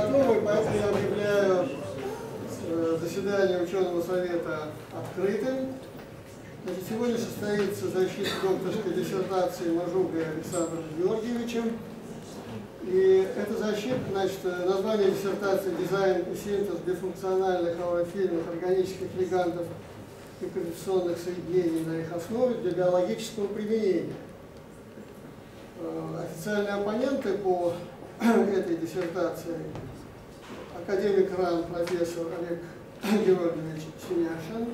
готовы, поэтому я объявляю э, заседание ученого совета открытым. Значит, сегодня состоится защита докторской диссертации Мажугой Александром Георгиевичем. И эта защита, значит, название диссертации «Дизайн и синтез бифункциональных аурофильных органических лигандов и коррекционных соединений на их основе для биологического применения». Э, официальные оппоненты по этой диссертации академик РАН профессор Олег Георгиевич Синяшин,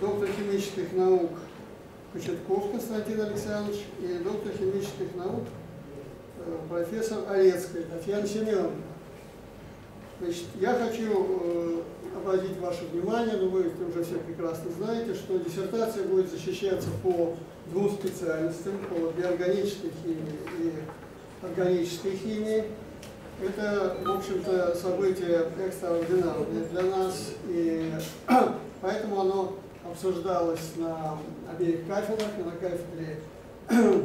доктор химических наук Кочетков Константин Александрович и доктор химических наук э, профессор Олецкая Татьяна Семеновна. Значит, я хочу э, обратить ваше внимание, но вы это уже все прекрасно знаете, что диссертация будет защищаться по двум специальностям, по биорганической химии и органической химии. Это, в общем-то, событие экстраординарное для нас, и поэтому оно обсуждалось на обеих кафедрах, и на кафедре,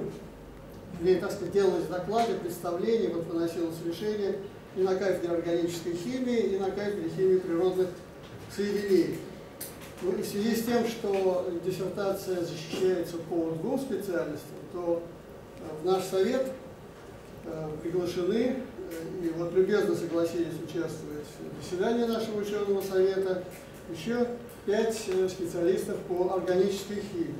где, так сказать, делалось доклады, представления, вот выносилось решение и на кафедре органической химии, и на кафедре химии природных соединений. Ну, и в связи с тем, что диссертация защищается по двум специальностям, то э, в наш совет э, приглашены и вот любезно согласились участвовать в заседании нашего ученого совета еще пять э, специалистов по органической химии.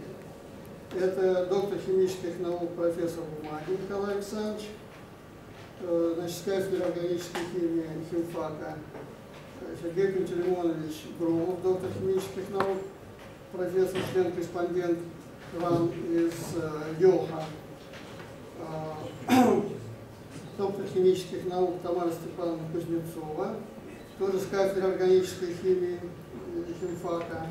Это доктор химических наук профессор Бумаги Николай Александрович, э, значит, с кафедры органической химии химфака, э, Сергей Пантелеймонович Громов, доктор химических наук, профессор, член-корреспондент РАН из ЙОХА, доктор химических наук Тамара Степановна Кузнецова, тоже с кафедры органической химии химфака,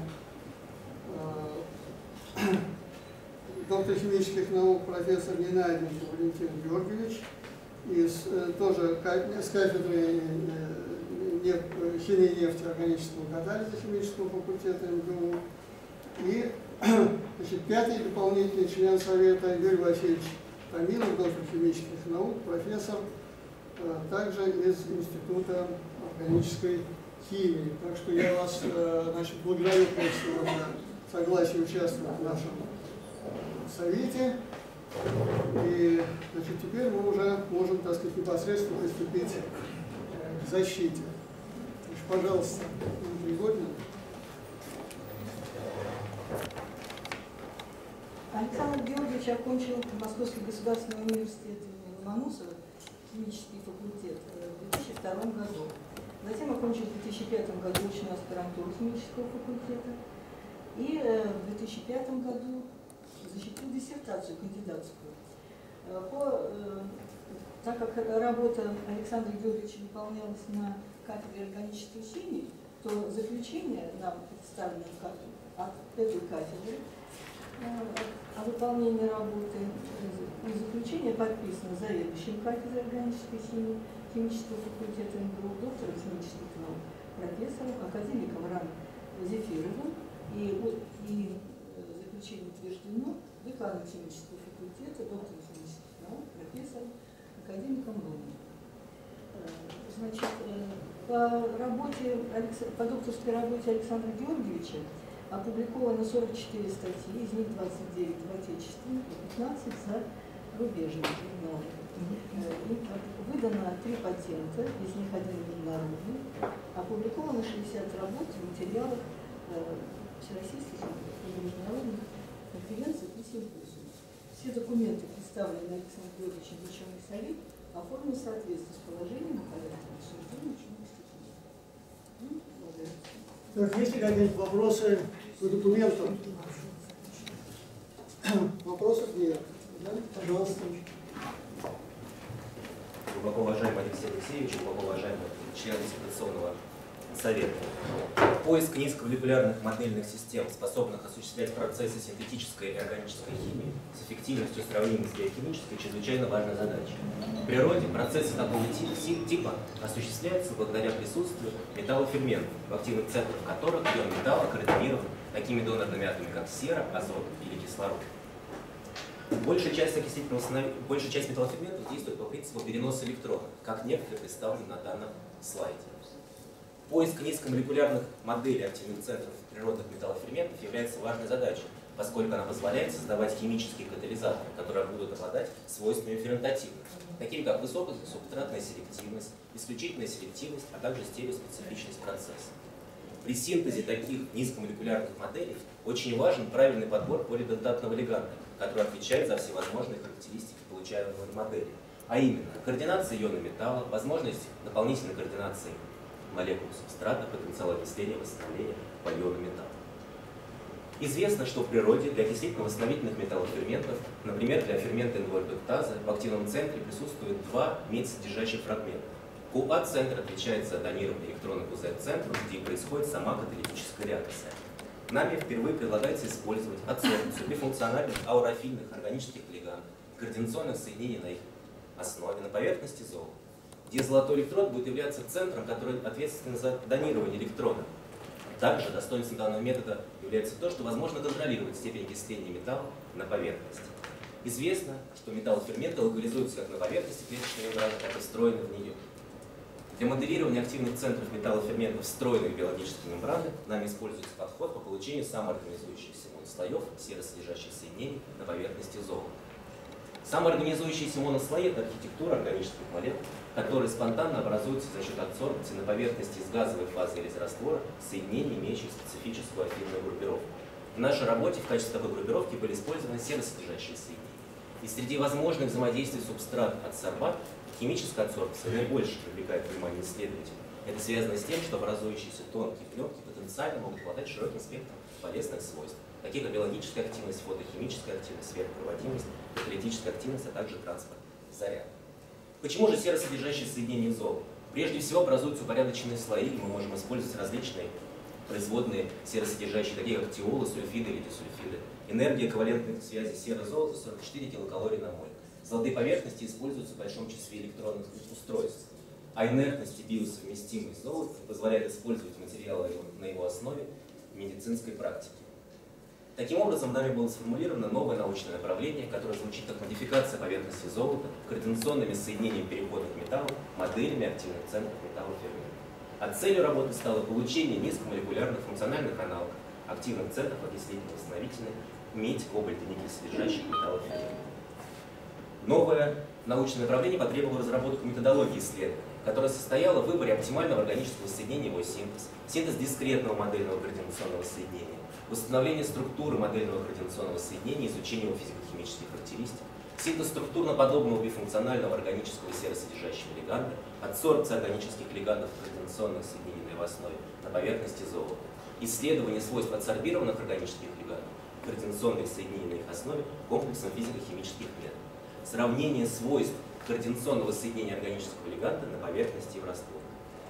э, доктор химических наук профессор Геннадьевич Валентин Георгиевич, из, э, тоже с кафедры э, химии нефти органического катализа химического факультета МГУ. И значит, пятый дополнительный член Совета Юрий Васильевич Томилов, доктор химических наук, профессор также из Института органической химии. Так что я вас э, значит, благодарю сегодня согласие участвовать в нашем совете. И значит, теперь мы уже можем, так сказать, непосредственно приступить к защите. Значит, пожалуйста, пригодно. Александр Георгиевич окончил Московский государственный университет Ломоносова, химический факультет, в 2002 году. Затем окончил в 2005 году очную аспирантуру химического факультета. И э, в 2005 году защитил диссертацию кандидатскую. Э, по, э, так как работа Александра Георгиевича выполнялась на кафедре органической химии, то заключение нам представлено от этой кафедры о выполнении работы. И заключение подписано заведующим кафедрой органической химии химического факультета МГУ, доктором химических наук, профессором, академиком РАН Зефировым. И, и э, заключение утверждено деканом химического факультета, доктором химических наук, профессором, академиком Луни. Э, значит, э, по работе, по докторской работе Александра Георгиевича опубликовано 44 статьи, из них 29 в отечественных и 15 за рубежными журналами. Выдано три патента, из них один международный. Опубликовано 60 работ в материалах э, всероссийских и международных конференций и симпозиумов. Все документы, представленные Александром Георгиевичем в ученый совет, оформлены в соответствии с положением о порядке обсуждения ученых статей. Ну, так, есть ли какие-то вопросы по документам? Вопросов нет. Да? Пожалуйста глубоко уважаемый Алексей Алексеевич, глубоко уважаемый член диссертационного совета. Поиск низкомолекулярных модельных систем, способных осуществлять процессы синтетической и органической химии с эффективностью, сравнимой с биохимической, чрезвычайно важная задача. В природе процессы такого типа осуществляются благодаря присутствию металлоферментов, в активных центрах которых ион металла координирован такими донорными атомами, как сера, азот или кислород. Большая часть окислительного большая часть металлоферментов действует по принципу переноса электронов, как некоторые представлены на данном слайде. Поиск низкомолекулярных моделей активных центров природных металлоферментов является важной задачей, поскольку она позволяет создавать химические катализаторы, которые будут обладать свойствами ферментативных, такими как высокая субстратная селективность, исключительная селективность, а также стереоспецифичность процесса. При синтезе таких низкомолекулярных моделей очень важен правильный подбор полидентатного леганда, который отвечает за всевозможные характеристики получаемой модели, а именно координация иона металла, возможность дополнительной координации молекул субстрата, потенциал окисления, восстановления по иону металла. Известно, что в природе для окислительно-восстановительных металлоферментов, например, для фермента энвольпектаза, в активном центре присутствуют два медь-содержащих фрагмента. КУА-центр отвечает за тонирование электронов у Z-центру, где происходит сама каталитическая реакция. Нами впервые предлагается использовать адсорбцию бифункциональных аурофильных органических лигандов, координационных соединений на их основе на поверхности золота, где золотой электрод будет являться центром, который ответственен за донирование электрона. Также достоинством данного метода является то, что возможно контролировать степень окисления металла на поверхности. Известно, что металлоферменты локализуются как на поверхности клеточной мембраны, так и встроены в нее. Для моделирования активных центров металлоферментов встроенных в биологические мембраны нами используется подход по получению самоорганизующихся монослоев серосодержащих соединений на поверхности золота. Самоорганизующиеся монослои – это архитектура органических молекул, которые спонтанно образуются за счет адсорбции на поверхности из газовой фазы или из раствора соединений, имеющих специфическую афинную группировку. В нашей работе в качестве такой группировки были использованы серосодержащие соединения. И среди возможных взаимодействий субстрат-адсорбат химическая адсорбция наибольше привлекает внимание исследователей. Это связано с тем, что образующиеся тонкие пленки потенциально могут обладать широким спектром полезных свойств, такие как биологическая активность, фотохимическая активность, сверхпроводимость, каталитическая активность, а также транспорт заряд. Почему же серосодержащие соединения золота? Прежде всего образуются упорядоченные слои, и мы можем использовать различные производные серосодержащие, такие как тиолы, сульфиды или дисульфиды. Энергия ковалентной связи серо-золота 44 килокалорий на моль. Золотые поверхности используются в большом числе электронных устройств, а инертность и биосовместимость золота позволяет использовать материалы на его основе в медицинской практике. Таким образом, нами было сформулировано новое научное направление, которое звучит как модификация поверхности золота координационными соединениями переходных металлов, моделями активных центров металлоферментов. А целью работы стало получение низкомолекулярных функциональных аналогов активных центров окислительно-восстановительной медь, кобальт и никель содержащих металлоферментов. Новое научное направление потребовало разработку методологии исследования, которая состояла в выборе оптимального органического соединения его синтез, синтез дискретного модельного координационного соединения, восстановление структуры модельного координационного соединения, изучение его физико-химических характеристик, синтез структурно-подобного бифункционального органического серосодержащего леганда, адсорбция органических легандов координационных соединений на его основе на поверхности золота, исследование свойств адсорбированных органических легандов, координационных соединений на их основе комплексом физико-химических методов сравнение свойств координационного соединения органического леганда на поверхности и в растворе.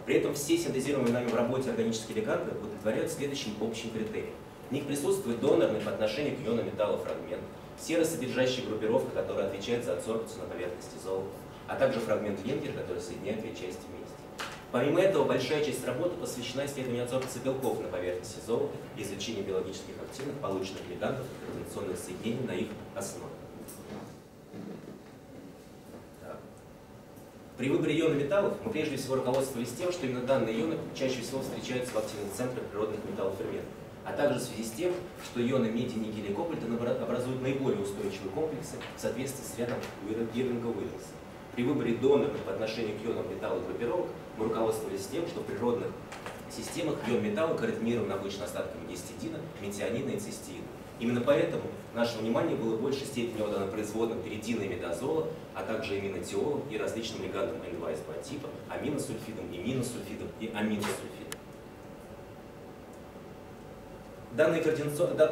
При этом все синтезируемые нами в работе органические леганды удовлетворяют следующим общим критериям. В них присутствует донорный по отношению к иону металла фрагмент, серосодержащая группировка, которая отвечает за адсорбцию на поверхности золота, а также фрагмент линкер, который соединяет две части вместе. Помимо этого, большая часть работы посвящена исследованию адсорбции белков на поверхности золота и изучению биологических активных полученных легандов и координационных соединений на их основе. При выборе иона металлов мы прежде всего руководствовались тем, что именно данные ионы чаще всего встречаются в активных центрах природных металлоферментов, а также в связи с тем, что ионы меди, никеля и кобальта образуют наиболее устойчивые комплексы в соответствии с рядом Ирвинга Уиллиса. При выборе доноров по отношению к ионам металла группировок мы руководствовались тем, что в природных системах ион металла координирован обычно остатками гистидина, метионина и цистеина. Именно поэтому наше внимание было в большей степени отдано производным перидина и медозола, а также аминотиолам и различным легандам N2 и S2 типа, аминосульфидам, иминосульфидам и аминосульфидам. Данные,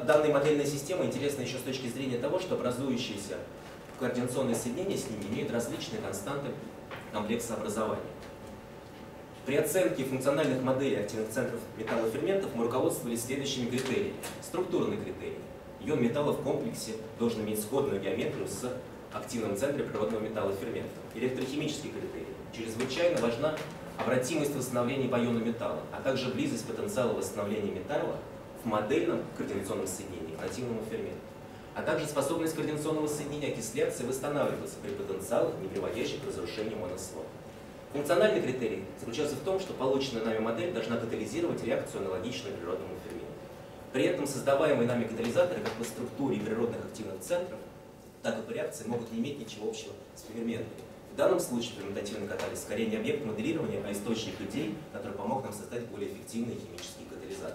данные модельные системы интересны еще с точки зрения того, что образующиеся координационные соединения с ними имеют различные константы комплекса образования. При оценке функциональных моделей активных центров металлоферментов мы руководствовались следующими критериями. Структурный критерий. Ион металла в комплексе должен иметь сходную геометрию с активным центром природного металла фермента. Электрохимический критерий. Чрезвычайно важна обратимость восстановления по иону металла, а также близость потенциала восстановления металла в модельном координационном соединении к нативному ферменту. а также способность координационного соединения окисляться и восстанавливаться при потенциалах, не приводящих к разрушению монослоя. Функциональный критерий заключался в том, что полученная нами модель должна катализировать реакцию, аналогичную природному ферменту. При этом создаваемые нами катализаторы как по структуре природных активных центров, так и по реакции могут не иметь ничего общего с ферментами. В данном случае ферментативный катализ скорее не объект моделирования, а источник идей, который помог нам создать более эффективные химические катализаторы.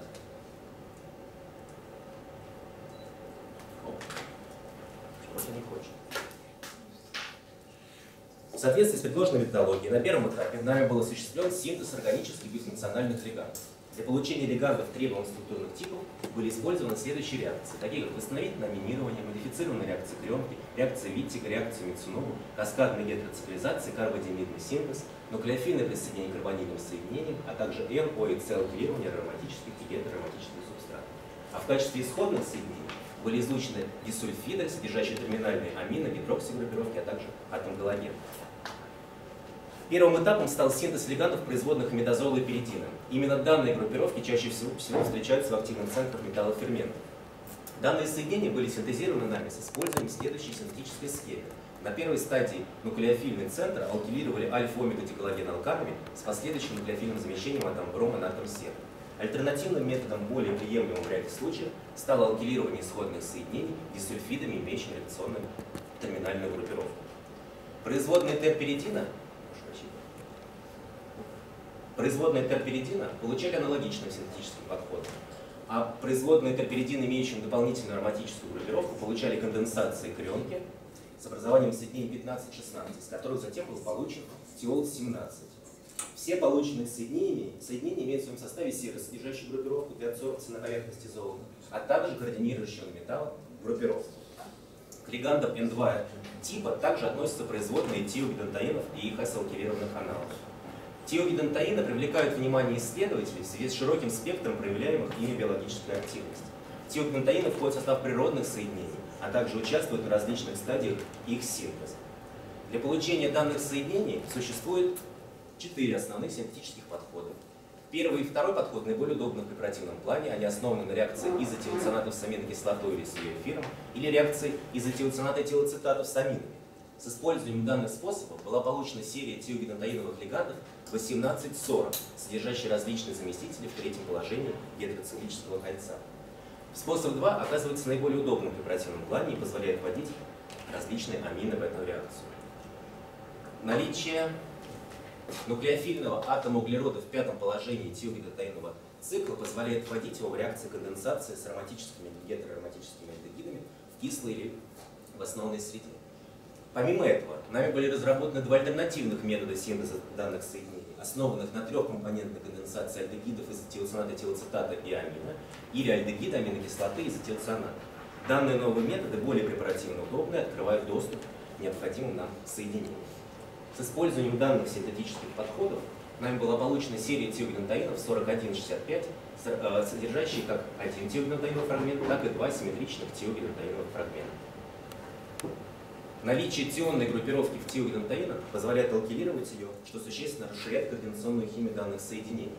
Вроде не хочет. В соответствии с предложенной методологией, на первом этапе нами был осуществлен синтез органических и функциональных легандов. Для получения легандов требуемых структурных типов были использованы следующие реакции, такие как восстановительное аминирование, модифицированная реакция Крёнки, реакция Виттига, реакция Мицунова, каскадная гетероциклизация, карбодиамидный синтез, нуклеофильное присоединение к карбонильным соединениям, а также Н, О и С алкилирование ароматических и гетероароматических субстратов. А в качестве исходных соединений были изучены дисульфиды, содержащие терминальные амины, гидроксигруппировки, а также атом галогена. Первым этапом стал синтез легандов производных медозола и перитина. Именно данные группировки чаще всего, всего встречаются в активных центрах металлоферментов. Данные соединения были синтезированы нами с использованием следующей синтетической схемы. На первой стадии нуклеофильный центр алкилировали альфа-омега-декологен с последующим нуклеофильным замещением атом брома на атом сера. Альтернативным методом, более приемлемым в ряде случаев, стало алкилирование исходных соединений дисульфидами, имеющими реакционную терминальную группировку. Производные терперидина Производные терперидина получали аналогичным синтетическим подходом, а производные терперидина, имеющие дополнительную ароматическую группировку, получали конденсации кренки с образованием соединений 15-16, из которых затем был получен тиол-17. Все полученные соединения, соединения имеют в своем составе серосодержащую группировку для абсорбции на поверхности золота, а также координирующего металла группировку. К легандам N2 типа также относятся производные тиогидентаинов и их асалкилированных аналогов. Тиогидентаины привлекают внимание исследователей в связи с широким спектром проявляемых ими биологической активности. Тиогидентаины входят в состав природных соединений, а также участвуют в различных стадиях их синтеза. Для получения данных соединений существует четыре основных синтетических подхода. Первый и второй подход наиболее удобны в препаративном плане. Они основаны на реакции изотиоцинатов с аминокислотой или с ее эфиром, или реакции изотиоцината и тиоцитатов с аминами. С использованием данных способов была получена серия тиогидентаиновых легандов 1840, содержащие различные заместители в третьем положении гидроциклического кольца. Способ 2 оказывается наиболее удобным в препаративном плане и позволяет вводить различные амины в эту реакцию. Наличие нуклеофильного атома углерода в пятом положении тиогидотаинового цикла позволяет вводить его в реакции конденсации с ароматическими или гетероароматическими альдегидами в кислой или в основной среде. Помимо этого, нами были разработаны два альтернативных метода синтеза данных соединений основанных на трехкомпонентной конденсации альдегидов из этилоцианата, этилоцитата и амина, или альдегида аминокислоты из этилоцианата. Данные новые методы более препаративно удобны и открывают доступ к необходимым нам соединениям. С использованием данных синтетических подходов нами была получена серия тиогнатаинов 4165, э, содержащие как один тиогнатаиновый фрагмент, так и два симметричных тиогнатаиновых фрагмента. Наличие тионной группировки в тиогидентаинах позволяет алкилировать ее, что существенно расширяет координационную химию данных соединений.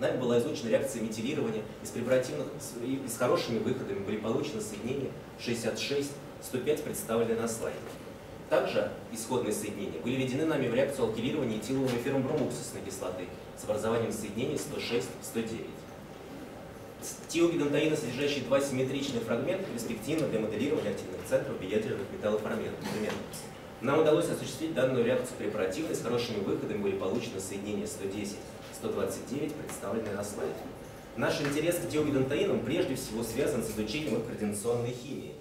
Нами была изучена реакция метилирования, из препаративных, и с хорошими выходами были получены соединения 66, 105 представлены на слайде. Также исходные соединения были введены нами в реакцию алкилирования этиловым эфиром кислоты с образованием соединений 106, 109. Тиогидентаины, содержащие два симметричных фрагмента, перспективны для моделирования активных центров биядерных металлофрагментов. Нам удалось осуществить данную реакцию препаративной, с хорошими выходами были получены соединения 110, 129, представленные на слайде. Наш интерес к диогидентаинам прежде всего связан с изучением их координационной химии.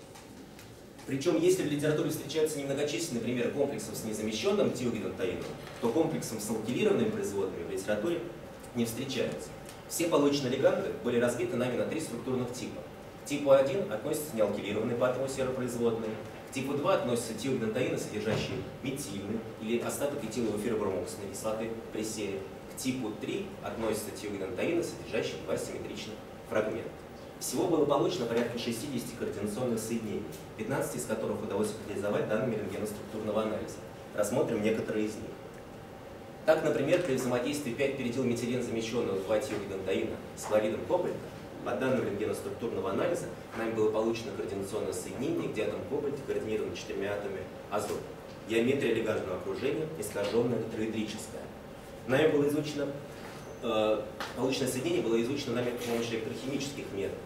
Причем, если в литературе встречаются немногочисленные примеры комплексов с незамещенным тиогидентаином, то комплексом с алкилированными производными в литературе не встречаются. Все полученные леганды были разбиты нами на три структурных типа. К типу 1 относятся неалкилированные атому серопроизводные, к типу 2 относятся тиогнатаины, содержащие метильны или остаток этиловой ферробромоксной кислоты при сере. К типу 3 относятся тиогнатаины, содержащие два симметричных фрагмента. Всего было получено порядка 60 координационных соединений, 15 из которых удалось реализовать данными рентгеноструктурного анализа. Рассмотрим некоторые из них. Так, например, при взаимодействии 5-перетилметилен замещенного 2-тиогидентаина с хлоридом кобальта По данным рентгеноструктурного анализа, нами было получено координационное соединение, где атом кобальта координирован четырьмя атомами азота. Геометрия легандного окружения искаженная тетраэдрическая. Нами было изучено, э, полученное соединение было изучено нами с помощью электрохимических методов.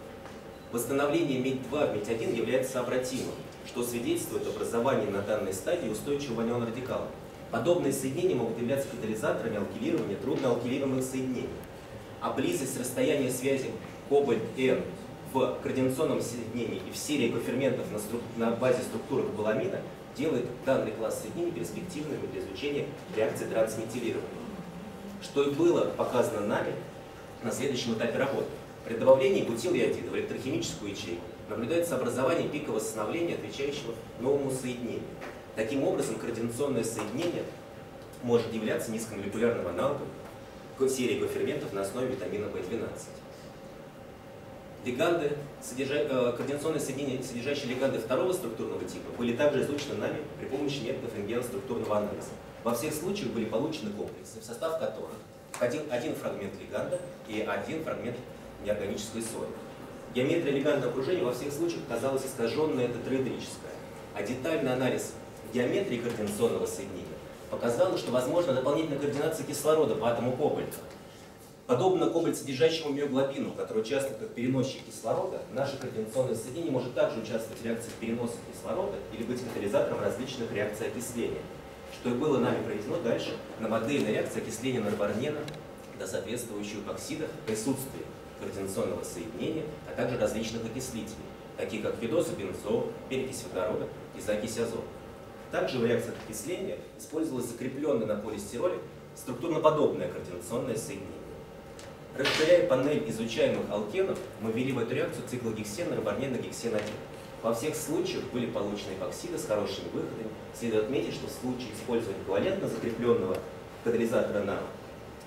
Восстановление медь-2 в медь-1 является обратимым, что свидетельствует об образовании на данной стадии устойчивого аниона радикала. Подобные соединения могут являться катализаторами алкилирования трудноалкилируемых соединений. А близость расстояния связи кобальт-N в координационном соединении и в серии коферментов на, струк... на базе структуры кобаламина делает данный класс соединений перспективными для изучения реакции трансметилирования. Что и было показано нами на следующем этапе работы. При добавлении бутилиодида в электрохимическую ячейку наблюдается образование пика восстановления, отвечающего новому соединению. Таким образом, координационное соединение может являться низкомолекулярным аналогом серии коферментов на основе витамина В12. Лиганды, содержа... Э, координационные соединения, содержащие лиганды второго структурного типа, были также изучены нами при помощи методов рентгеноструктурного анализа. Во всех случаях были получены комплексы, в состав которых входил один фрагмент лиганда и один фрагмент неорганической соли. Геометрия легандного окружения во всех случаях казалась искаженной тетраэдрическая, а детальный анализ геометрии координационного соединения показал, что возможна дополнительная координация кислорода по атому кобальта. Подобно кобальт содержащему миоглобину, который участвует как переносчик кислорода, наше координационное соединение может также участвовать в реакции переноса кислорода или быть катализатором различных реакций окисления, что и было нами проведено дальше на модельной реакции окисления нарбарнена до соответствующего эпоксида в присутствии координационного соединения, а также различных окислителей, такие как фидозобензол, перекись водорода и закись азота. Также в реакциях окисления использовалось закрепленное на полистироле структурно подобное координационное соединение. Расширяя панель изучаемых алкенов, мы ввели в эту реакцию циклогексен, робарнена, гексен 1. Во всех случаях были получены эпоксиды с хорошими выходами. Следует отметить, что в случае использования ковалентно закрепленного катализатора на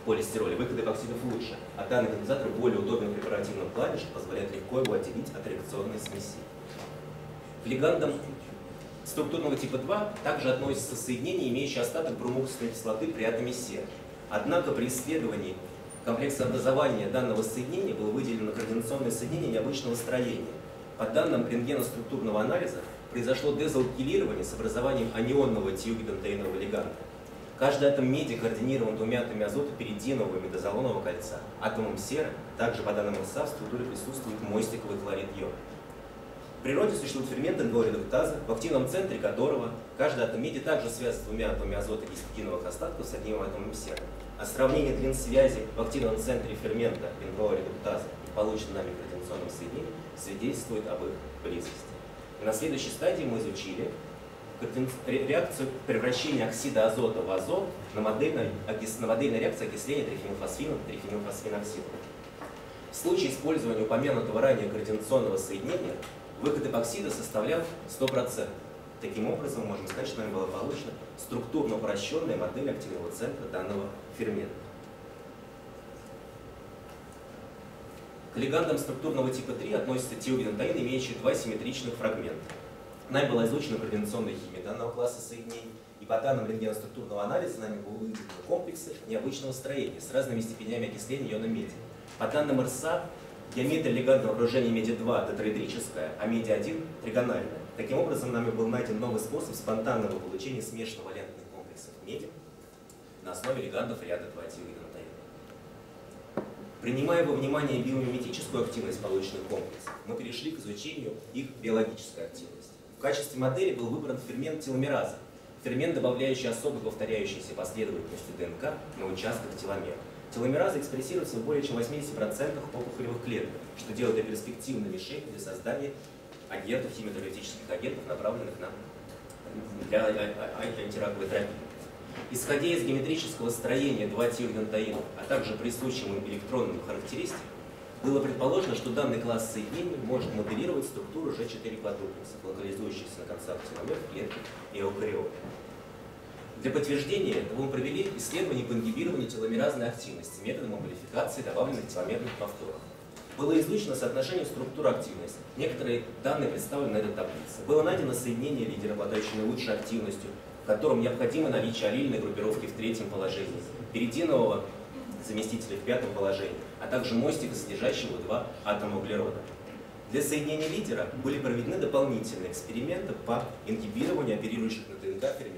полистироле выход эпоксидов лучше, а данный катализатор более удобен в препаративном плане, что позволяет легко его отделить от реакционной смеси. К лигандам структурного типа 2 также относятся соединения, имеющие остаток брумоксной кислоты при атоме серы. Однако при исследовании комплекса образования данного соединения было выделено координационное соединение необычного строения. По данным рентгеноструктурного анализа произошло дезалкилирование с образованием анионного тиогидентейнового лиганда. Каждый атом меди координирован двумя атомами азота перидинового медозолонового кольца. Атомом серы, также по данным РСА, в структуре присутствует мостиковый хлорид йода. В природе существует фермент НГО-редуктаза, в активном центре которого каждый атом меди также связан с двумя атомами азота десятиновых остатков с одним атомом серы. А сравнение длин связи в активном центре фермента НГО-редуктаза и полученном нами координационном соединении свидетельствует об их близости. И на следующей стадии мы изучили реакцию превращения оксида азота в азот на модельной, на модельной реакции окисления трихинилфосфина на трихинилфосфиноксид. В случае использования упомянутого ранее координационного соединения выход эпоксида составлял 100%. Таким образом, можем сказать, что нами была получена структурно упрощенная модель активного центра данного фермента. К легандам структурного типа 3 относятся тиогенотаин, имеющие два симметричных фрагмента. Нами была изучена координационная химия данного класса соединений, и по данным рентгеноструктурного анализа нами были выявлены комплексы необычного строения с разными степенями окисления иона меди. По данным РСА, Геометрия легандного окружения меди-2 тетраэдрическая, а меди-1 тригональная. Таким образом, нами был найден новый способ спонтанного получения смешанного валентных комплексов меди на основе легандов ряда 2 тиогенотаина. Принимая во внимание биомиметическую активность полученных комплексов, мы перешли к изучению их биологической активности. В качестве модели был выбран фермент теломераза, фермент, добавляющий особо повторяющиеся последовательности ДНК на участках теломера. Теломераза экспрессируется в более чем 80% опухолевых клеток, что делает ее перспективной мишенью для создания агентов, химиотерапевтических агентов, направленных на для а, а, а, антираковой терапии. Исходя из геометрического строения 2-тиогентаинов, а также присущим им электронным характеристикам, было предположено, что данный класс соединений может моделировать структуру G4 квадруплекса, локализующихся на концах теломер клетки и эукариоты. Для подтверждения этого мы провели исследование по ингибированию теломеразной активности методом амплификации добавленных теломерных повторов. Было изучено соотношение структур активности. Некоторые данные представлены на этой таблице. Было найдено соединение лидера, обладающее наилучшей активностью, в котором необходимо наличие аллельной группировки в третьем положении, перидинового заместителя в пятом положении, а также мостика, содержащего два атома углерода. Для соединения лидера были проведены дополнительные эксперименты по ингибированию оперирующих на ДНК ферментов,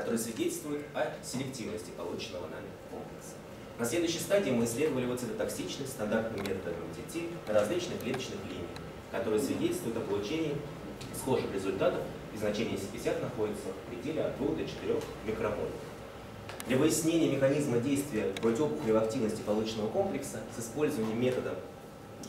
которые свидетельствуют о селективности полученного нами комплекса. На следующей стадии мы исследовали его цитотоксичность стандартным методом МТТ на различных клеточных линиях, которые свидетельствуют о получении схожих результатов и значение C50 находится в пределе от 2 до 4 микромоль. Для выяснения механизма действия противоопухолевой активности полученного комплекса с использованием метода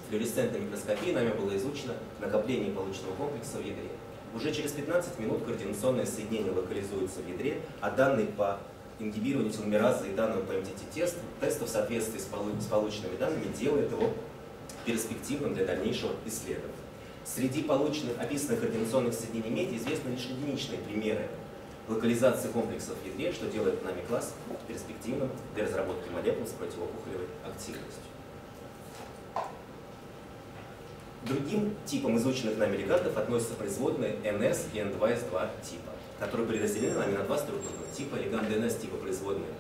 флуоресцентной микроскопии нами было изучено накопление полученного комплекса в ядре. Уже через 15 минут координационное соединение локализуется в ядре, а данные по ингибированию теломеразы и данные по МТТ-тесту тестов в соответствии с полученными данными делает его перспективным для дальнейшего исследования. Среди полученных описанных координационных соединений меди известны лишь единичные примеры локализации комплексов в ядре, что делает нами класс перспективным для разработки молекул с противоопухолевой активностью. Другим типом изученных нами легандов относятся производные NS и N2S2 типа, которые были разделены нами на два структурных типа. Леганды NS типа производные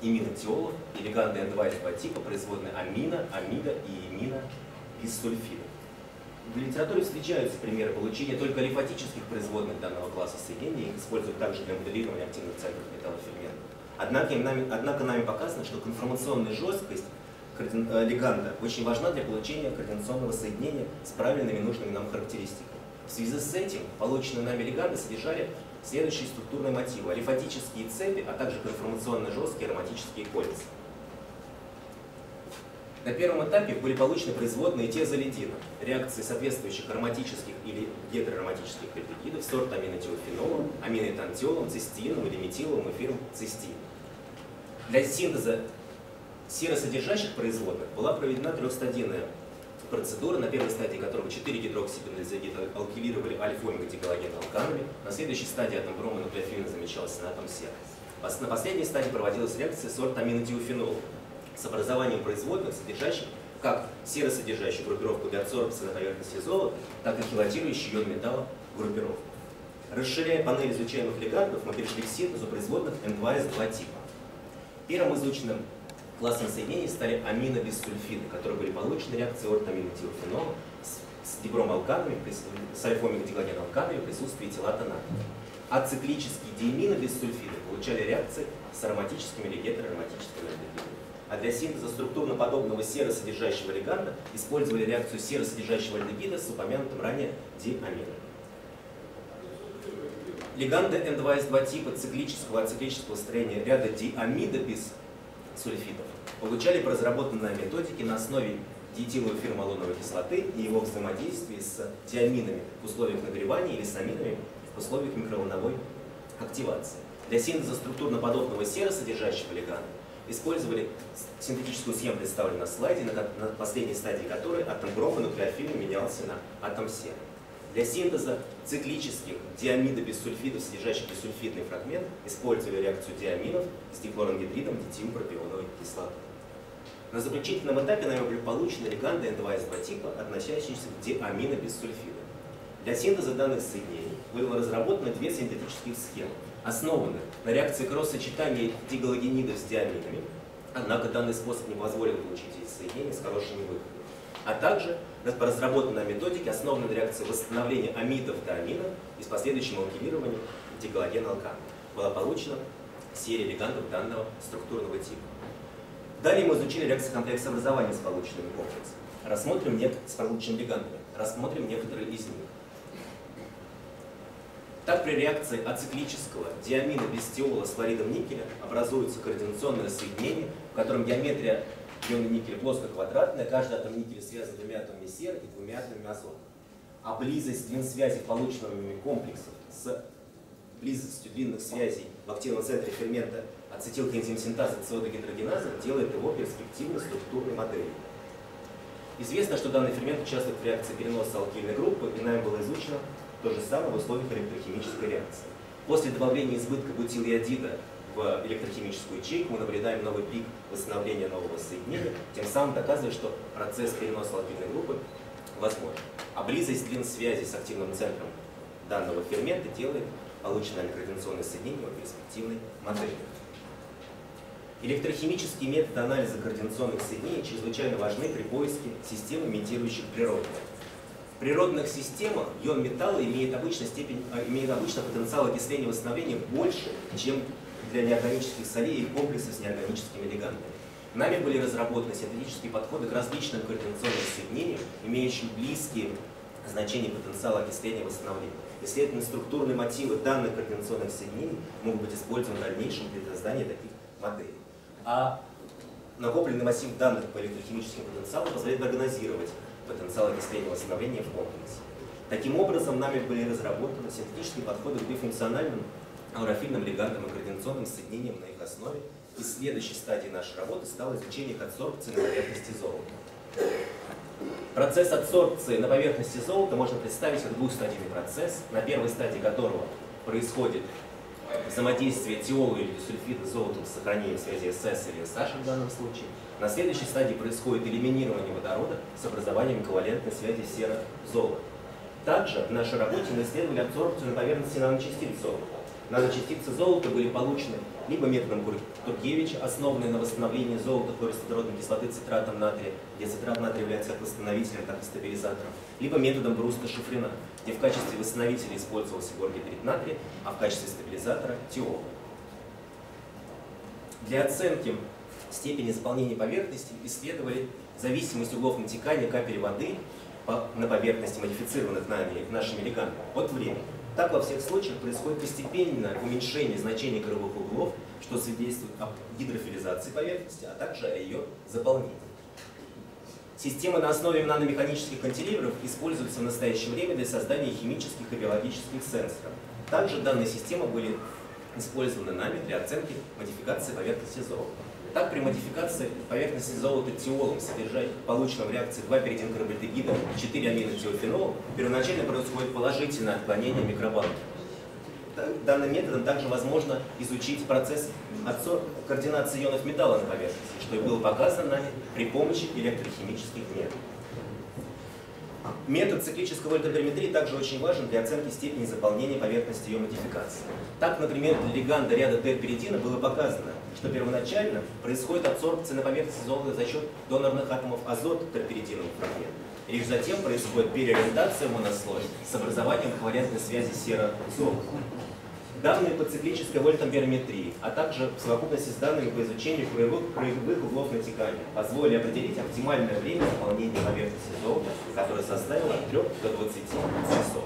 иминотиолов и леганды N2S2 типа производные амина, амида и имина из сульфида. В литературе встречаются примеры получения только лимфатических производных данного класса соединений, их используют также для моделирования активных центров металлоферментов. Однако, однако нами показано, что конформационная жесткость леганда очень важна для получения координационного соединения с правильными нужными нам характеристиками. В связи с этим полученные нами леганды содержали следующие структурные мотивы. Алифатические цепи, а также конформационно жесткие ароматические кольца. На первом этапе были получены производные тезолидина, реакции соответствующих ароматических или гетероароматических пептидов сорта аминотиофенола, аминоэтантиолом, цистиином или метиловым эфиром цистин. Для синтеза серосодержащих производных была проведена трехстадийная процедура, на первой стадии которого 4 гидроксибензоида алкилировали альфа-омега-дигалоген алканами, на следующей стадии атом брома нуклеофилина замечался на атом сера. На последней стадии проводилась реакция сорта аминотиофенола, с образованием производных, содержащих как серосодержащую группировку деадсорбции на поверхности золота, так и хилатирующую йод металла группировку. Расширяя панель изучаемых легандов, мы перешли к синтезу производных N2S2 типа. Первым изученным классом соединений стали аминобиссульфиды, которые были получены реакцией ортаминотиофенола с, с дибромалканами, с альфомигликоген-алканами в присутствии телата натрия. А циклические диаминобиссульфиды получали реакции с ароматическими или гетероароматическими альдегидами а для синтеза структурно-подобного серосодержащего леганда использовали реакцию серосодержащего альдегида с упомянутым ранее диамином. Леганды N2S2 типа циклического ациклического строения ряда диамида без сульфидов получали по разработанной методике на основе диэтиловой фирмалоновой кислоты и его взаимодействии с диаминами в условиях нагревания или с аминами в условиях микроволновой активации. Для синтеза структурно-подобного серосодержащего леганда использовали синтетическую схему, представленную на слайде, на, последней стадии которой атом брома нуклеофильно менялся на атом серы. Для синтеза циклических диамидобиссульфидов, содержащих бисульфидный фрагмент, использовали реакцию диаминов с дихлорангидридом дитиумпропионовой кислоты. На заключительном этапе нами были получены леганды N2S2 типа, относящиеся к диаминобиссульфидам. Для синтеза данных соединений было разработано две синтетических схемы основаны на реакции кросс-сочетания дигалогенидов с диаминами, однако данный способ не позволил получить эти соединения с хорошими выходами. А также по разработанной методике основана на реакции восстановления амидов до аминов и с последующим алкилированием дигалогена алкана. Была получена серия легандов данного структурного типа. Далее мы изучили реакции комплекса образования с полученными комплексами. Рассмотрим нет с полученными легандами. Рассмотрим некоторые из них. Так при реакции ациклического диамина без с хлоридом никеля образуется координационное соединение, в котором геометрия иона никеля плоско-квадратная, каждый атом никеля связан двумя атомами серы и двумя атомами азота. А близость длин связи полученного комплексов с близостью длинных связей в активном центре фермента ацетилкоэнзим-синтаза циодогидрогеназа делает его перспективной структурной моделью. Известно, что данный фермент участвует в реакции переноса алкильной группы, и нами было изучено то же самое в условиях электрохимической реакции. После добавления избытка бутилиодида в электрохимическую ячейку мы наблюдаем новый пик восстановления нового соединения, тем самым доказывая, что процесс переноса лапидной группы возможен. А близость длин связи с активным центром данного фермента делает полученное координационное соединение перспективной модели. Электрохимические методы анализа координационных соединений чрезвычайно важны при поиске систем, имитирующих природные. В природных системах ион металла имеет обычно, степень, а, имеет обычно потенциал окисления и восстановления больше, чем для неорганических солей и комплексов с неорганическими легандами. Нами были разработаны синтетические подходы к различным координационным соединениям, имеющим близкие значения потенциала окисления и восстановления. И, следовательно, структурные мотивы данных координационных соединений могут быть использованы в дальнейшем для создания таких моделей. А накопленный массив данных по электрохимическим потенциалам позволяет прогнозировать потенциал окисления и восстановления в комплексе. Таким образом, нами были разработаны синтетические подходы к бифункциональным аурофильным легандам и координационным соединениям на их основе, и следующей стадией нашей работы стало изучение их адсорбции на поверхности золота. Процесс адсорбции на поверхности золота можно представить как двухстадийный процесс, на первой стадии которого происходит взаимодействие тиола или дисульфида с золотом с сохранением связи СС или СH в данном случае. На следующей стадии происходит элиминирование водорода с образованием ковалентной связи сера-золота. Также в нашей работе мы исследовали адсорбцию на поверхности наночастиц золота. Наночастицы золота были получены либо методом Тургевича, основанный на восстановлении золота хлористодородной кислоты цитратом натрия, где цитрат натрия является как восстановителем, так и стабилизатором, либо методом Бруста Шифрина, где в качестве восстановителя использовался горгидрид натрия, а в качестве стабилизатора тиол. Для оценки степени заполнения поверхности исследовали зависимость углов натекания капель воды на поверхности модифицированных нами, нашими легандами от времени. Так во всех случаях происходит постепенное уменьшение значения кривых углов, что свидетельствует об гидрофилизации поверхности, а также о ее заполнении. Системы на основе наномеханических кантиливеров используются в настоящее время для создания химических и биологических сенсоров. Также данные системы были использованы нами для оценки модификации поверхности золота. Так, при модификации поверхности золота тиолом, содержать полученном в реакции 2 перидинкарбальдегида 4 аминотиофенола, первоначально происходит положительное отклонение микробанки. Данным методом также возможно изучить процесс координации ионов металла на поверхности, что и было показано нами при помощи электрохимических методов. Метод циклической вольтограмметрии также очень важен для оценки степени заполнения поверхности ее модификации. Так, например, для леганда ряда терперидина было показано, что первоначально происходит адсорбция на поверхности золота за счет донорных атомов азота терперидиновых фрагментов. Лишь затем происходит переориентация в монослой с образованием ковалентной связи сера-золота данные по циклической вольтамперметрии, а также в совокупности с данными по изучению краевых, краевых углов натекания позволили определить оптимальное время заполнения поверхности золота, которое составило от 3 до 20 часов.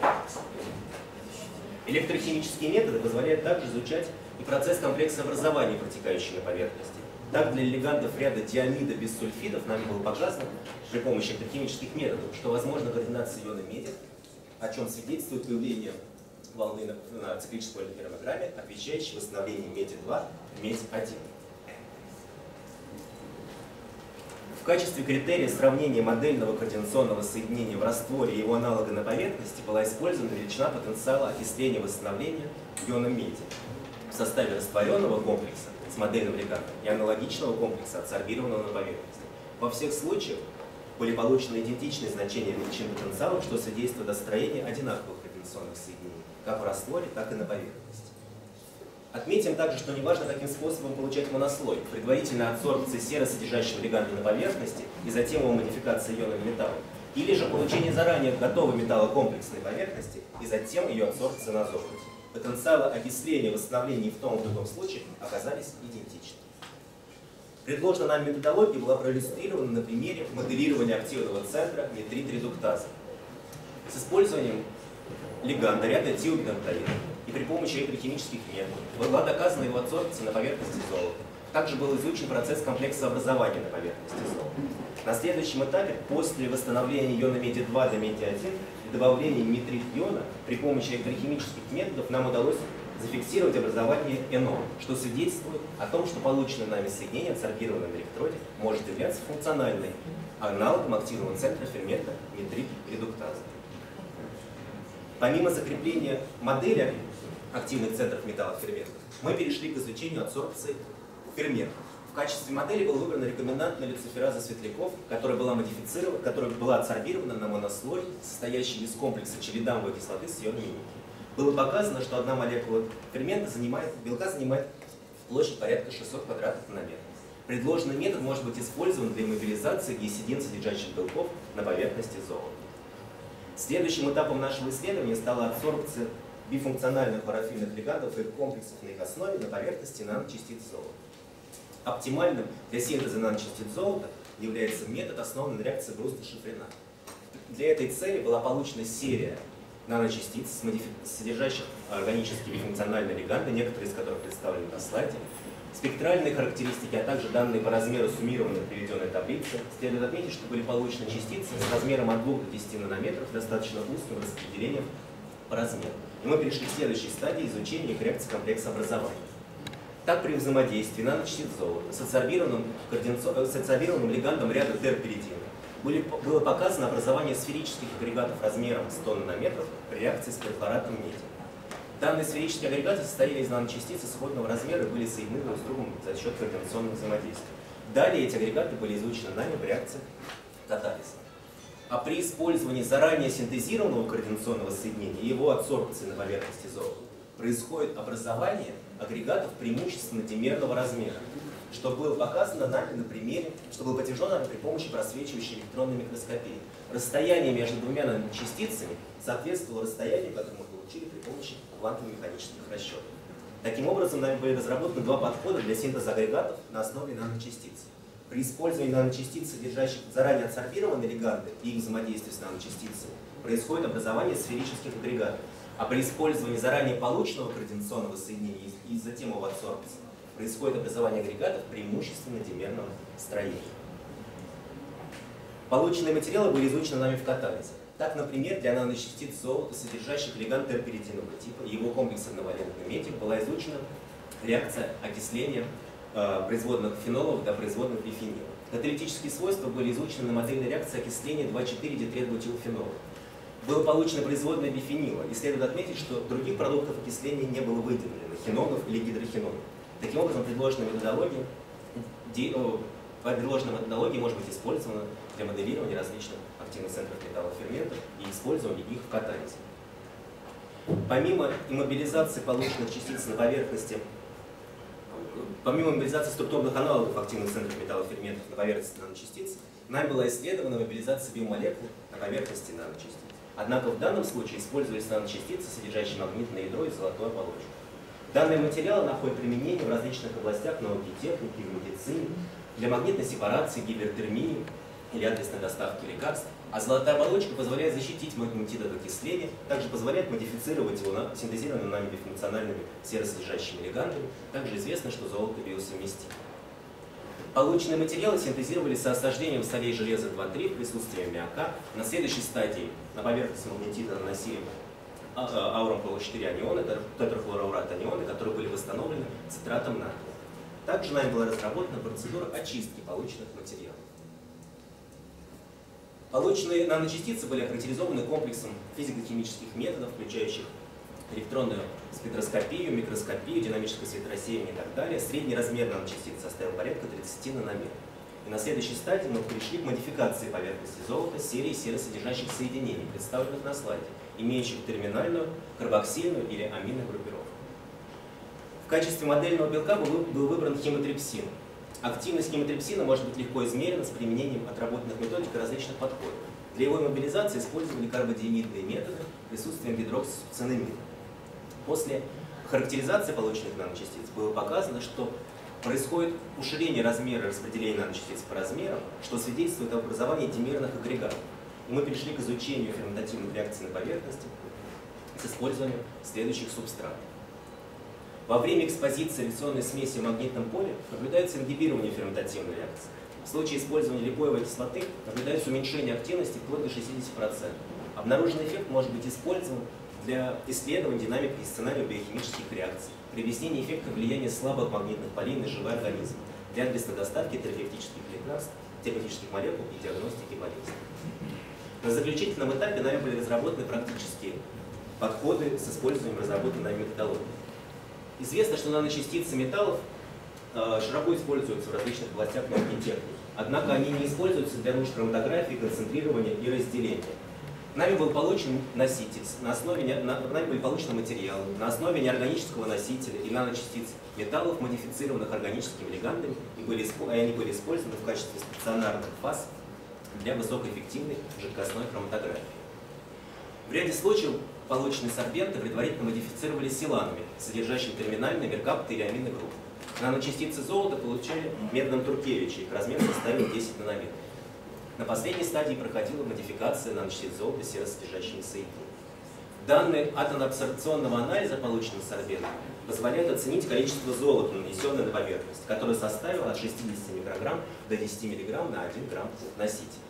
Электрохимические методы позволяют также изучать процесс комплексообразования, протекающий на поверхности. Так, для легандов ряда диамида без сульфидов нами было показано при помощи электрохимических методов, что возможно координация иона меди, о чем свидетельствует появление волны на, на циклической полимерограмме, отвечающей восстановлению меди-2 медь-1. В качестве критерия сравнения модельного координационного соединения в растворе и его аналога на поверхности была использована величина потенциала окисления восстановления иона меди в составе растворенного комплекса с модельным легандом и аналогичного комплекса, адсорбированного на поверхности. Во всех случаях были получены идентичные значения величин потенциала, что свидетельствует о строении одинаковых координационных соединений как в растворе, так и на поверхности. Отметим также, что неважно, каким способом получать монослой, предварительная адсорбция серосодержащего леганда на поверхности и затем его модификация ионами металла, или же получение заранее готового металла комплексной поверхности и затем ее адсорбция на золоте. Потенциалы окисления восстановления в том и в другом случае оказались идентичны. Предложенная нам методология была проиллюстрирована на примере моделирования активного центра метрит-редуктаза. С использованием леганда ряда этилбенктаина и при помощи электрохимических методов была доказана его адсорбция на поверхности золота. Также был изучен процесс комплексообразования на поверхности золота. На следующем этапе, после восстановления иона меди-2 до меди-1 и добавления метрит-иона, при помощи электрохимических методов нам удалось зафиксировать образование НО, что свидетельствует о том, что полученное нами соединение адсорбированном электроде может являться функциональной аналогом активного центра фермента метрит-редуктаза. Помимо закрепления модели активных центров металлов ферментов, мы перешли к изучению адсорбции ферментов. Качестве модели был выбран рекомендантная люцифераза светляков, которая была модифицирована, которая была адсорбирована на монослой, состоящий из комплекса челидамовой кислоты с ионами Было показано, что одна молекула фермента занимает, белка занимает площадь порядка 600 квадратных нанометров. Предложенный метод может быть использован для иммобилизации гистидин содержащих белков на поверхности золота. Следующим этапом нашего исследования стала адсорбция бифункциональных парафильных лигандов и комплексов на их основе на поверхности наночастиц золота. Оптимальным для синтеза наночастиц золота является метод, основанный на реакции Бруста-Шифрена. Для этой цели была получена серия наночастиц, содержащих органические бифункциональные леганды, некоторые из которых представлены на слайде, Спектральные характеристики, а также данные по размеру суммированной приведенной таблицы. Следует отметить, что были получены частицы с размером от 2 до 10 нанометров, достаточно узким распределением по размеру. И мы перешли к следующей стадии изучения их реакции комплекса образования. Так, при взаимодействии наночастиц золота с адсорбированным, с адсорбированным легандом ряда терперидина были, было показано образование сферических агрегатов размером 100 нанометров при реакции с перхлоратом меди. Данные сферические агрегаты состояли из наночастиц сходного размера и были соединены друг с другом за счет координационного взаимодействия. Далее эти агрегаты были изучены нами в реакции катализа. А при использовании заранее синтезированного координационного соединения и его адсорбции на поверхности золота происходит образование агрегатов преимущественно димерного размера, что было показано нами на примере, что было подтверждено при помощи просвечивающей электронной микроскопии. Расстояние между двумя наночастицами соответствовало расстоянию, которое мы получили при помощи квантово-механических расчетов. Таким образом, нами были разработаны два подхода для синтеза агрегатов на основе наночастиц. При использовании наночастиц, содержащих заранее адсорбированные леганды и их взаимодействии с наночастицами, происходит образование сферических агрегатов. А при использовании заранее полученного координационного соединения и затем его адсорбции происходит образование агрегатов преимущественно димерного строения. Полученные материалы были изучены нами в катализе. Так, например, для наночастиц золота, содержащих леган терперидинового типа, его комплекс одновалентной меди была изучена реакция окисления производных фенолов до производных бифенила. Каталитические свойства были изучены на модельной реакции окисления 2,4 дитрет-бутилфенола. Было получено производное бифенила, и следует отметить, что других продуктов окисления не было выделено, хинонов или гидрохинонов. Таким образом, предложенная методология, предложенная методология может быть использована для моделирования различных активных центров металлоферментов и использования их в катализе. Помимо иммобилизации полученных частиц на поверхности, помимо иммобилизации структурных аналогов активных центров металлоферментов на поверхности наночастиц, нами была исследована мобилизация биомолекул на поверхности наночастиц. Однако в данном случае использовались наночастицы, содержащие магнитное ядро и золотую оболочку. Данные материалы находят применение в различных областях науки техники, в медицине, для магнитной сепарации, гипертермии или адресной доставки лекарств, а золотая оболочка позволяет защитить магнетит от окисления, также позволяет модифицировать его на синтезированными нами бифункциональными серосодержащими легандами. Также известно, что золото биосовместимо. Полученные материалы синтезировались с осаждением солей железа 2,3 в присутствии аммиака. На следующей стадии на поверхность магнетита наносили ауром ПО4 анионы, тетрахлороурат анионы, которые были восстановлены цитратом натрия. Также нами была разработана процедура очистки полученных материалов. Полученные наночастицы были охарактеризованы комплексом физико-химических методов, включающих электронную спектроскопию, микроскопию, динамическое светорассеивание и так далее. Средний размер наночастиц составил порядка 30 нанометров. И на следующей стадии мы пришли к модификации поверхности золота серии серосодержащих соединений, представленных на слайде, имеющих терминальную, карбоксильную или аминную группировку. В качестве модельного белка был выбран химотрипсин, Активность гемотрипсина может быть легко измерена с применением отработанных методик и различных подходов. Для его мобилизации использовали карбодиамидные методы присутствием гидроксицинамида. После характеризации полученных наночастиц было показано, что происходит уширение размера распределения наночастиц по размерам, что свидетельствует об образовании димерных агрегатов. И мы перешли к изучению ферментативных реакций на поверхности с использованием следующих субстратов. Во время экспозиции реакционной смеси в магнитном поле наблюдается ингибирование ферментативной реакции. В случае использования липоевой кислоты наблюдается уменьшение активности вплоть до 60%. Обнаруженный эффект может быть использован для исследования динамики и сценария биохимических реакций, при объяснении эффекта влияния слабых магнитных полей на живой организм, для адресной доставки терапевтических лекарств, терапевтических молекул и диагностики болезней. На заключительном этапе нами были разработаны практические подходы с использованием разработанной методологии. Известно, что наночастицы металлов э, широко используются в различных областях науки техники. Однако они не используются для нужд хроматографии, концентрирования и разделения. Нами был получен носитель, на основе, на, нами были получены материалы на основе неорганического носителя и наночастиц металлов, модифицированных органическими лигандами, и, были, и они были использованы в качестве стационарных фаз для высокоэффективной жидкостной хроматографии. В ряде случаев полученные сорбенты предварительно модифицировались силанами, содержащими терминальные меркапты или амины группы. Наночастицы золота получали методом Туркевича, их размер составил 10 нанометров. На последней стадии проходила модификация наночастиц золота серосодержащими соединениями. Данные атомно-абсорбционного анализа полученных сорбентов позволяют оценить количество золота, нанесенное на поверхность, которое составило от 60 микрограмм до 10 мг на 1 грамм носителя.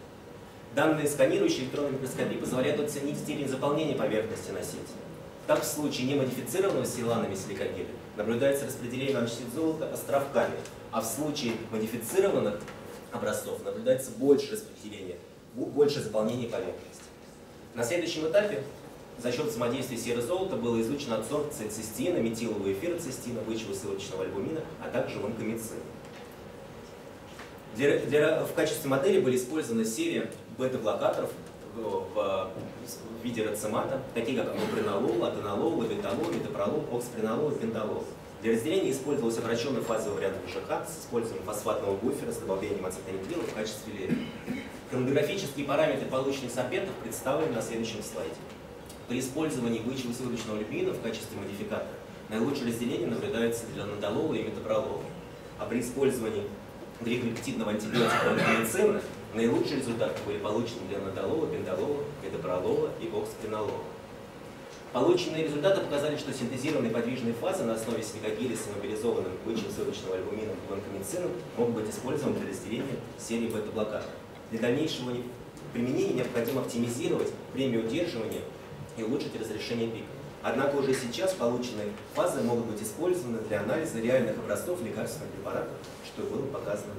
Данные сканирующей электронной микроскопии позволяют оценить степень заполнения поверхности носителя. Так, в случае немодифицированного силанами силикагеля наблюдается распределение наночастиц золота островками, а в случае модифицированных образцов наблюдается больше распределения, больше заполнения поверхности. На следующем этапе за счет взаимодействия серы-золота было изучено адсорбция цистина, метилового эфира цистина, вычего-сылочного альбумина, а также ванкомицина. Для, для, в качестве модели были использованы серия бета-блокаторов в, в, виде рацемата, такие как амупринолол, атенолол, лабитолол, метапролол, окспринолол и пенталол. Для разделения использовался вращенный фазовый вариант ВЖХ с использованием фосфатного буфера с добавлением ацетонитрила в качестве лерии. Хроматографические параметры полученных сорбентов представлены на следующем слайде. При использовании вычего-сывороточного люпина в качестве модификатора наилучшее разделение наблюдается для надолола и метапролола. А при использовании гликолептидного антибиотика ванкомицина наилучшие результаты были получены для надолола, пенталола, метапролола и оксапенолола. Полученные результаты показали, что синтезированные подвижные фазы на основе силикагиля с иммобилизованным вычем-сырочного альбумином и ванкомицином могут быть использованы для разделения серии бета-блокаторов. Для дальнейшего применения необходимо оптимизировать время удерживания и улучшить разрешение пика. Однако уже сейчас полученные фазы могут быть использованы для анализа реальных образцов лекарственных препаратов, что было показано.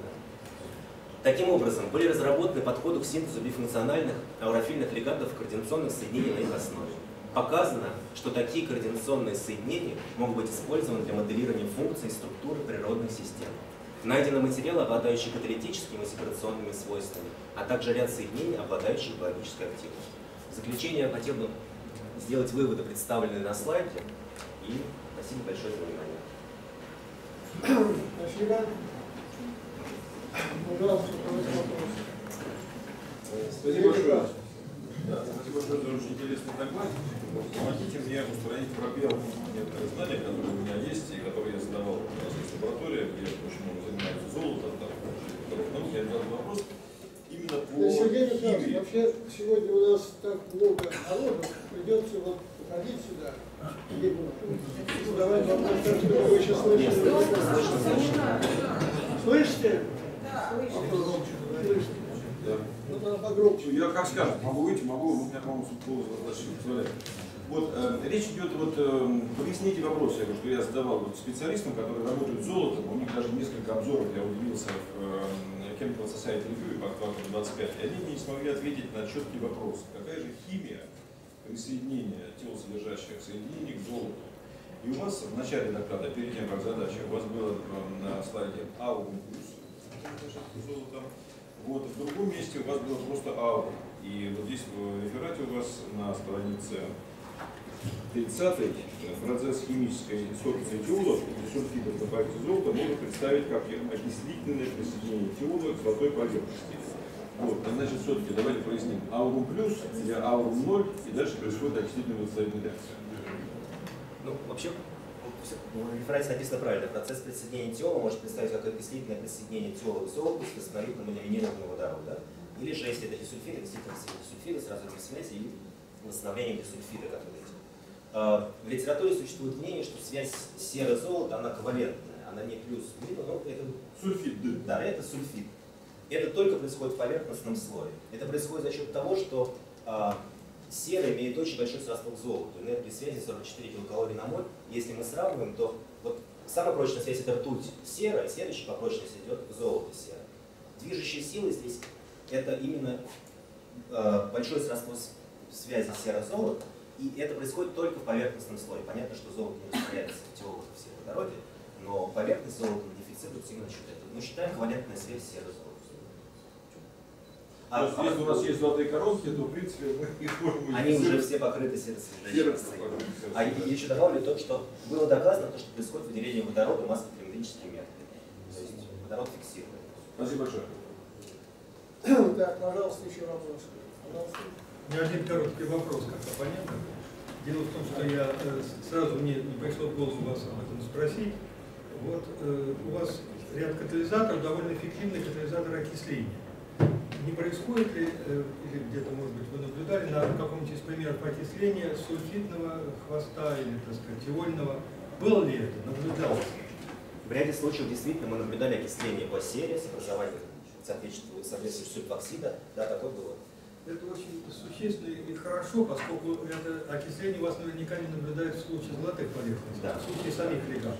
Таким образом, были разработаны подходы к синтезу бифункциональных аурофильных лигандов координационных соединений на их основе. Показано, что такие координационные соединения могут быть использованы для моделирования функций и структуры природных систем. Найдены материалы, обладающие каталитическими и сепарационными свойствами, а также ряд соединений, обладающих биологической активностью. В заключение я хотел бы сделать выводы, представленные на слайде, и спасибо большое за внимание. Спасибо. Пожалуйста. Спасибо большое. Да, спасибо большое за очень интересный доклад. Помогите мне устранить пробел некоторых знаний, которые у меня есть и которые я задавал у нас есть лаборатория, где очень много занимаются золотом, там, наук. Я задал вопрос именно по Сергей Михайлович, химии. вообще сегодня у нас так много народу, придется вот ходить сюда и задавать вопрос, что вы еще слышали. Слышите? Слышите? Да. Ну, надо погромче. Я как скажу, могу выйти, могу, но у меня, по-моему, позволяет. Вот, э, речь идет, вот, э, поясните вопрос, я что я задавал вот, специалистам, которые работают с золотом, у них даже несколько обзоров я удивился в э, Chemical Society Review по факту 25, и они не смогли ответить на четкий вопрос, какая же химия присоединения телосодержащих соединений к золоту. И у вас в начале доклада, перед тем, как задача, у вас было э, на слайде аурум золотом, вот, в другом месте у вас было просто аура. И вот здесь в реферате у вас на странице 30 процесс химической сорбции тиолов и сульфидов добавить золота можно представить как окислительное присоединение тиола к золотой поверхности. Вот, а значит, все-таки давайте проясним. Аурум плюс или аурум ноль, и дальше происходит окислительная водостроительная реакция. Ну, вообще, в реферате написано правильно. Процесс присоединения тела может представить как окислительное присоединение тела к золоту с восстановительным ламинированным водорода. Или же, если это дисульфиды, действительно дисульфиды с разрывом связи и восстановлением дисульфида. А, В литературе существует мнение, что связь серо-золота, она ковалентная, она не плюс-минус, но это, Сульфид, да. да, это сульфид. Это только происходит в поверхностном слое. Это происходит за счет того, что а, сера имеет очень большой сросток к золоту. Энергия связи 44 килокалорий на моль. Если мы сравниваем, то вот самая прочная связь это ртуть сера, и следующая по прочности идет золото сера. Движущая сила здесь это именно э, большой сросток связи сера-золото, и это происходит только в поверхностном слое. Понятно, что золото не растворяется в теолах и в сероводороде, но поверхность золота модифицируется именно счет этого. Мы считаем ковалентная связь сера-золота. А, есть, если у нас есть золотые коронки, то в принципе мы их можем Они уже все покрыты сердцем. А еще добавлю то, что было доказано, то, что происходит выделение водорода массово-термометрическими методами. То есть водород фиксирует. Спасибо большое. Так, пожалуйста, еще вопрос. Пожалуйста. У меня один короткий вопрос как оппонента. Дело в том, что я э, сразу мне не пришло в голову вас об этом спросить. Вот э, у вас ряд катализаторов, довольно эффективный катализатор окисления. Не происходит ли, э, или где-то, может быть, вы наблюдали на каком-нибудь из примеров окисления сульфидного хвоста или, так сказать, теольного? Было ли это? Наблюдалось? В ряде случаев действительно мы наблюдали окисление по серии с образованием соответствующего сульфоксида. Да, такое было. Это очень существенно и хорошо, поскольку это окисление у вас наверняка не наблюдается в случае золотых поверхностей, Да. в случае самих легатов.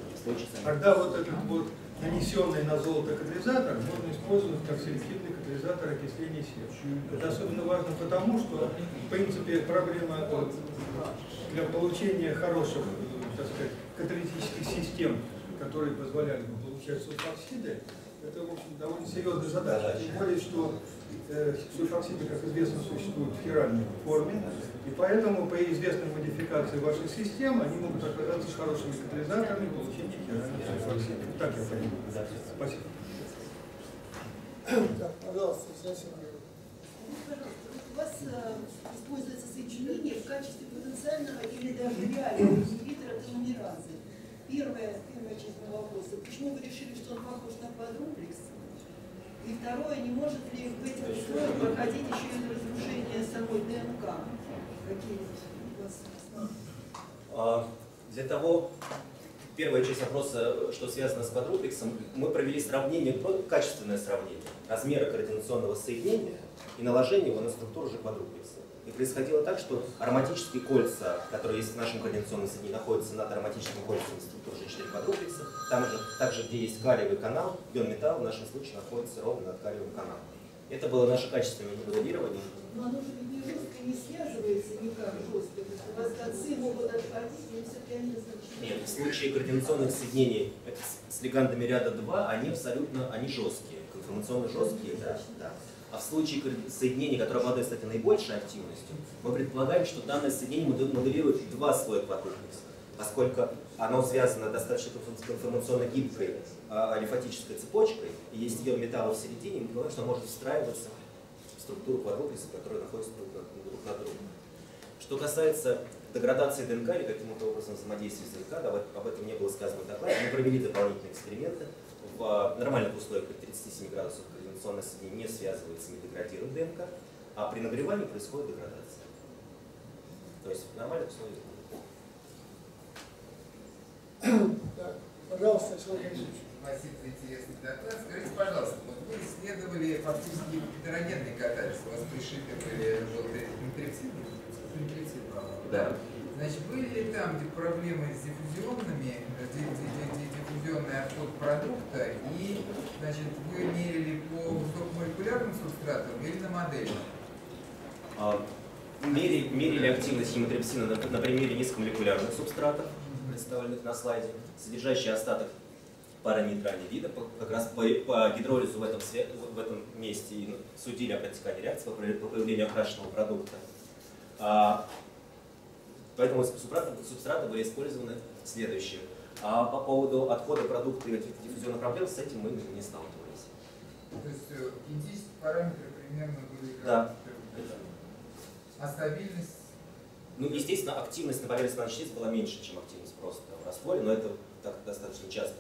Тогда вот этот вот нанесенный на золото катализатор можно использовать как селективный катализатор окисления серы. Это особенно важно потому, что, в принципе, проблема э, для получения хороших, так сказать, каталитических систем, которые позволяли бы получать сульфоксиды, это, в общем, довольно серьезная задача. Тем более, что сульфоксиды, как известно, существуют в хиральной форме, и поэтому при известной модификации вашей системы они могут оказаться хорошими катализаторами получения хиральных сульфоксидов. Так я понимаю. Спасибо. Так, пожалуйста, Сергей Сергеевич. Пожалуйста, вот у вас э, используется соединение в качестве потенциального или даже реального ингибитора теломеразы. Первая, первая часть моего вопроса. Почему вы решили, что он похож на квадруплекс? И второе, не может ли в этих условиях проходить еще и разрушение самой ДНК? Какие у вас Для того, первая часть вопроса, что связано с квадруплексом, мы провели сравнение, ну, качественное сравнение размера координационного соединения и наложение его на структуру же квадруплекса. Происходило так, что ароматические кольца, которые есть в нашем координационном соединении, находятся над ароматическими кольцами структуры G4 квадруплекса. Там же, также, где есть калиевый канал, бионметалл в нашем случае находится ровно над калиевым каналом. Это было наше качественное моделирование. Но оно же не жестко не связывается никак жестко. У вас концы могут отходить, но все-таки они значительно. Нет, в случае координационных соединений с, с легандами ряда 2, они абсолютно они жесткие, конформационно жесткие, да, да. А в случае соединений, которые обладают, кстати, наибольшей активностью, мы предполагаем, что данное соединение моделирует два слоя квадруплекса, поскольку оно связано достаточно конформационно гибкой алифатической цепочкой, и есть ее металла в середине, мы предполагаем, что оно может встраиваться в структуру квадруплекса, которые находятся друг на, друг на друге. Что касается деградации ДНК или каким-то образом взаимодействия с ДНК, да, об этом не было сказано в докладе, мы провели дополнительные эксперименты. В нормальных условиях при 37 градусах координационное соединение не связывается, не деградирует ДНК, а при нагревании происходит деградация. То есть в нормальных условиях. Так, пожалуйста. Спасибо за интересный доклад. Скажите, пожалуйста, вот вы исследовали фактически гетерогенный катализ. У вас желтый интрипсид? Интрипсид, по-моему. Да. Значит, были ли там проблемы с диффузионными, ди- ди- ди- ди- диффузионный отход продукта, и, значит, вы мерили по высокомолекулярным субстратам или на модельном? А, Мерили, мерили активность химотрипсина на, на примере низкомолекулярных субстратов, представленных на слайде, содержащий остаток паранейтрального вида, как раз по, по гидролизу в этом, в этом месте судили о протекании реакции по по появлению окрашенного продукта. А, поэтому субстраты, были использованы следующие. А по поводу отхода продукта и диффузионных проблем с этим мы не сталкивались. То есть э, кинетические параметры примерно были как? Да. А стабильность? Ну, естественно, активность на поверхности наночастиц была меньше, чем активность просто в растворе, но это так достаточно часто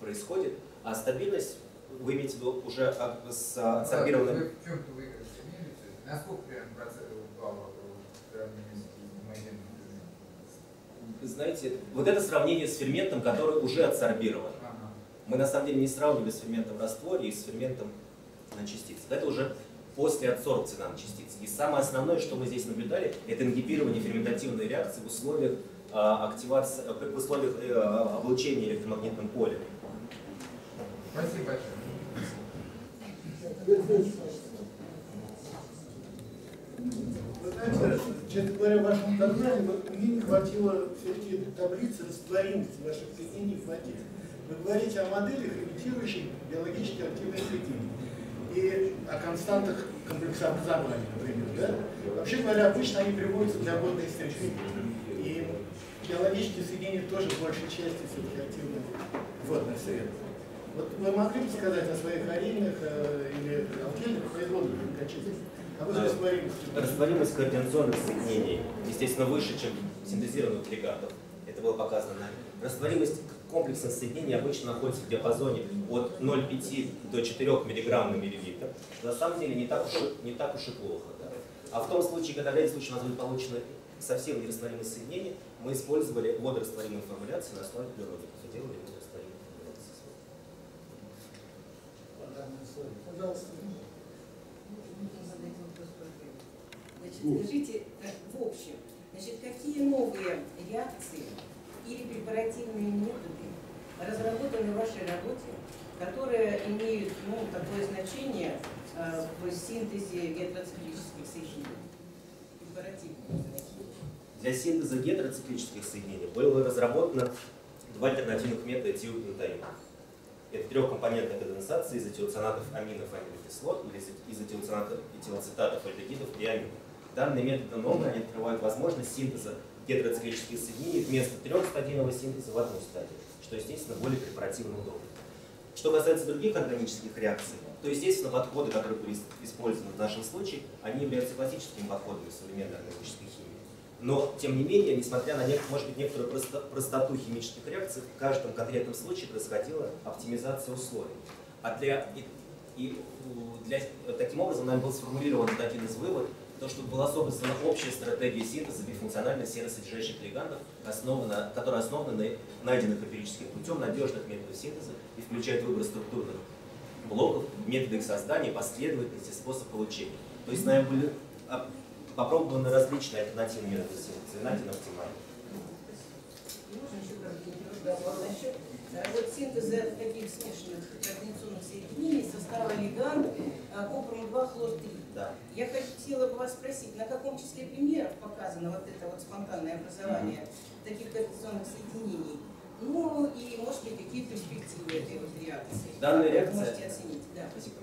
происходит. А стабильность, вы имеете в виду уже с адсорбированным... Вы в чем-то выиграли, мерите? Насколько примерно процентов баллов в сравнении с гомогенным ферментом? Знаете, вот это сравнение с ферментом, который уже адсорбирован. Мы на самом деле не сравнивали с ферментом в растворе и с ферментом наночастиц. Это уже после адсорбции наночастиц. И самое основное, что мы здесь наблюдали, это ингибирование ферментативной реакции в условиях а, активации, а, в условиях э, облучения электромагнитным полем. Спасибо большое. Знаете, честно говоря, в вашем докладе вот мне не хватило все-таки таблицы растворимости ваших соединений не хватило. Вы говорите о моделях, имитирующих биологически активные соединения. и о константах комплексообразования, например. Да? Вообще говоря, обычно они приводятся для водной среды. И биологические соединения тоже в большей части все-таки активны водная среда. Вот вы могли бы сказать о своих арийных э, или алкильных производных окончательных? А растворимость? Координационных соединений, естественно, выше, чем синтезированных лигатов. Это было показано нами. Растворимость комплексных соединений обычно находится в диапазоне от 0,5 до 4 мг на миллилитр. На самом деле не так уж, не так уж и плохо. Да? А в том случае, когда в ряде случаев у нас были получены совсем нерастворимые соединения, мы использовали водорастворимые формуляции на основе природы. Делали водорастворимые формуляции. Пожалуйста. Значит, скажите, так, в общем, значит, какие новые реакции или препаративные методы разработаны в вашей работе, которые имеют ну, такое значение э, в синтезе гетероциклических соединений? Для синтеза гетероциклических соединений было разработано два альтернативных метода этилбентаина. Это трехкомпонентная конденсация из аминов и аминокислот или из этилоцианатов этилоцитатов альдегидов и аминов. Данные методы новые, они открывают возможность синтеза гетероциклических соединений вместо трехстадийного синтеза в одну стадию, что, естественно, более препаративно удобно. Что касается других органических реакций, то, естественно, подходы, которые были использованы в нашем случае, они являются классическими подходами современной органической химии. Но, тем не менее, несмотря на, может быть, некоторую простоту химических реакций, в каждом конкретном случае происходила оптимизация условий. А для, и, и для, таким образом нами был сформулирован один из выводов, то, что была создана общая стратегия синтеза бифункциональных серосодержащих лигандов, основана, которая основана на найденных эмпирическим путем надежных методов синтеза и включает выбор структурных блоков, методы их создания, последовательности, способ получения. То есть нами были а, попробованы различные альтернативные методы синтеза и найден оптимальный. Вот синтеза таких смешанных координационных соединений состава лиганд копрум-2 хлор-3 да. Я хотела бы вас спросить, на каком числе примеров показано вот это вот спонтанное образование mm -hmm. таких координационных соединений? Ну и, может быть, какие перспективы этой вот реакции? Данная как реакция... можете оценить? Да. Спасибо,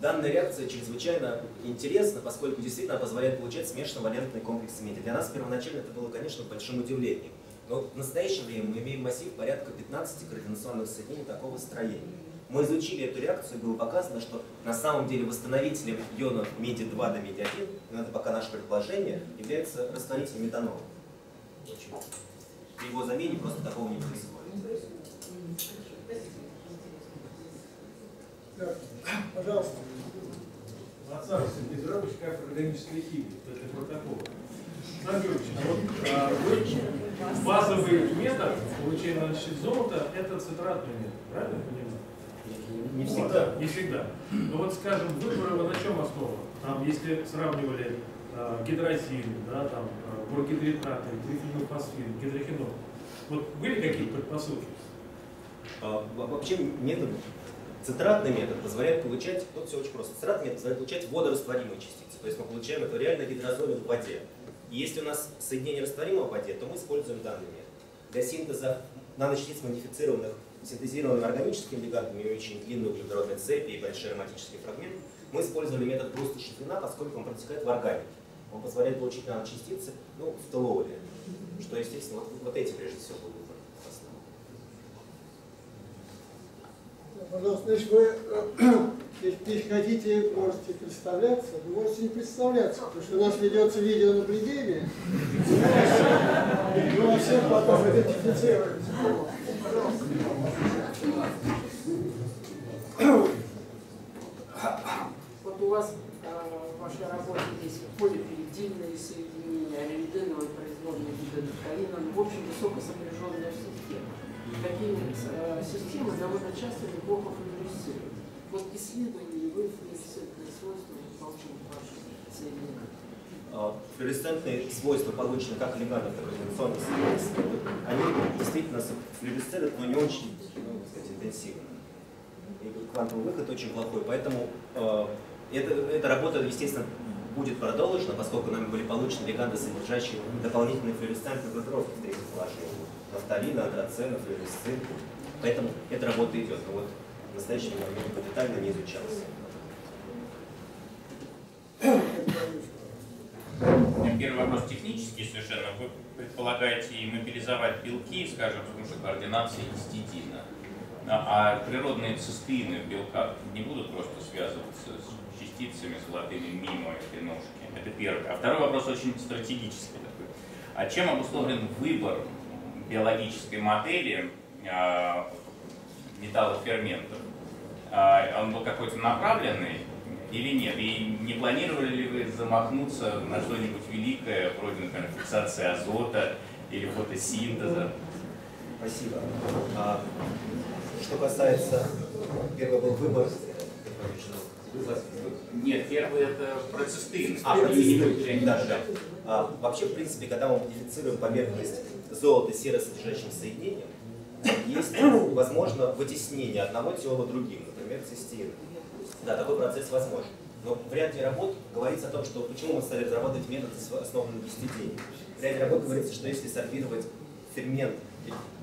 Данная реакция чрезвычайно интересна, поскольку действительно позволяет получать смешанно-валентный комплекс медиа. Для нас первоначально это было, конечно, большим удивлением. Но в настоящее время мы имеем массив порядка 15 координационных соединений такого строения. Мы изучили эту реакцию, было показано, что на самом деле восстановителем ионов меди-2 до меди-1, но это пока наше предположение, является растворитель метанола. При его замене просто такого не происходит. Пожалуйста. Мацар Сергей Зурович, как органической химии, это протокол. Георгиевич, а вот а, вы, базовый метод получения золота – это цитратный метод, правильно я понимаю? Не всегда. Не всегда. Но вот, скажем, выбор его на чем основан? Там, если сравнивали э, гидрозин, да, там, э, бургидритраты, трифенилфосфин, гидрохинол, вот были какие-то предпосылки? А, вообще метод, цитратный метод позволяет получать, тут все очень просто, цитратный метод позволяет получать водорастворимые частицы, то есть мы получаем это реально гидрозоль в воде. И если у нас соединение растворимо в воде, то мы используем данный метод. Для синтеза наночастиц модифицированных синтезированными органическими лигандами, имеющими длинные углеводородные цепи и большие ароматические фрагменты, мы использовали метод Бруста Шифрина, поскольку он протекает в органике. Он позволяет получить наночастицы ну, в телооле, что, естественно, вот, вот эти, прежде всего, будут Пожалуйста, значит, вы, э, если хотите, можете представляться, вы можете не представляться, потому что у нас ведется видеонаблюдение. Мы вас всех потом идентифицируем. Вот у вас э, в вашей работе есть полипепидильные соединения, аллелидиновые производные гидродокаина, в общем, высокосопряженная система. Такие э, системы довольно часто неплохо флюоресцируют. Вот исследовали ли вы флюоресцентные свойства получения ваших соединений? Флюоресцентные свойства получены как лигандов, так и информационных соединений, они действительно флюоресцируют, но не очень ну, сказать, интенсивно. И квантовый выход очень плохой, поэтому э, это, эта работа, естественно, будет продолжена, поскольку нами были получены лиганды, содержащие дополнительные флюоресцентные группировки в третьем положении. Нафталина, антрацена, флюоресцин. Поэтому эта работа идет. Но вот в настоящий момент детально не изучалась. Первый вопрос технический совершенно. Вы предполагаете мобилизовать белки, скажем, с помощью координации гистидина. А природные цистеины в белках не будут просто связываться с частицами золотыми мимо этой ножки? Это первое. А второй вопрос очень стратегический такой. А чем обусловлен выбор биологической модели а, металлоферментов? А, он был какой-то направленный или нет? И не планировали ли вы замахнуться на что-нибудь великое, вроде, например, фиксации азота или фотосинтеза? Спасибо. А, что касается, первый был выбор, Нет, первый это процистин. А, процистин, да, да. А, вообще, в принципе, когда мы модифицируем поверхность золота серосодержащим соединением, есть, возможно, вытеснение одного тела другим, например, цистеина. Да, такой процесс возможен. Но в ряде работ говорится о том, что почему мы стали разрабатывать методы, основанные на гистидине. В ряде работ говорится, что если сорбировать фермент,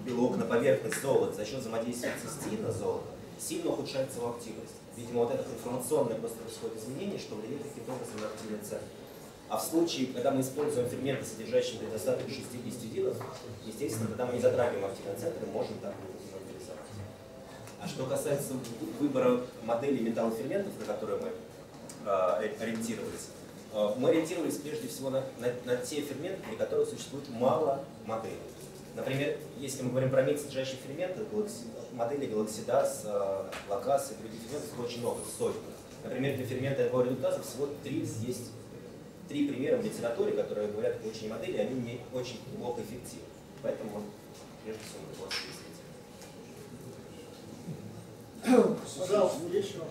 белок на поверхность золота за счет взаимодействия цистина золота, сильно ухудшается его активность. Видимо, вот это информационное просто происходит изменение, что влияет каким-то образом на активный центр. А в случае, когда мы используем ферменты, содержащие предостаток 6 гистидинов, естественно, когда мы не затрагиваем активный центр, мы можем так. А что касается выбора модели металлоферментов, на которые мы э, ориентировались, э, мы ориентировались прежде всего на, на, на те ферменты, для которых существует мало моделей. Например, если мы говорим про содержащие ферменты, модели галаксидаз, э, лакас и других ферментов очень много, сотни. Например, для фермента редуктаза всего три есть три примера в литературе, которые говорят очень модели, они не очень плохо эффективны. Поэтому прежде всего мы вот Пожалуйста, еще.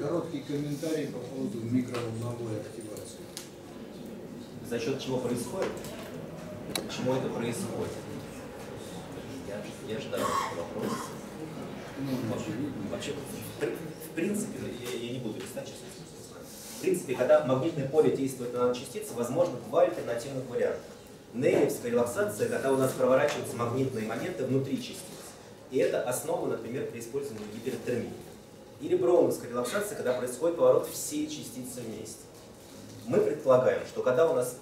Короткий комментарий по поводу микроволновой активации. За счет чего происходит? Почему это происходит? Я, я ждал вопрос. Ну, вообще, в, в принципе, я, я не буду листать сейчас. В принципе, когда магнитное поле действует на наночастицы, возможно два альтернативных варианта. Нейревская релаксация, когда у нас проворачиваются магнитные моменты внутри частиц. И это основа, например, при использовании гипертермии. Или броуновская релаксация, когда происходит поворот всей частицы вместе. Мы предполагаем, что когда у нас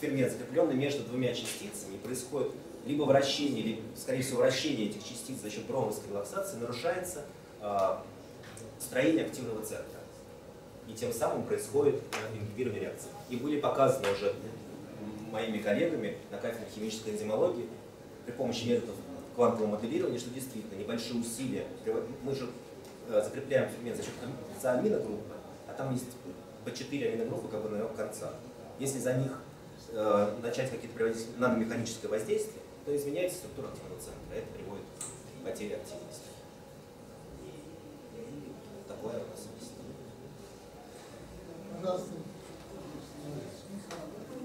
фермент закрепленный между двумя частицами, происходит либо вращение, либо, скорее всего, вращение этих частиц за счет броуновской релаксации, нарушается э, строение активного центра. И тем самым происходит э, ингибирование реакции. И были показаны уже моими коллегами на кафедре химической энзимологии при помощи методов квантового моделирования, что действительно небольшие усилия, мы же э, закрепляем фермент за счет за аминогруппы, а там есть по 4 аминогруппы как бы на конца. Если за них э, начать какие-то проводить наномеханическое воздействие, то изменяется структура активного центра, это приводит к потере активности. Такое у нас есть.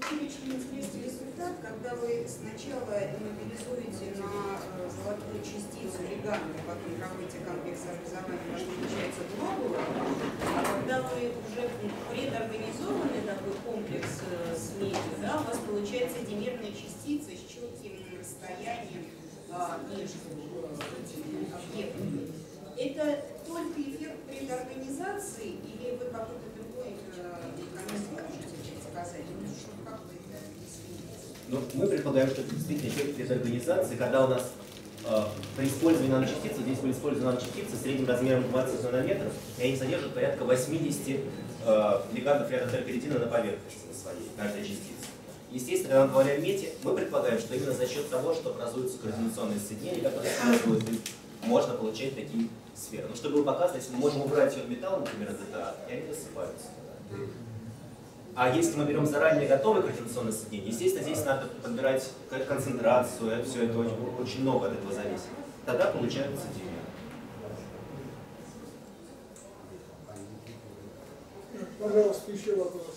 Очень интересный результат, когда вы сначала мобилизуете на э, золотую частицу леганду, потом проводите комплекс образования, получается уровня, а когда вы уже предорганизованный такой комплекс э, с медью, да, у вас получается димерная частица с четким расстоянием а, между объектами. Это только эффект предорганизации или вы какой-то другой э, механизм можете сказать? Ну, как вы это ну, мы предполагаем, что это действительно эффект предорганизации, когда у нас э, при использовании наночастиц, здесь были использованы наночастицы средним размером 20 нанометров, и они содержат порядка 80 э, легандов ряда терперетина на поверхности на своей, каждой частицы. Естественно, когда мы говорим о мете, мы предполагаем, что именно за счет того, что образуются координационные соединения, которые связывают можно получать такие сферы. Но чтобы было показано, если мы можем убрать ее металл, например, из ДТА, и они рассыпаются. А если мы берем заранее готовые координационные соединения, естественно, здесь надо подбирать концентрацию, все это очень, очень много от этого зависит. Тогда получаются деньги. Пожалуйста, еще вопросы.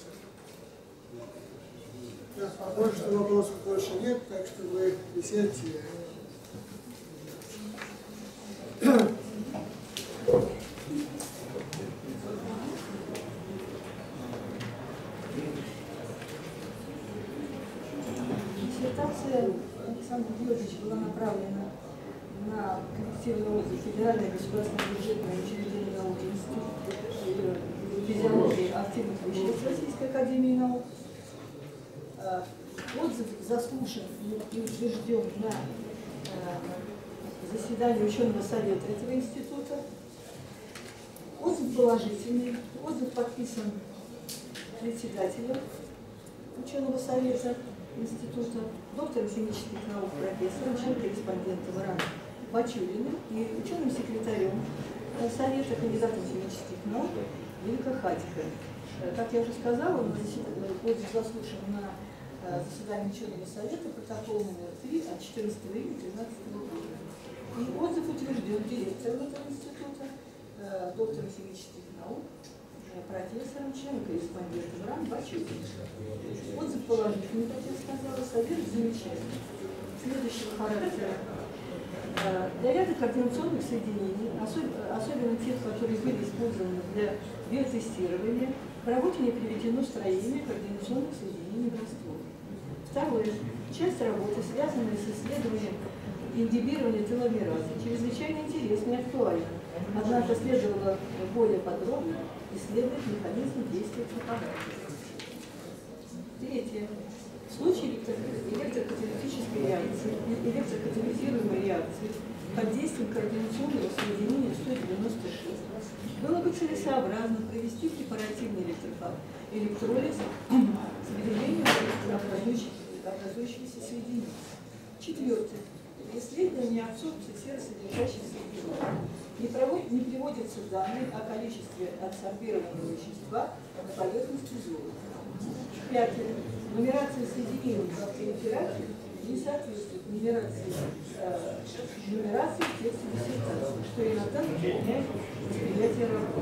Я похоже, что вопросов больше нет, так что вы беседуйте. Александра Георгиевича была направлена на коллективный отзыв Федеральное государственное бюджетное учреждение науки Институт физиологии активных веществ Российской Академии наук. Э, отзыв заслушан и утвержден на заседании ученого совета этого института. Отзыв положительный, отзыв подписан председателем ученого совета института, доктором химических наук, профессором, член-корреспондентом РАН Бачулиным и ученым секретарем совета, кандидатом химических наук Велика Хатика. Как я уже сказала, отзыв заслушан на э, заседании ученого совета, протокол номер 3 от 14 июня 2013 года. И отзыв утвержден директором этого института, э, доктором химических наук, э, профессором, членом корреспондентом РАН Бачукин. Отзыв положительный, как я сказала, совет замечательный. Следующего характера. Э, для ряда координационных соединений, особенно тех, которые были использованы для биотестирования, в работе не приведено строение координационных соединений в Второе. Часть работы, связанная с исследованием ингибирование теломеразы чрезвычайно интересно и актуально, однако следовало более подробно исследовать механизм действия препарата. Третье. В случае электрокаталитической реакции, электрокатализируемой реакции под действием координационного соединения 196 было бы целесообразно провести препаративный электролиз с выделением образующихся соединений. Четвертое исследования абсорбции серосодержащих соединений не, проводит, не приводятся данные о количестве абсорбированного вещества на поверхности золота. Пятое. Нумерация соединений в автореферате не соответствует нумерации, э, нумерации в диссертации, что иногда затрудняет восприятие работы.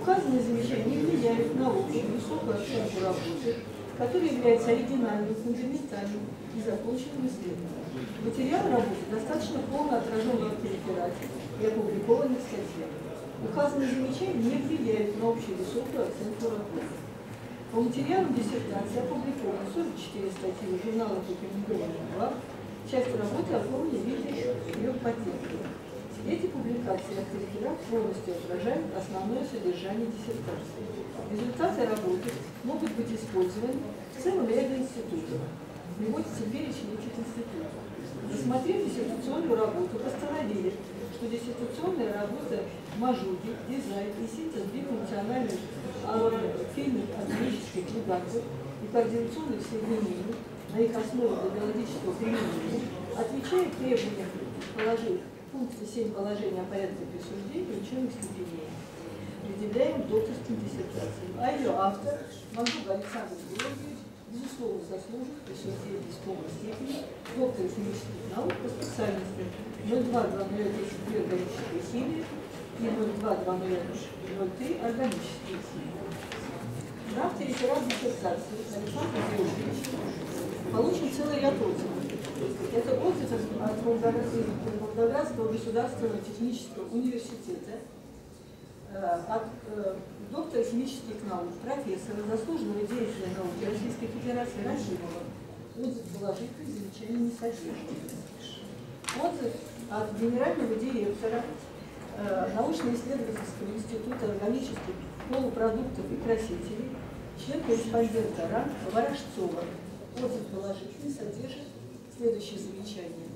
Указанные замечания не влияют на общую высокую оценку работы, которая является оригинальным, фундаментальным и законченным исследованием. Материал работы достаточно полно отражен в автореферате и опубликованных статьях. Указанные замечания не влияют на общую высокую оценку работы. По материалам диссертации опубликованы 44 статьи в журналах рекомендованных глав, часть работы оформлена в виде трех патентов. Эти публикации автореферат полностью отражают основное содержание диссертации. Результаты работы могут быть использованы в целом ряде институтов. Приводится перечень этих институтов. Рассмотрев диссертационную работу, постановили, что диссертационная работа Мажуги, дизайн и синтез бифункциональных аллофильных органических лигандов и координационных соединений на их основе для биологического применения отвечает требованиям положить пункта 7 положения о порядке присуждения ученых степеней, предъявляемым докторским диссертациям. А ее автор Мажуг Александр Георгиевич безусловно заслужит присуждение полной степени доктора химических наук по специальности 022010 органическая химия и 022003 органическая химия. Рафте реферат диссертации Александр Георгиевич получен целый ряд отзывов. Это отзыв от Волгоградского государственного технического университета, э, от э, доктора химических наук, профессора, заслуженного деятеля науки Российской Федерации Рашимова. Отзыв положительный, замечаний не содержит. Отзыв от генерального директора э, научно-исследовательского института органических полупродуктов и красителей, член-корреспондента РАН Ворожцова. Отзыв положительный содержит следующие замечания.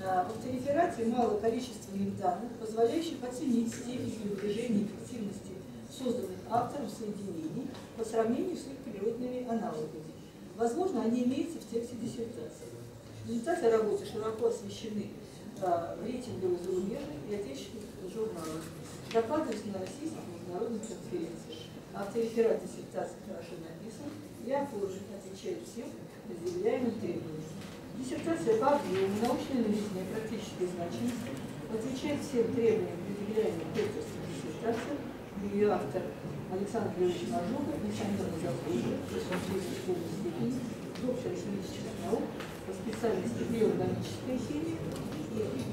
Э, в автореферате мало количественных данных, позволяющих оценить степень приближения эффективности созданных автором соединений по сравнению с их природными аналогами. Возможно, они имеются в тексте диссертации. Результаты работы широко освещены а, в рейтинговых зарубежных и отечественных журналах, докладываются на российских международных конференциях. Автореферат диссертации хорошо написан и оформлен, отвечает всем предъявляемым требованиям. Диссертация по объему, научной жизни и практической значимости отвечает всем требованиям, предъявляемым докторским диссертациям ее автор Александр несомненно заслужен, присутствующий в полной степени, доктор химических наук по специальности биоорганическая химия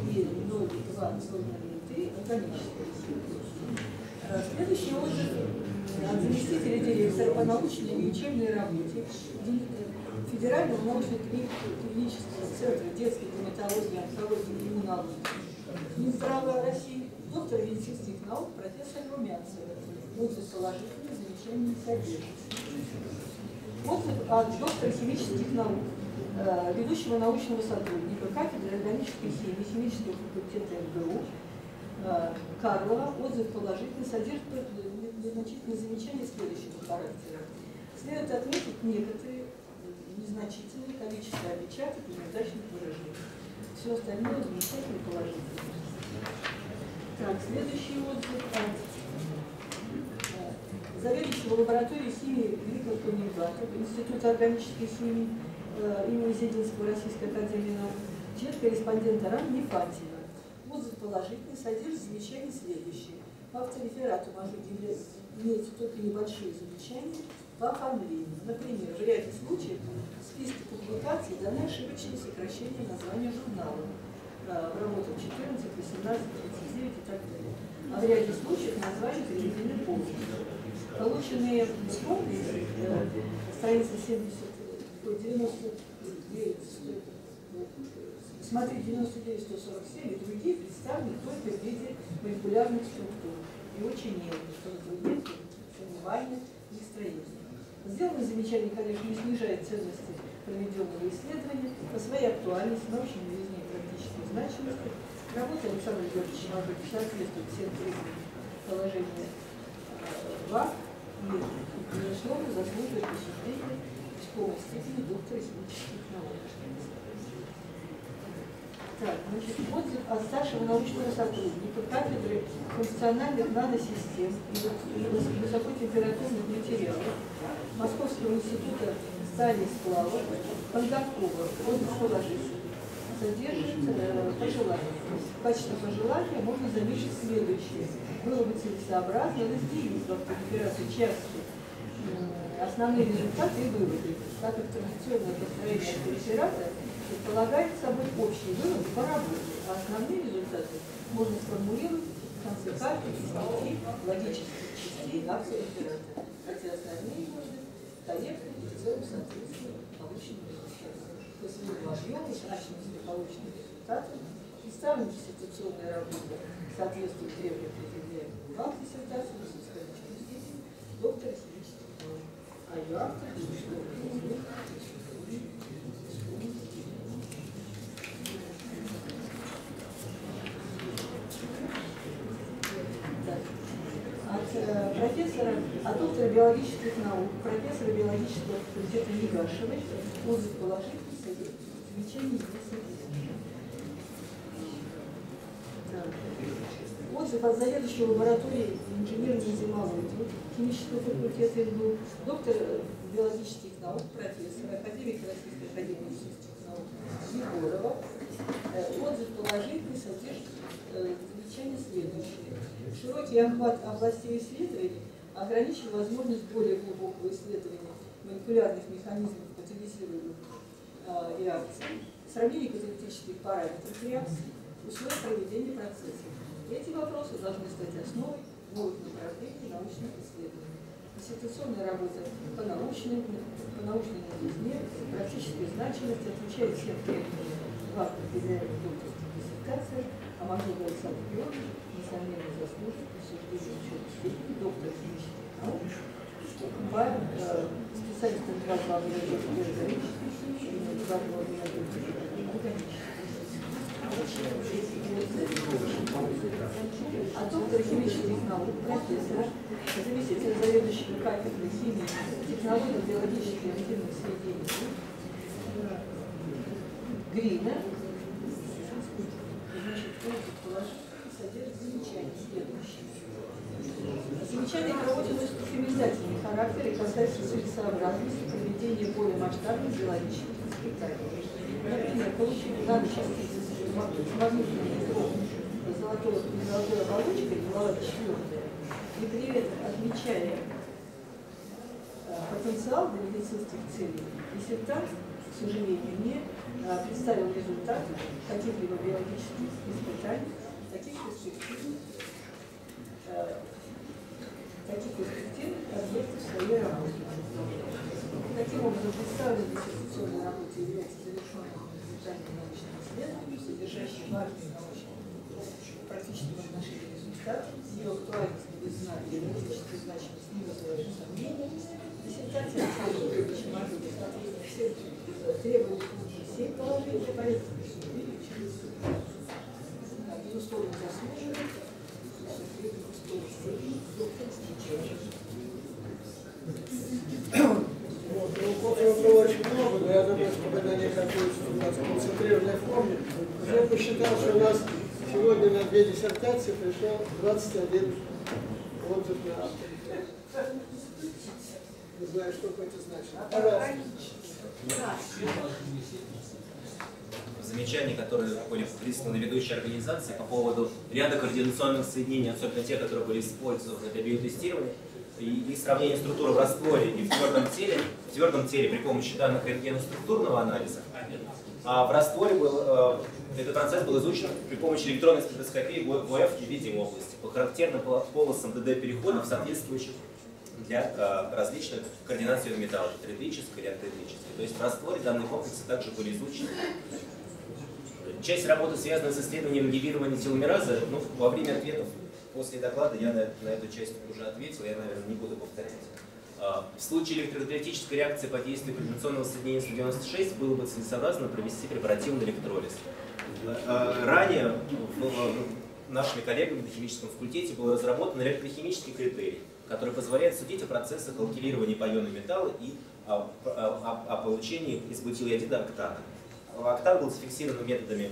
и 0203 органическая химия. Э, следующий отзыв от заместителя директора по научной и учебной работе Федерального научно-клинического центра детской гематологии, онкологии и иммунологии Минздрава России доктор медицинских наук, профессор Румянцева. Отзыв положительный, замечаний не содержит. Отзыв от доктора химических наук, э, ведущего научного сотрудника кафедры органической химии химического факультета МГУ э, Карлова. Отзыв положительный, содержит незначительные замечания следующего характера. Следует отметить некоторые незначительные количество опечаток и неудачных выражений. Все остальное замечательно положительно. Так, следующий отзыв от э, заведующего лабораторией химии Великого Калининграда Института органической химии э, имени Зединского Российской Академии наук, член-корреспондента РАН Нефантьева. Отзыв положительный, содержит замечания следующие. По автореферату могу иметь только небольшие замечания по оформлению. Например, в ряде случаев в списке публикаций даны ошибочные сокращения названия журнала в работах 14, 18, 39 и так далее. А в ряде случаев названия переведены полностью. Полученные комплексы, э, страница 70, 99, смотри, 99, 147 и другие представлены только в виде молекулярных структур и очень мелко, что затрудняет формирование их строения. Сделанное замечание, конечно, не снижает ценности проведенного исследования по своей актуальности, научной новизне и практической значимости. Работа Александра Георгиевича Маврики соответствует всем требованиям положения ВАК и, безусловно, заслуживает присуждения письмовой степени доктора химических наук. Так, значит, отзыв от старшего научного сотрудника кафедры функциональных наносистем и высокотемпературных материалов Московского института стали сплава Кондакова отзыв положительный содержит э, пожелания. В качестве пожелания можно заметить следующее. Было бы целесообразно разделить в автооперации части основные результаты и выводы, так как традиционное построение автореферата предполагает собой общий вывод по работе, а основные результаты можно сформулировать в конце каждой из пяти логических частей акции реферата, хотя основные выводы корректны и в целом соответствуют полученным результатам. Есть вывод объема, значимости полученных результатов, представлена диссертационная работа соответствует требованиям предъявляемым вам диссертации, высокоскоричной степени, доктора химических наук. А ее автор, безусловно, Э, профессора, от доктора биологических наук, профессора биологического факультета Негашевой, отзыв положительный, замечаний не Отзыв от заведующего лаборатории инженерной зимологии химического факультета МГУ, доктор биологических наук, профессор, академик Российской академии физических наук Егорова. Э, отзыв положительный содержит э, замечание следующее Широкий охват областей исследований ограничил возможность более глубокого исследования молекулярных механизмов катализируемых реакций, сравнение каталитических параметров реакций, условия проведения процесса. Эти вопросы должны стать основой новых направлений научных исследований. Диссертационная работа по научной, по научной новизне, практической значимости отвечает всем требованиям глав определяемых докторских диссертаций, а Мажор Александр Георгиевич заслужит присуждения ученой степени доктора химических наук, по специалистам два органической а доктор химических наук, профессор, заместитель заведующего кафедры химии, технологий биологических и активных сведений. Грина, значит, содержит замечания следующие. Замечания проводят рекомендательный характер и касаются целесообразности проведения более масштабных биологических испытаний. Например, получили наночастицы с магнитным ядром золотой, золотой оболочкой, глава четвертая, и при этом отмечая потенциал для медицинских целей, диссертант, к сожалению, не представил результаты каких-либо биологических испытаний таких перспективных, э, таких перспективных объектов своей работы. Таким образом, представленная диссертационная работа является завершенным результатом научного исследования, содержащим важные научные практически отношении результаты, ее актуальность, новизна и реалистическая значимость не вызывают сомнений. Диссертация Александра Юрьевича все требования все положения, поэтому безусловно заслуживает, Вот, ну, копий было очень много, но я думаю, что мы на них ответим у нас в концентрированной форме. Я посчитал, что у нас сегодня на две диссертации пришло 21 отзыв на автора. Не знаю, что это значит. Пожалуйста. замечания, которые были присланы ведущей организации по поводу ряда координационных соединений, особенно те, которые были использованы для биотестирования, и, и сравнение структуры в растворе и в твердом теле, в твердом теле при помощи данных рентгеноструктурного анализа. А в растворе был, этот процесс был изучен при помощи электронной спектроскопии в ОФ в видимой области по характерным полосам ДД-переходов, соответствующих для э, различных координаций металлов, тетрической или октетрической. То есть в растворе данные комплексы также были изучены. Часть работы связана с исследованием гибирования теломеразы. Ну, во время ответов после доклада я на, на эту часть уже ответил, я, наверное, не буду повторять. А, в случае электрокаталитической реакции под действием координационного соединения 196 было бы целесообразно провести препаративный электролиз. А, ранее нашими коллегами на химическом факультете был разработан электрохимический критерий, который позволяет судить о процессах алкилирования по иону металла и о, о, о получении из бутилиодида октана. Октан был зафиксирован методами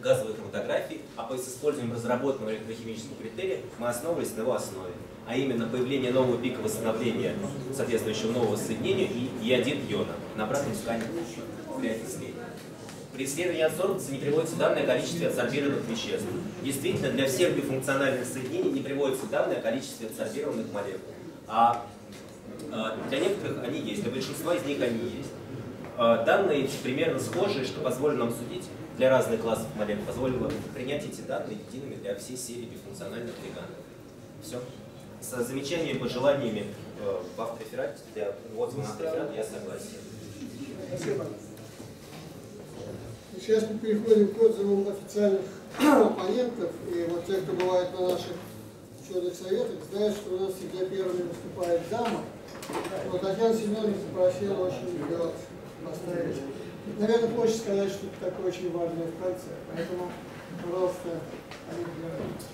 газовой хроматографии, а по использованием разработанного электрохимического критерия мы основывались на его основе, а именно появление нового пика восстановления соответствующего нового соединения и иодид иона на обратном скане для исследования. При исследовании адсорбции не приводится данное количество адсорбированных веществ. Действительно, для всех бифункциональных соединений не приводится данное количество адсорбированных молекул. А, а для некоторых они есть, для большинства из них они есть. А, данные примерно схожие, что позволит нам судить для разных классов молекул, позволило принять эти данные едиными для всей серии бифункциональных легандов. Все. С замечаниями пожеланиями э, в автореферате, для отзыва на автореферат я согласен. Спасибо. Сейчас мы переходим к отзывам официальных оппонентов. И вот те, кто бывает на наших ученых советах, знают, что у нас всегда первыми выступает зама. Но Татьяна Семеновна попросила очень ее поставить. Наверное, хочется сказать, что это такое очень важное в конце. Поэтому, пожалуйста, Олег Вот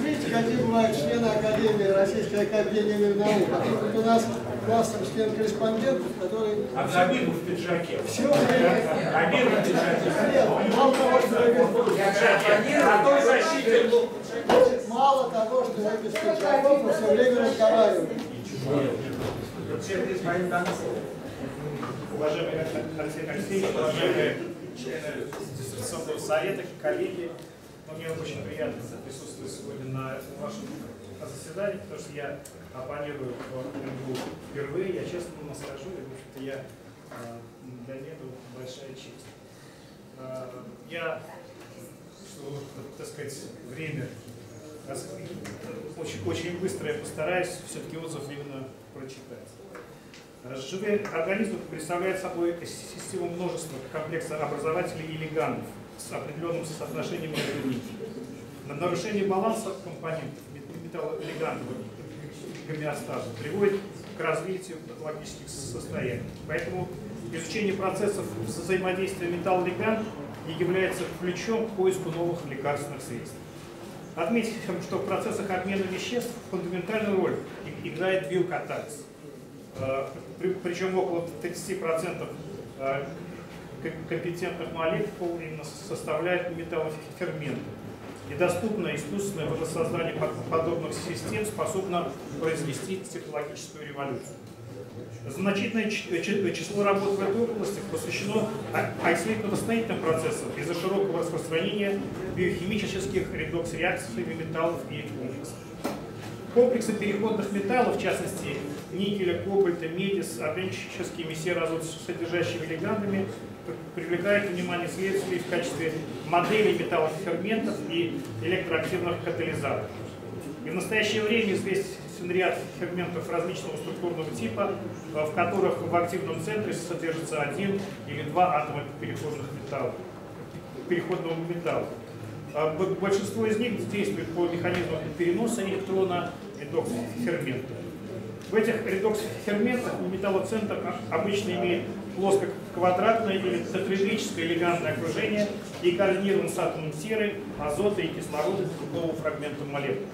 видите, какие бывают члены Академии, Российской Академии наук. А тут вот у нас классом член корреспондентов, который... А в пиджаке. Все время... Забиров в пиджаке. Нет, мало того, что вы без А то защитник. Мало того, что вы без пиджаков, вы все время разговариваете. Уважаемый Алексей Алексеевич, уважаемые члены диссертационного совета, коллеги, ну, мне очень приятно присутствовать сегодня на вашем заседании, потому что я оппонирую в МГУ впервые, я честно вам скажу, и, в общем-то, я, для меня это большая честь. Я, что, так сказать, время очень, очень быстро я постараюсь все-таки отзыв именно прочитать. Живой организм представляет собой систему множества комплекса образователей и легандов с определенным соотношением между ними. На нарушение баланса компонентов металлолегандового гомеостаза приводит к развитию патологических состояний. Поэтому изучение процессов взаимодействия металлолеганд является ключом к поиску новых лекарственных средств. Отметим, что в процессах обмена веществ фундаментальную роль играет биокатализ. Э, причем около 30% э, компетентных молекул именно составляют металлоферменты. И доступное искусственное воссоздание подобных систем способно произвести технологическую революцию. Значительное число работ в этой области посвящено исследовательно-восстановительным процессам из-за широкого распространения биохимических редокс-реакций металлов и комплексов. Комплексы переходных металлов, в частности никеля, кобальта, меди с органическими сероазот содержащими легандами, привлекают внимание следователей в качестве моделей металлоферментов и электроактивных катализаторов. И в настоящее время известен ряд ферментов различного структурного типа, в которых в активном центре содержится один или два атома переходных металлов. переходного металла. А большинство из них действует по механизму переноса электрона редокс-фермента. В этих редокс-ферментах металлоцентр обычно имеет плоско-квадратное или тетрайдрическое элегантное окружение и координирован с атомом серы, азота и кислорода другого фрагмента молекул.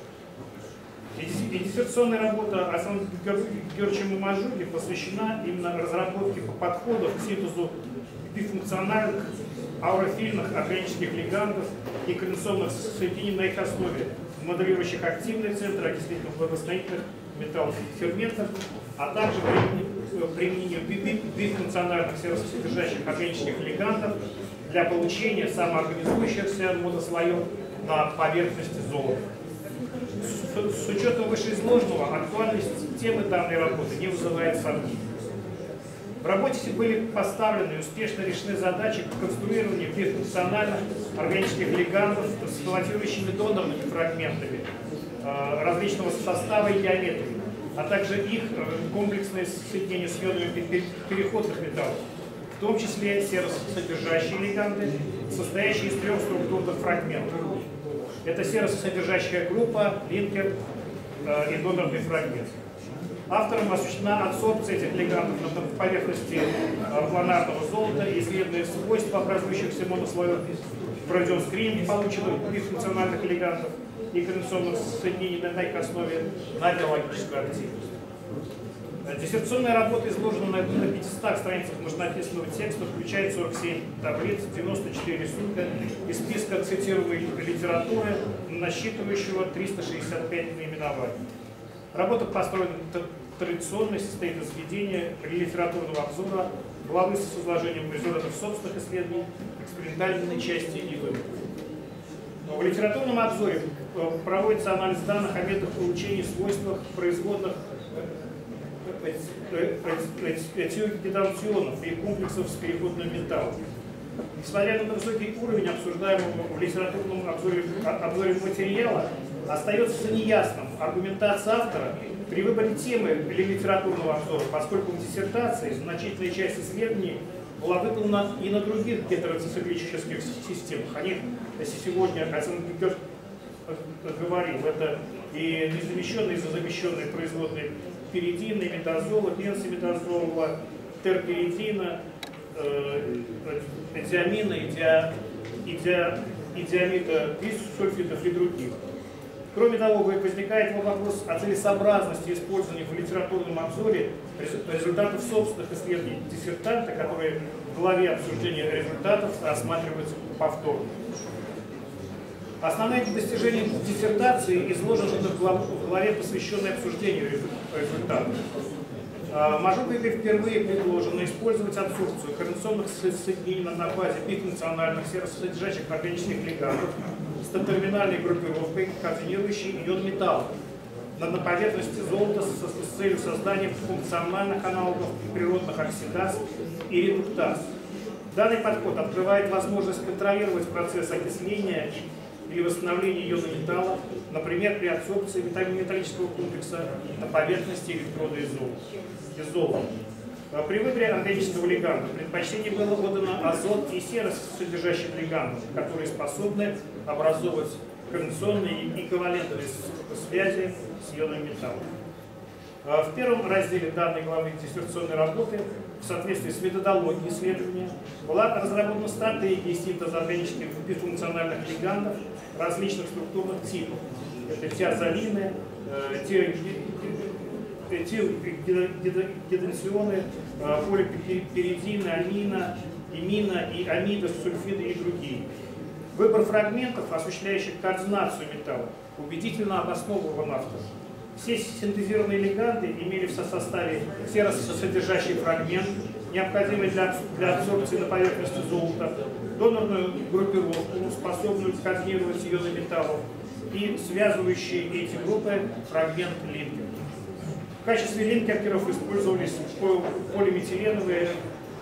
Диссертационная работа Александра Георгиевича Мамажули посвящена именно разработке подходов к синтезу бифункциональных аурофильных органических лигандов и конденсационных соединений на их основе, моделирующих активные центры окислительно-благословительных металлоферментов, а также применение бифункциональных серосодержащих органических лигандов для получения самоорганизующихся монослоев на поверхности золота. С, с учетом вышеизложенного, актуальность темы данной работы не вызывает сомнений. В работе были поставлены и успешно решены задачи по конструированию бифункциональных органических лигандов с эксплуатирующими донорными фрагментами различного состава и геометрии, а также их э, комплексное соединение с йодами переходных металлов, в том числе серосодержащие лиганды, состоящие из трех структурных фрагментов. Это серосодержащая группа, линкер э, и донорный фрагмент. Автором осуществлена адсорбция этих лигандов на поверхности э, планарного золота и исследованные свойства образующихся монослоев, проведен скрининг полученных бифункциональных лигандов и конденсационных соединений на их основе на биологическую активность. Диссертационная работа изложена на 500 страницах машинописного текста, включает 47 таблиц, 94 рисунка и списка цитируемой литературы, насчитывающего 365 наименований. Работа построена традиционно, состоит из введения литературного обзора, главы с изложением результатов собственных исследований, экспериментальной части и выводов. В литературном обзоре э, проводится анализ данных о методах получения свойствах производных этиогиданционов и комплексов с переходным металлом. Несмотря на высокий уровень обсуждаемого в литературном обзоре, обзоре материала, остается неясным аргументация автора при выборе темы для литературного обзора, поскольку в диссертации значительная часть исследований была выполнена и на других гетероциклических системах. О них сегодня Александр говорил. Это и незамещенные, и зазамещенные производные перидина, метазола, бензометазола, терперидина, э, диамина, идиа, идиа, идиамида бисульфидов и других. Кроме того, возникает вопрос о целесообразности использования в литературном обзоре результатов собственных исследований диссертанта, которые в главе обсуждения результатов рассматриваются повторно. Основные достижения диссертации изложены в главе, посвященной обсуждению результатов. А, Мажукой впервые предложено использовать абсорбцию координационных соединений на базе бифункциональных серосодержащих органических лигандов с терминальной группировкой, координирующей ион металла на поверхности золота с, целью создания функциональных аналогов природных оксидаз и редуктаз. Данный подход открывает возможность контролировать процесс окисления или восстановления иона металла, например, при адсорбции металлического комплекса на поверхности электрода из золота. А при выборе органического лиганда предпочтение было отдано азот и серос содержащим лигандам, которые способны образовывать конденсационные и ковалентные связи с ионом металла. А в первом разделе данной главы диссертационной работы в соответствии с методологией исследования была разработана стратегия синтеза органических бифункциональных лигандов различных структурных типов. Это тиазолины, тиогиденционы, полиперидины, амина, имина и амида, сульфиды и другие. Выбор фрагментов, осуществляющих координацию металла, убедительно обосновывал автор. Все синтезированные лиганды имели в составе серосодержащий фрагмент, необходимый для, для абсорбции на поверхности золота, донорную группировку, способную координировать ионы металлов, и связывающие эти группы фрагмент линкер. В качестве линкеров использовались полиметиленовые,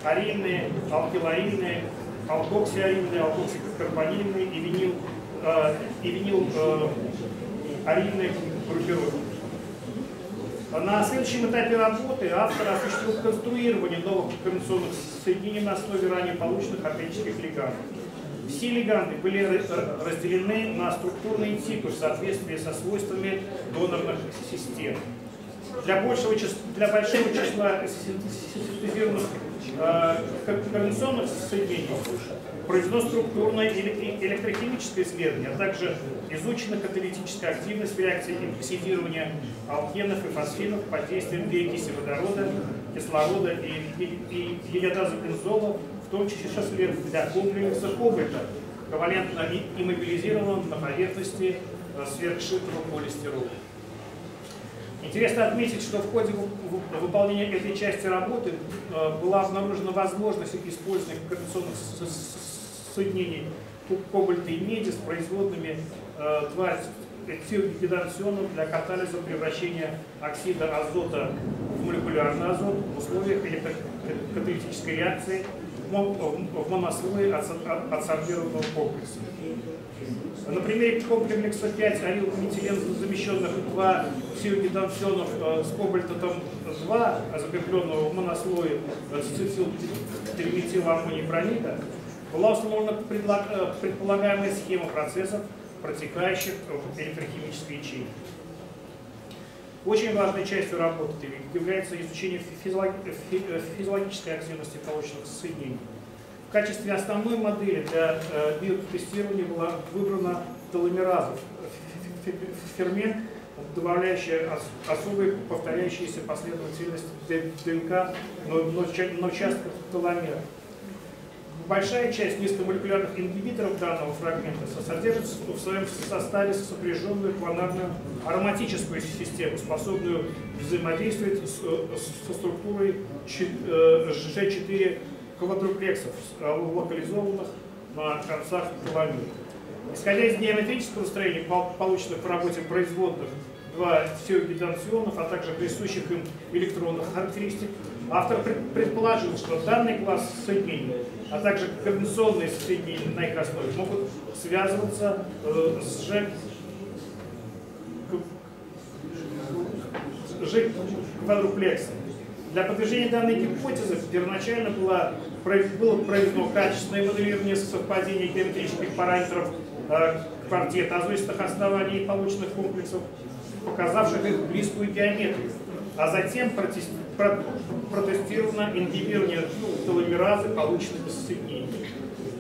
аринные, алкилоидные, алкоксиаринные, алкоксикарбонильные и винил, э, и винил э, аринные группировки. На следующем этапе работы автор осуществил конструирование новых координационных соединений на основе ранее полученных органических лигандов. Все лиганды были разделены на структурные типы в соответствии со свойствами донорных систем. Для, большего, для большого числа синтезированных э, соединений проведено структурное и электрохимическое исследование, а также изучена каталитическая активность реакции оксидирования алкенов и фосфинов под действием перекиси водорода, кислорода и, и, и гелиодаза бензола, в том числе для комплекса кобальта, ковалентно иммобилизированного на поверхности э, сверхшитого полистирола. Интересно отметить, что в ходе выполнения этой части работы э, была обнаружена возможность использования координационных соединений кобальта и меди с производными 2 э, тиогиданционов для катализа превращения оксида азота в молекулярный азот в условиях электрокаталитической реакции в монослое адсорбированного комплекса. На примере комплекса 5 арилметилен замещенных 2 тиогиданционов э, с кобальтом 2, закрепленного в монослое цицилтриметила аммонипронида, была установлена э, предполагаемая схема процессов, протекающих в электрохимической ячейке. Очень важной частью работы является изучение э, физиологической активности полученных соединений. В качестве основной модели для э, биотестирования была выбрана теломераза, фермент, добавляющий особые повторяющиеся последовательность ДНК, но, но, но часто теломер. Большая часть низкомолекулярных ингибиторов данного фрагмента содержит в своем составе сопряженную планарную ароматическую систему, способную взаимодействовать с, со структурой G4 квадруплексов, локализованных на концах теломер. Исходя из геометрического строения, полученных в работе производных два тиогиданционов, а также присущих им электронных характеристик, автор предположил, что данный класс соединений а также координационные соединения на их основе могут связываться э, с Ж, Ж квадруплексом. Для подтверждения данной гипотезы первоначально было, было проведено качественное моделирование совпадения геометрических параметров э, квартет азоистых оснований полученных комплексов, показавших их близкую геометрию а затем протестировано ингибирование теломеразы, полученных из соединений.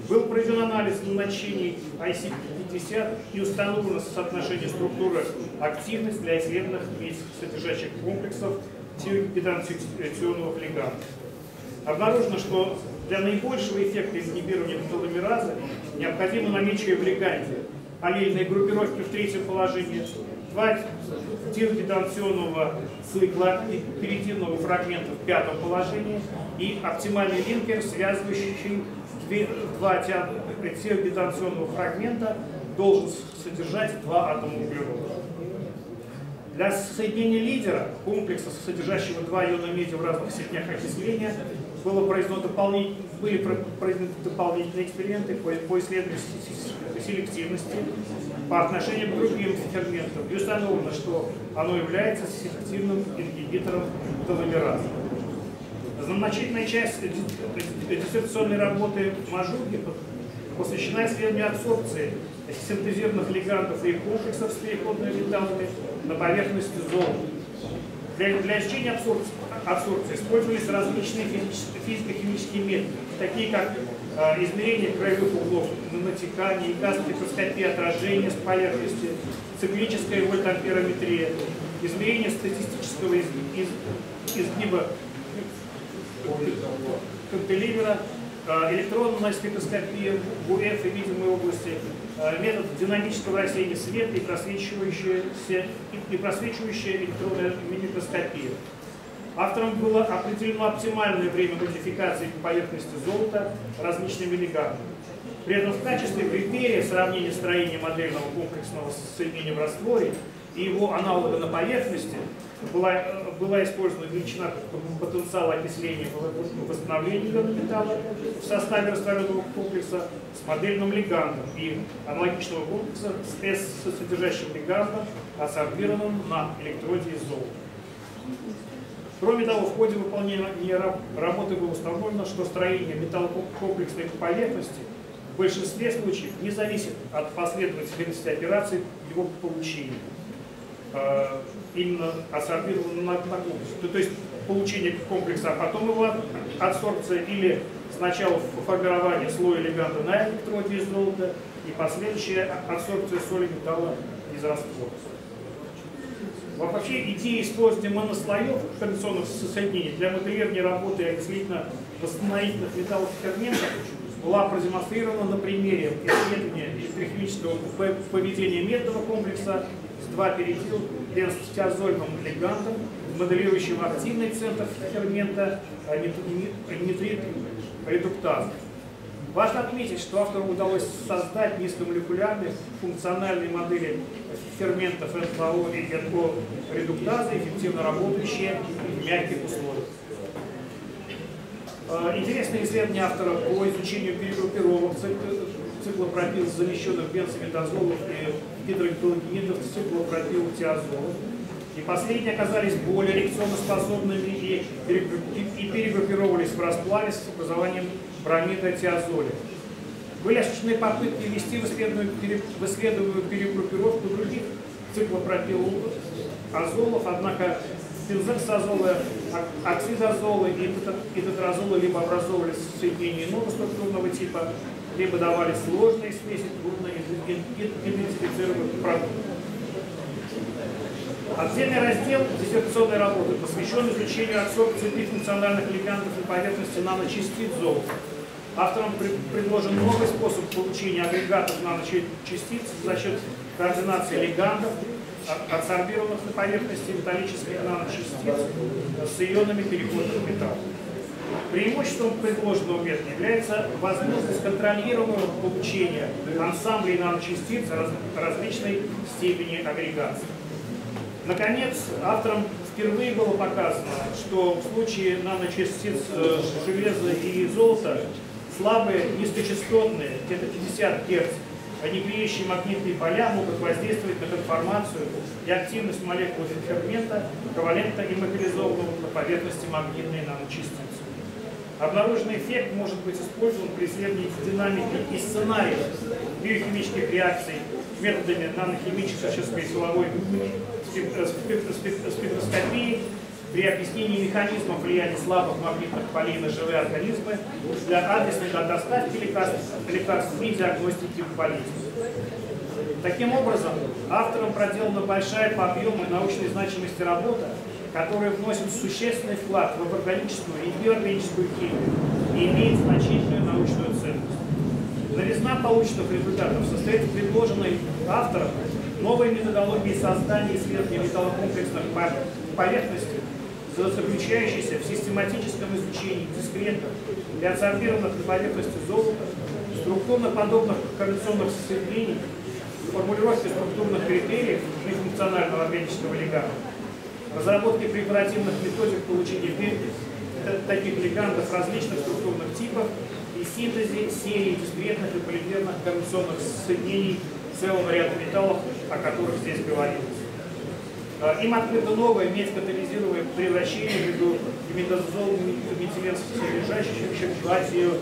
Был проведен анализ назначений IC50 и установлено соотношение структуры активность для исследованных содержащих комплексов тиопеданционного лиганда. Обнаружено, что для наибольшего эффекта ингибирования теломеразы необходимо наличие в лиганде аллельной группировки в третьем положении, два тиргиданционного цикла перитивного фрагмента в пятом положении и оптимальный линкер, связывающий два тиргиданционного фрагмента, должен содержать два атома углерода. Для соединения лидера, комплекса, содержащего два иона меди в разных степенях окисления, было произведено дополнительные, были проведены дополнительные эксперименты по, по исследованию селективности по отношению к другим ферментам и установлено, что оно является селективным ингибитором теломеразы. Значительная часть диссертационной работы Мажуги посвящена исследованию абсорбции синтезированных лигандов и комплексов с переходными металлами на поверхности золота. Для, для изучения абсорбции, абсорбции использовались различные физико-химические методы, такие как э, измерение краевых углов натекания, газоспектроскопия отражения с поверхности, циклическая вольтамперометрия, измерение статистического из, из, изгиба кантелевера, э, электронная спектроскопия в УФ и видимой области, метод динамического рассеяния света и просвечивающая, и просвечивающая электронная микроскопия. Автором было определено оптимальное время модификации поверхности золота различными легандами. При этом в качестве критерия сравнения строения модельного комплексного соединения в растворе и его аналога на поверхности была, была использована величина потенциала окисления в восстановлении металла в составе растворенного комплекса с модельным лигандом и аналогичного комплекса с S содержащим лигандом, ассорбированным на электроде из золота. Кроме того, в ходе выполнения работы было установлено, что строение металлокомплексной поверхности в большинстве случаев не зависит от последовательности операций его получения. Э, именно адсорбировано на, комплекс. То, есть получение комплекса, а потом его адсорбция или сначала формирование слоя леганда на электроде из золота и последующая адсорбция соли металла из раствора. Вообще идея использования монослоев традиционных соединений для моделирования работы окислительно-восстановительных металлов и ферментов была продемонстрирована на примере исследования электрохимического поведения медного комплекса с 2-перетил бензотиазольным легандом, моделирующим активный центр фермента нитрит редуктазы. Важно отметить, что автору удалось создать низкомолекулярные функциональные модели ферментов НФО и НКО редуктазы, эффективно работающие в мягких условиях. А, интересное исследование автора по изучению перегруппировок циклопропил замещенных бензометазолов и гидрогалогенидов циклопропил-тиазолов. И последние оказались более реакционно способными и, и перегруппировались в расплаве с образованием бромида тиазоля. Были осуществлены попытки ввести в исследуемую перегруппировку других циклопропилазолов, однако бензоксазолы, оксидазолы и тетразолы либо образовывались соединения иного структурного типа, либо давали сложные смеси трудно продуктов. Отдельный раздел диссертационной работы посвящен изучению абсорбции бифункциональных легандов и поверхности наночастиц золота. Авторам предложен новый способ получения агрегатов наночастиц за счет координации легандов, адсорбированных на поверхности металлических наночастиц с ионами переходных металлов. Преимуществом предложенного метода является возможность контролируемого получения ансамблей наночастиц различной степени агрегации. Наконец, авторам впервые было показано, что в случае наночастиц э, железа и золота слабые низкочастотные, где-то 50 Гц, анигилирующие магнитные поля могут воздействовать на конформацию и активность молекул фермента, ковалентно иммобилизованного на поверхности магнитной наночастицы. Обнаруженный эффект может быть использован при исследовании динамики и сценариев биохимических реакций методами нанохимической силовой спектроскопии при объяснении механизмов влияния слабых магнитных полей на живые организмы для адресной доставки лекарств, лекарств и диагностики болезней. Таким образом, автором проделана большая по объему научной значимости работа, которая вносит существенный вклад в органическую и биоорганическую химию и имеет значительную научную ценность. Новизна полученных результатов состоит в предложенной автором новой методологии создания исследования металлокомплексных поверхностей, заключающейся в систематическом изучении дискретных и адсорбированных на поверхности золота, структурно подобных корреляционных соединений, формулировки структурных критериев нефункционального органического легана, разработки препаративных методик получения таких легандов различных структурных типов и синтезе серии дискретных и полимерных корреляционных соединений целого ряда металлов, о которых здесь говорилось. А, им открыто новое меткатализируемое превращение между имидозол метиленсодержащих платью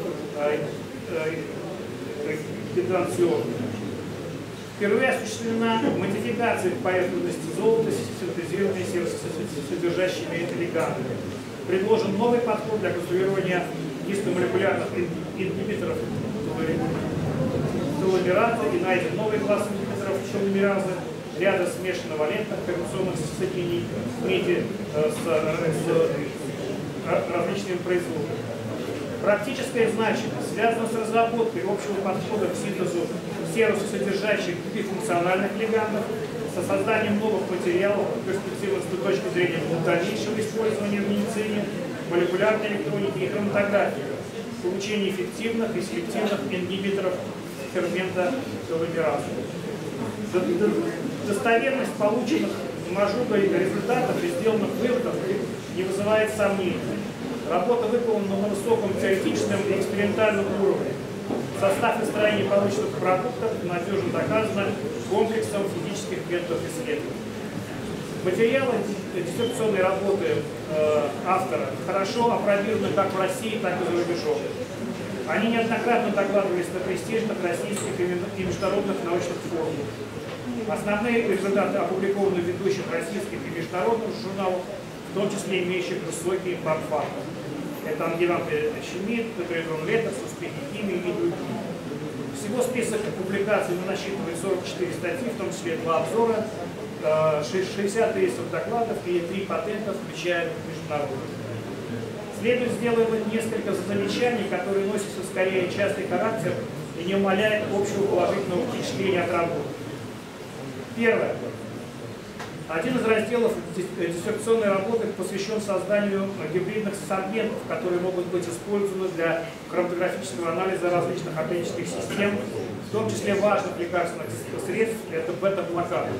гидранцион. Впервые осуществлена модификация поверхности золота синтезированной содержащими легандами. Предложен новый подход для конструирования низкомолекулярных ингибиторов теломераза и найден новый класс ингибиторов теломеразы ряда смешанно-валентных коррекционных соединений в меди э, с, э, с э, различными производными. Практическая значимость связана с разработкой общего подхода к синтезу серосодержащих функциональных легандов, со созданием новых материалов, перспективных с точки зрения дальнейшего использования в медицине, молекулярной электроники и хроматографии, получения эффективных и селективных ингибиторов фермента теломеразы. Достоверность полученных мажугой результатов и сделанных выводов не вызывает сомнений. Работа выполнена на высоком теоретическом и экспериментальном уровне. Состав и строение полученных продуктов надежно доказано комплексом физических методов исследований. Материалы диссертационной работы э, автора хорошо опробированы как в России, так и за рубежом. Они неоднократно докладывались на престижных российских и международных научных форумах. Основные результаты опубликованы в ведущих российских и международных журналах, в том числе имеющих высокий импакт фактов. Это Ангеланты Шемид, Петрион Летос, Успехи химии и другие. Всего список публикаций насчитывает 44 статьи, в том числе два обзора, 60 рейсов докладов и 3 патента, включая международных. Следует сделать несколько замечаний, которые носят скорее частный характер и не умаляют общего положительного впечатления от работы. Первое. Один из разделов диссертационной работы посвящен созданию гибридных сорбентов, которые могут быть использованы для хроматографического анализа различных органических систем, в том числе важных лекарственных средств, это бета-блокады.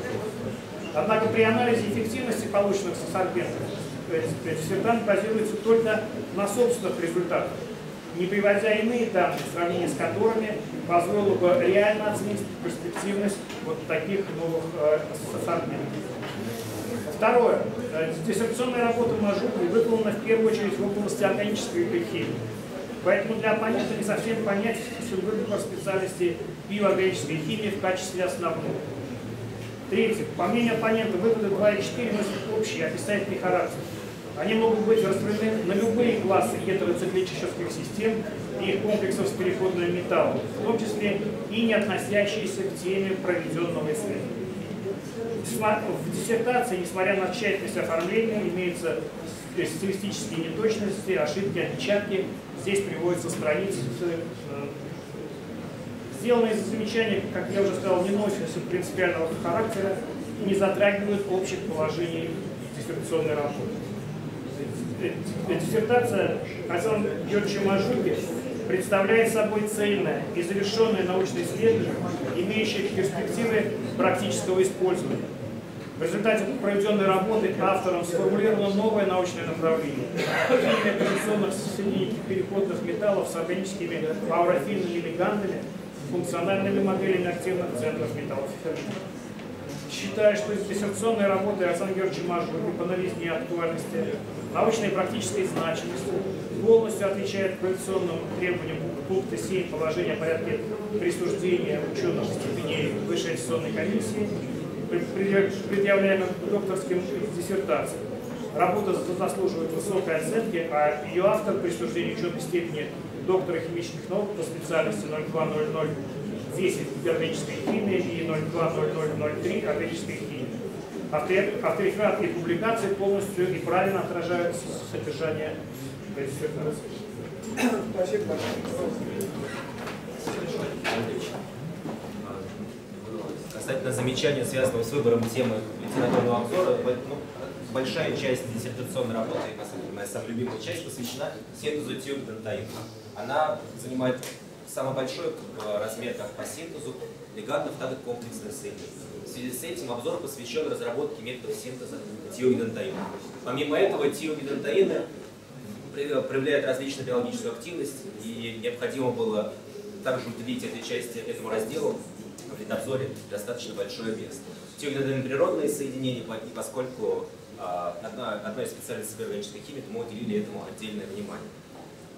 Однако при анализе эффективности полученных сорбентов диссертант базируется только на собственных результатах, не приводя иные данные, в сравнении с которыми позволило бы реально оценить перспективность вот таких новых э, сорбентов. Второе. Э, диссертационная работа Мажуки выполнена в первую очередь в области органической химии. Поэтому для оппонента не совсем понять выбор специальности биоорганической химии в качестве основного. Третье. По мнению оппонента, выводы 2 и 4 носят общий описательный характер. Они могут быть распределены на любые классы гетероциклических систем и их комплексов с переходным металлом, в том числе и не относящиеся к теме проведенного исследования. В диссертации, несмотря на тщательность оформления, имеются стилистические неточности, ошибки, отпечатки. Здесь приводятся страницы. Э, сделанные замечания, как я уже сказал, не носят принципиального характера и не затрагивают общих положений диссертационной работы. Э, диссертация Александра Георгиевича Мажуки представляет собой цельное и завершенное научное исследование, имеющее перспективы практического использования. В результате проведенной работы автором сформулировано новое научное направление – химия позиционных соединений переходных металлов с органическими аурофильными легандами, функциональными моделями активных центров металлов Считаю, что диссертационные работы Александра Георгиевича Мажури по новизне актуальности, научной и практической значимости полностью отвечают квалификационным требованиям пункта 7 положения о порядке присуждения ученых степеней Высшей аттестационной комиссии, предъявляемых докторским диссертациям. Работа заслуживает высокой оценки, а ее автор присуждения ученой степени доктора химических наук по специальности 020010 биологической химии и 020003 органической химии. Авторитет и публикации полностью и правильно отражают содержание. Спасибо. Касательно замечания, связанного с выбором темы литературного обзора, ну, большая часть диссертационной работы, моя самая любимая часть, посвящена синтезу тиобентаина. Она занимает самый большой размер как по синтезу легатов, так и комплексных соединений. В связи с этим обзор посвящен разработке методов синтеза тиогидентаина. Помимо этого, тиогидентаины проявляет различную биологическую активность, и необходимо было также уделить этой части, этому разделу в литобзоре достаточно большое место. Тиогидентаины природные соединения, поскольку а, одна, одна из специальностей органической химии, мы уделили этому отдельное внимание.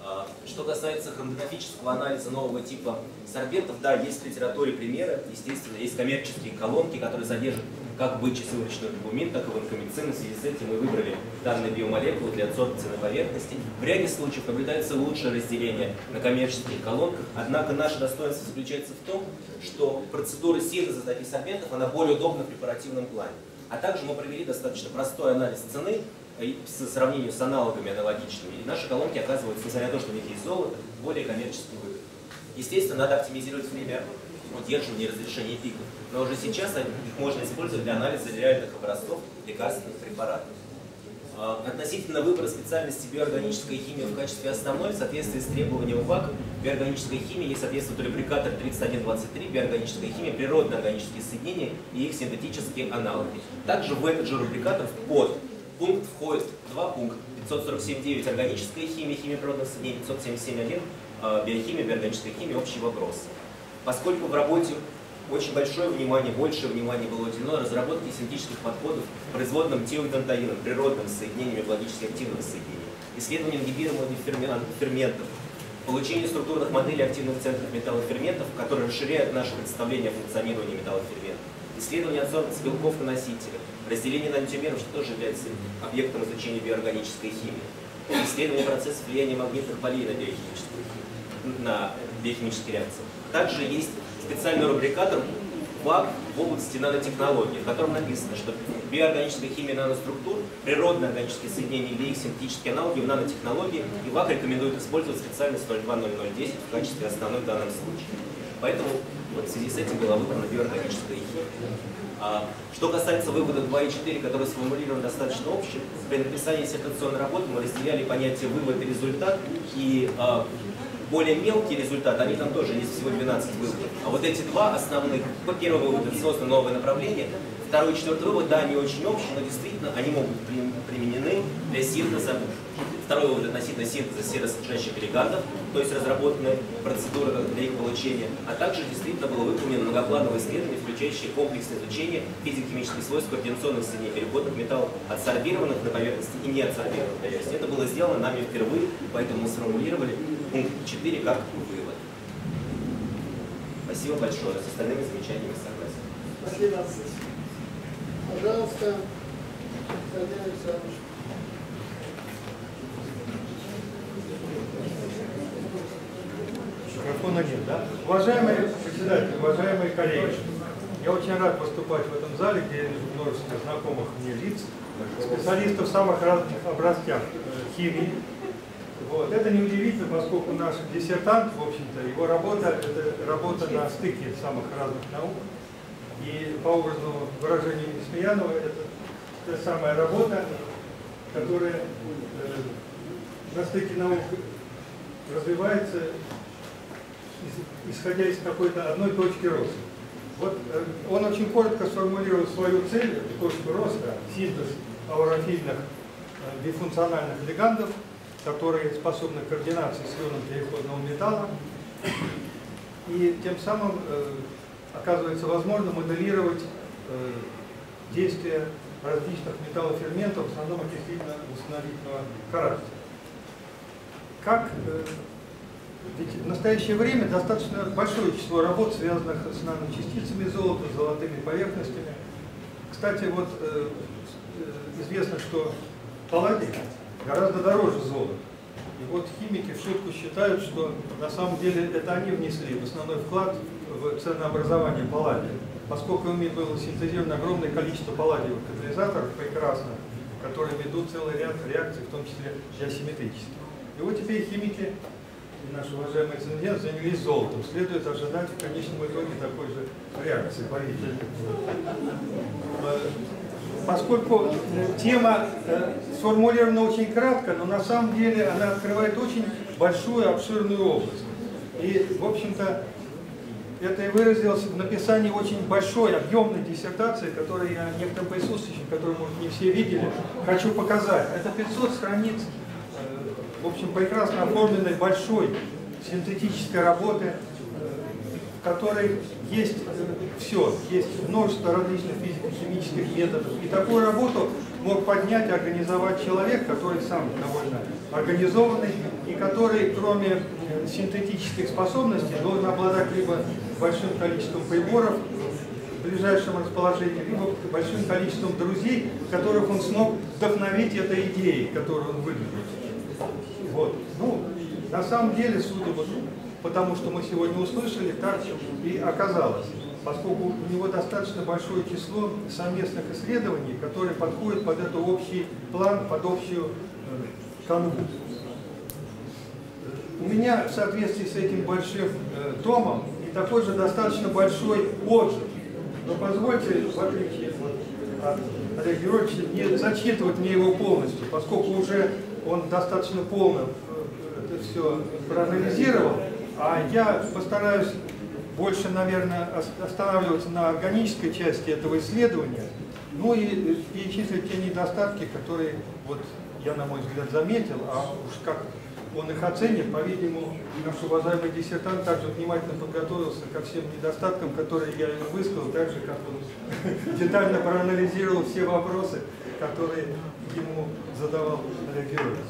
А, что касается хроматографического анализа нового типа сорбентов, да, есть в литературе примеры, естественно, есть коммерческие колонки, которые содержат как бычий-сывороточный альбумин, так и ванкомицин. В связи с этим мы выбрали данные биомолекулы для адсорбции на поверхности. В ряде случаев наблюдается лучшее разделение на коммерческих колонках, однако наше достоинство заключается в том, что процедура синтеза таких сорбентов она более удобна в препаративном плане. А также мы провели достаточно простой анализ цены по сравнению с аналогами аналогичными. И наши колонки оказываются, несмотря на то, что у них есть золото, более коммерчески выгодны. Естественно, надо оптимизировать время удерживания и разрешения пиков. Но уже сейчас их можно использовать для анализа реальных образцов лекарственных препаратов. А, относительно выбора специальности биоорганической химии в качестве основной, в соответствии с требованием ВАК, биоорганической химии ей соответствует рубрикатор 3123, биоорганическая химия, природные органические соединения и их синтетические аналоги. Также в этот же рубрикатор под пункт входит два пункта. 547.9 органическая химия, химия природных соединений, 577.1 а, биохимия, биоорганическая химия, общий вопрос. Поскольку в работе очень большое внимание, большее внимание было уделено разработке синтетических подходов к производным тиоидентаинам, природным соединениям биологически активных соединений, исследованием гибированных ферментов, получение структурных моделей активных центров металлоферментов, которые расширяют наше представление о функционировании металлоферментов, исследование отзорности белков на носителях, разделение нанотимеров, что тоже является объектом изучения биоорганической химии, исследование процесса влияния магнитных полей на биохимическую на биохимические реакции. Также есть специальный рубрикатор ВАК в области нанотехнологий, в котором написано, что биоорганическая химия наноструктур, природные органические соединения или их синтетические аналоги в нанотехнологии, и ВАК рекомендует использовать специальность 020010 в качестве основной в данном случае. Поэтому вот в связи с этим была выбрана биоорганическая химия. А, что касается вывода 2 и 4, который сформулирован достаточно общим, при написании диссертационной работы мы разделяли понятие вывод и результат, и а, более мелкий результат, они там тоже есть всего 12 выводов. А вот эти два основных, первый вывод это создано новое направление, второй и четвертый вывод, да, они очень общие, но действительно они могут быть применены для синтеза Второй вывод относительно синтеза серосодержащих лигандов, то есть разработаны процедуры для их получения, а также действительно было выполнено многоплановое исследование, включающее комплексное изучение физико-химических свойств координационных соединений переходных металлов, адсорбированных на поверхности и не адсорбированных на поверхности. Это было сделано нами впервые, поэтому мы сформулировали пункт 4 как вывод. Спасибо большое. С остальными замечаниями согласен. Спасибо. Пожалуйста, Константин Александрович. Микрофон один, да? Уважаемые председатели, уважаемые коллеги, я очень рад выступать в этом зале, где я множество знакомых мне лиц, специалистов самых разных э, химии. Вот. Это неудивительно, поскольку наш диссертант, в общем-то, его работа – это работа на стыке самых разных наук. И по образу выражения Смеянова, это та самая работа, которая э, на стыке наук развивается исходя из какой-то одной точки роста. Вот э, он очень коротко сформулировал свою цель, точку роста, синтез аурофильных э, бифункциональных легандов, которые способны к координации с ионом переходного металла. И тем самым э, оказывается возможно моделировать действия различных металлоферментов, в основном окислительно восстановительного характера. Как ведь в настоящее время достаточно большое число работ, связанных с наночастицами золота, с золотыми поверхностями. Кстати, вот э, э, известно, что палладий гораздо дороже золота. И вот химики в шутку считают, что на самом деле это они внесли в основной вклад в ценообразование палладия, поскольку ими было синтезировано огромное количество палладиевых катализаторов прекрасных, которые ведут целый ряд реакций, в том числе и асимметрических. И вот теперь химики наши уважаемые цензенты занялись золотом. Следует ожидать в конечном итоге такой же реакции, поверьте. Э, поскольку э, тема э, сформулирована очень кратко, но на самом деле она открывает очень большую, обширную область. И, в общем-то, это и выразилось в написании очень большой, объемной диссертации, которую я некоторым присутствующим, которую, может, не все видели, хочу показать. Это 500 страниц в общем, прекрасно оформленной большой синтетической работы, в которой есть все, есть множество различных физико-химических методов. И такую работу мог поднять организовать человек, который сам довольно организованный, и который, кроме э, синтетических способностей, должен обладать либо большим количеством приборов в ближайшем расположении, либо большим количеством друзей, которых он смог вдохновить этой идеей, которую он выдвинул. Вот. Ну, на самом деле, судя вот потому, что мы сегодня услышали, так и оказалось. Поскольку у него достаточно большое число совместных исследований, которые подходят под этот общий план, под общую э, канву. У меня в соответствии с этим большим э, томом и такой же достаточно большой отзыв. Но позвольте, в отличие от Олега Георгиевича, не зачитывать мне его полностью, поскольку уже он достаточно полно э, это все проанализировал, а я постараюсь больше, наверное, останавливаться на органической части этого исследования, ну и перечислить те недостатки, которые вот я, на мой взгляд, заметил, а уж как он их оценит, по-видимому, наш уважаемый диссертант также внимательно подготовился ко всем недостаткам, которые я ему высказал, так же, как он детально проанализировал все вопросы, которые ему задавал Олег Георгиевич.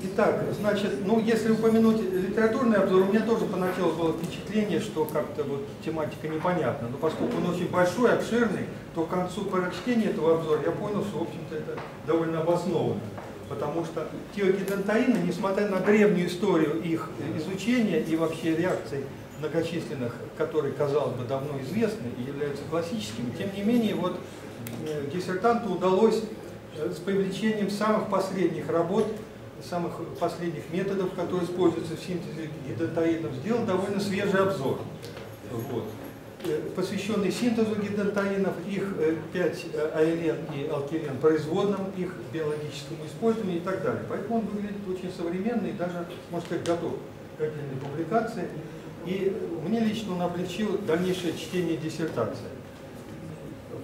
Итак, значит, ну если упомянуть литературный обзор, у меня тоже поначалу было впечатление, что как-то вот тематика непонятна. Но поскольку он очень большой, обширный, то к концу прочтения этого обзора я понял, что, в общем-то, это довольно обоснованно. Потому что теогидентаины, несмотря на древнюю историю их изучения и вообще реакций многочисленных, которые, казалось бы, давно известны и являются классическими, тем не менее, вот диссертанту удалось э, с привлечением самых последних работ самых последних методов, которые используются в синтезе гидантаинов, сделал довольно свежий обзор, вот, э, посвященный синтезу гидантаинов, их 5 э, э, аэлен и алкилен, производным их биологическому использованию и так далее. Поэтому он выглядит очень современный, даже, можно сказать, готов к отдельной публикации. И мне лично он облегчил дальнейшее чтение диссертации.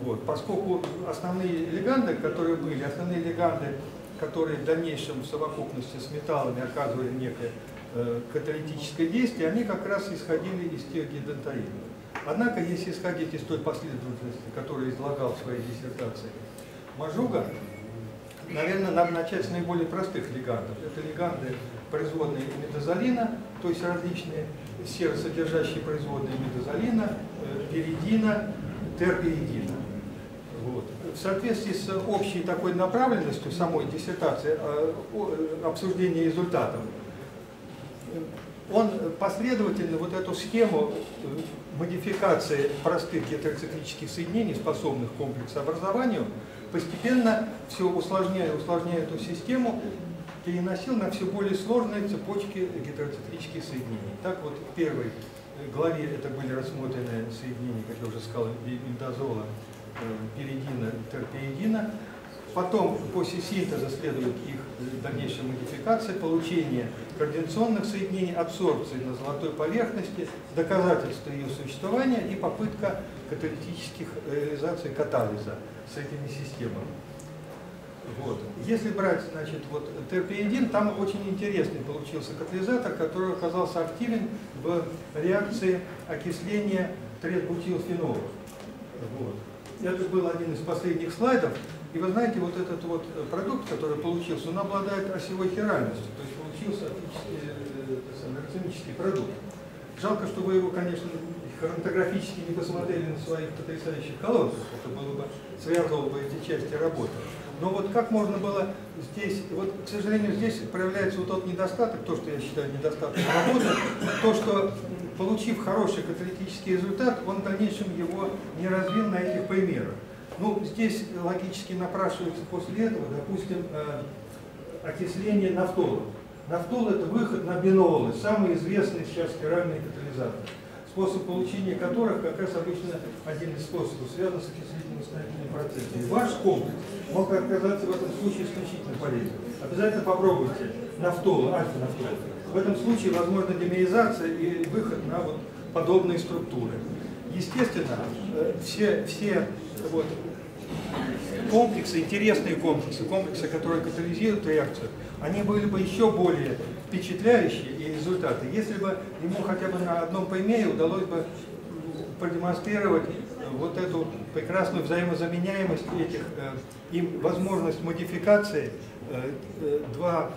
Вот, поскольку основные леганды, которые были, основные леганды которые в дальнейшем в совокупности с металлами оказывали некое э, каталитическое действие, они как раз исходили из тех гидентаинов. Однако, если исходить из той последовательности, которую излагал в своей диссертации Мажуга, наверное, надо начать с наиболее простых легандов. Это леганды производные метазолина, то есть различные серосодержащие производные метазолина, э, перидина, терпиидина. Вот в соответствии с общей такой направленностью самой диссертации, э, э, обсуждения результатов, он последовательно вот эту схему э, модификации простых гетероциклических соединений, способных к комплексообразованию, постепенно все усложняя и усложняя эту систему, переносил на все более сложные цепочки гетероциклических соединений. Так вот в первой главе это были рассмотрены соединения, как я уже сказал, бендазола, Э, перидина и терпеидина. Потом после синтеза следует их дальнейшая модификация, получение координационных соединений, абсорбции на золотой поверхности, доказательство ее существования и попытка каталитических реализаций катализа с этими системами. Вот. Если брать, значит, вот терпеидин, там очень интересный получился катализатор, который оказался активен в реакции окисления третбутилфенолов. Вот. Это был один из последних слайдов. И вы знаете, вот этот вот продукт, который получился, он обладает осевой хиральностью. То есть получился фактически э, продукт. Жалко, что вы его, конечно, хронтографически не посмотрели на своих потрясающих колодцах. Это было бы, связывало бы эти части работы. Но вот как можно было здесь, вот, к сожалению, здесь проявляется вот тот недостаток, то, что я считаю недостатком работы, то, что получив хороший каталитический результат, он в дальнейшем его не развил на этих примерах. Ну, здесь логически напрашивается после этого, допустим, э, окисление нафтола. Нафтол – это выход на бинолы, самый известный сейчас спиральный катализатор, способ получения которых как раз обычно один из способов, связан с окислительно-восстановительным процессом. И ваш комплекс мог оказаться в этом случае исключительно полезен. Обязательно попробуйте нафтол, альфа-нафтол. В этом случае возможна демеризация и выход на вот подобные структуры. Естественно, э, все, все вот, комплексы, интересные комплексы, комплексы, которые катализируют реакцию, они были бы еще более впечатляющие и результаты, если бы ему хотя бы на одном примере удалось бы продемонстрировать вот эту прекрасную взаимозаменяемость этих, э, им возможность модификации э, два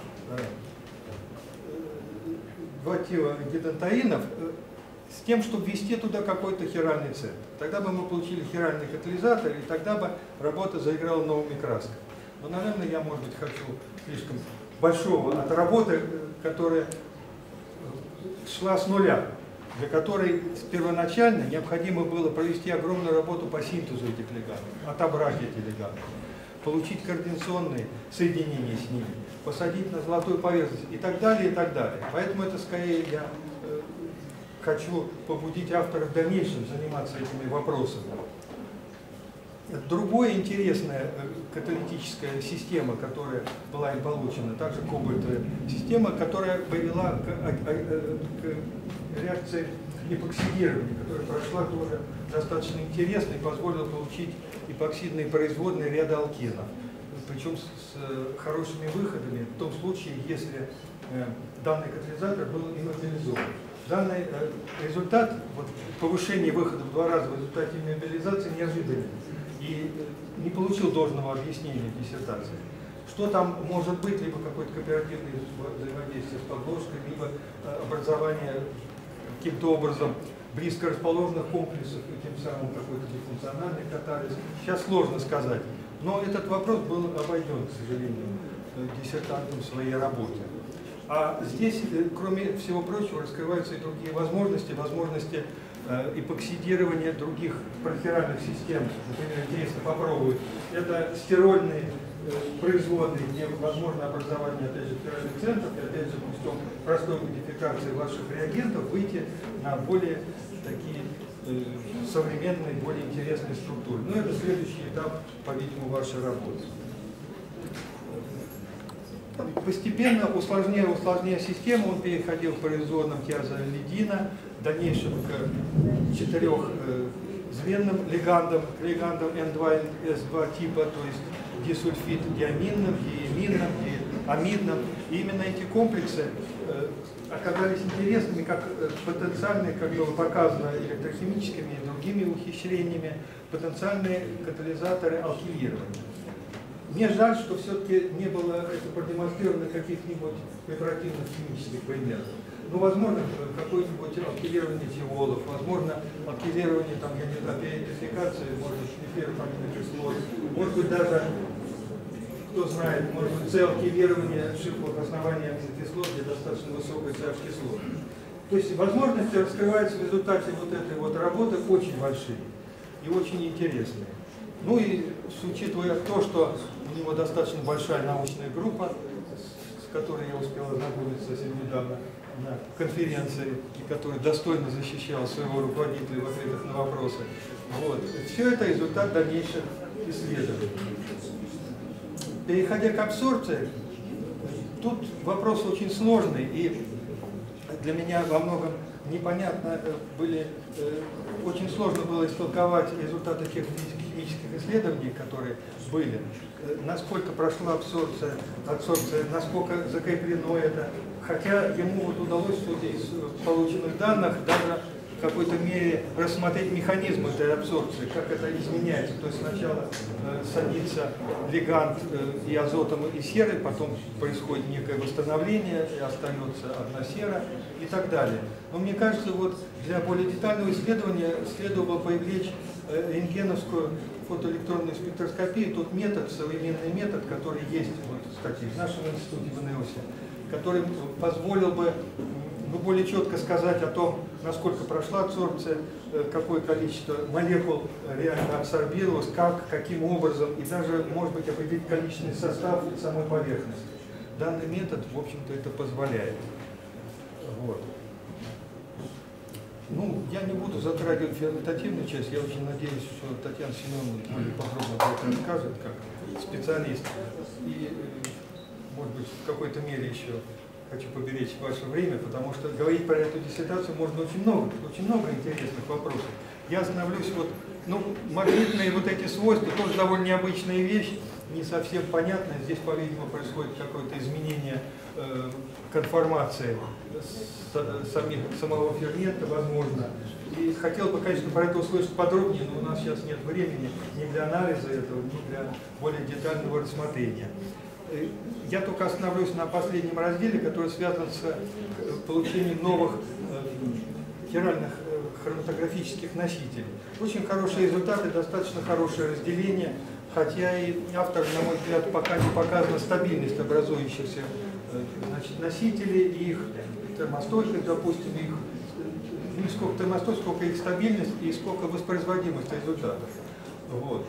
два гидантаинов э, с тем, чтобы ввести туда какой-то хиральный центр. Тогда бы мы получили хиральный катализатор, и тогда бы работа заиграла новыми красками. Но, наверное, я, может быть, хочу слишком большого от работы, э, которая шла с нуля, для которой первоначально необходимо было провести огромную работу по синтезу этих легандов, отобрать эти леганды, получить координационные соединения с ними, посадить на золотую поверхность и так далее, и так далее. Поэтому это скорее я э, хочу побудить авторов в дальнейшем заниматься этими вопросами. Другая интересная э, каталитическая система, которая была им получена, также кобальтовая система, которая привела к, э, к реакции эпоксидирования, которая прошла тоже достаточно интересно и позволила получить эпоксидные производные ряда алкенов причем с, с э, хорошими выходами, в том случае, если э, данный катализатор был иммобилизован. Данный э, результат, вот, повышение выхода в два раза в результате иммобилизации неожиданный и не получил должного объяснения в диссертации. что там может быть, либо какое-то кооперативное взаимодействие с подложкой, либо образование каким-то образом близко расположенных комплексов и тем самым какой-то дефункциональный катализ. Сейчас сложно сказать. Но этот вопрос был обойден, к сожалению, э, диссертантом в своей работе. А здесь, э, кроме всего прочего, раскрываются и другие возможности, возможности э, эпоксидирования других парахиральных систем. Например, интересно попробовать. Это стирольные производные, где возможно образование опять же спиральных центров, и опять же путем простой модификации ваших реагентов выйти на более такие э, современные, более интересные структуры. Но это следующий этап, по-видимому, вашей работы. Постепенно, усложняя, усложняя систему, он переходил к производным тиазолидина, в дальнейшем к четырехзвенным э, легандам, легандам N2 и S2 типа, то есть дисульфид диаминным, диаминным, диамидным. И именно эти комплексы э, оказались интересными как э, потенциальные, как было показано электрохимическими и другими ухищрениями, потенциальные катализаторы алкилирования. Мне жаль, что все-таки не было это продемонстрировано каких-нибудь оперативных химических примеров. Ну, возможно, какое-нибудь алкилирование диолов, возможно, алкилирование, там, я не знаю, периодификации, может быть, эфирофаминокислот, может быть, даже кто знает, может быть, целкивирование шифров основания аминокислот где достаточно высокой CH кислот. То есть возможности раскрываются в результате вот этой вот работы очень большие и очень интересные. Ну и учитывая то, что у него достаточно большая научная группа, с которой я успел ознакомиться недавно конференции, и который достойно защищал своего руководителя в ответах на вопросы. Вот. Все это результат дальнейших исследований. Переходя к абсорбции, тут вопрос очень сложный, и для меня во многом непонятно э, были, э, очень сложно было истолковать результаты тех физико-химических исследований, которые были, э, насколько прошла абсорбция, абсорбция, насколько закреплено это, хотя ему вот удалось, судя из полученных данных, даже в какой-то мере рассмотреть механизм этой абсорбции, как это изменяется. То есть сначала э, садится легант э, и азотом, и серой, потом происходит некое восстановление, и остается одна сера и так далее. Но мне кажется, вот для более детального исследования следовало привлечь э, рентгеновскую фотоэлектронную спектроскопию, тот метод, современный метод, который есть, вот, кстати, в нашем институте в НЕОСе, который позволил бы ну, более четко сказать о том, насколько прошла абсорбция, э, какое количество молекул реально абсорбировалось, как, каким образом, и даже, может быть, определить количественный состав самой поверхности. Данный метод, в общем-то, это позволяет. Вот. Ну, я не буду затрагивать ферментативную часть, я очень надеюсь, что Татьяна Семеновна более подробно об этом расскажет, как специалист. И, э, может быть, в какой-то мере еще хочу поберечь ваше время, потому что говорить про эту диссертацию можно очень много, очень много интересных вопросов. Я остановлюсь вот, ну, магнитные вот эти свойства, тоже довольно необычная вещь, не совсем понятная. Здесь, по-видимому, происходит какое-то изменение э, конформации самих, самого фермента, возможно. И хотел бы, конечно, про это услышать подробнее, но у нас сейчас нет времени ни для анализа этого, ни для более детального рассмотрения. Э, я только остановлюсь на последнем разделе, который связан с э, получением новых э, хиральных хроматографических носителей. Очень хорошие результаты, достаточно хорошее разделение, хотя и автор, на мой взгляд, пока не показана стабильность образующихся значит, носителей, их термостойкость, допустим, их не сколько термостойкость, сколько их стабильность и сколько воспроизводимость результатов. Вот.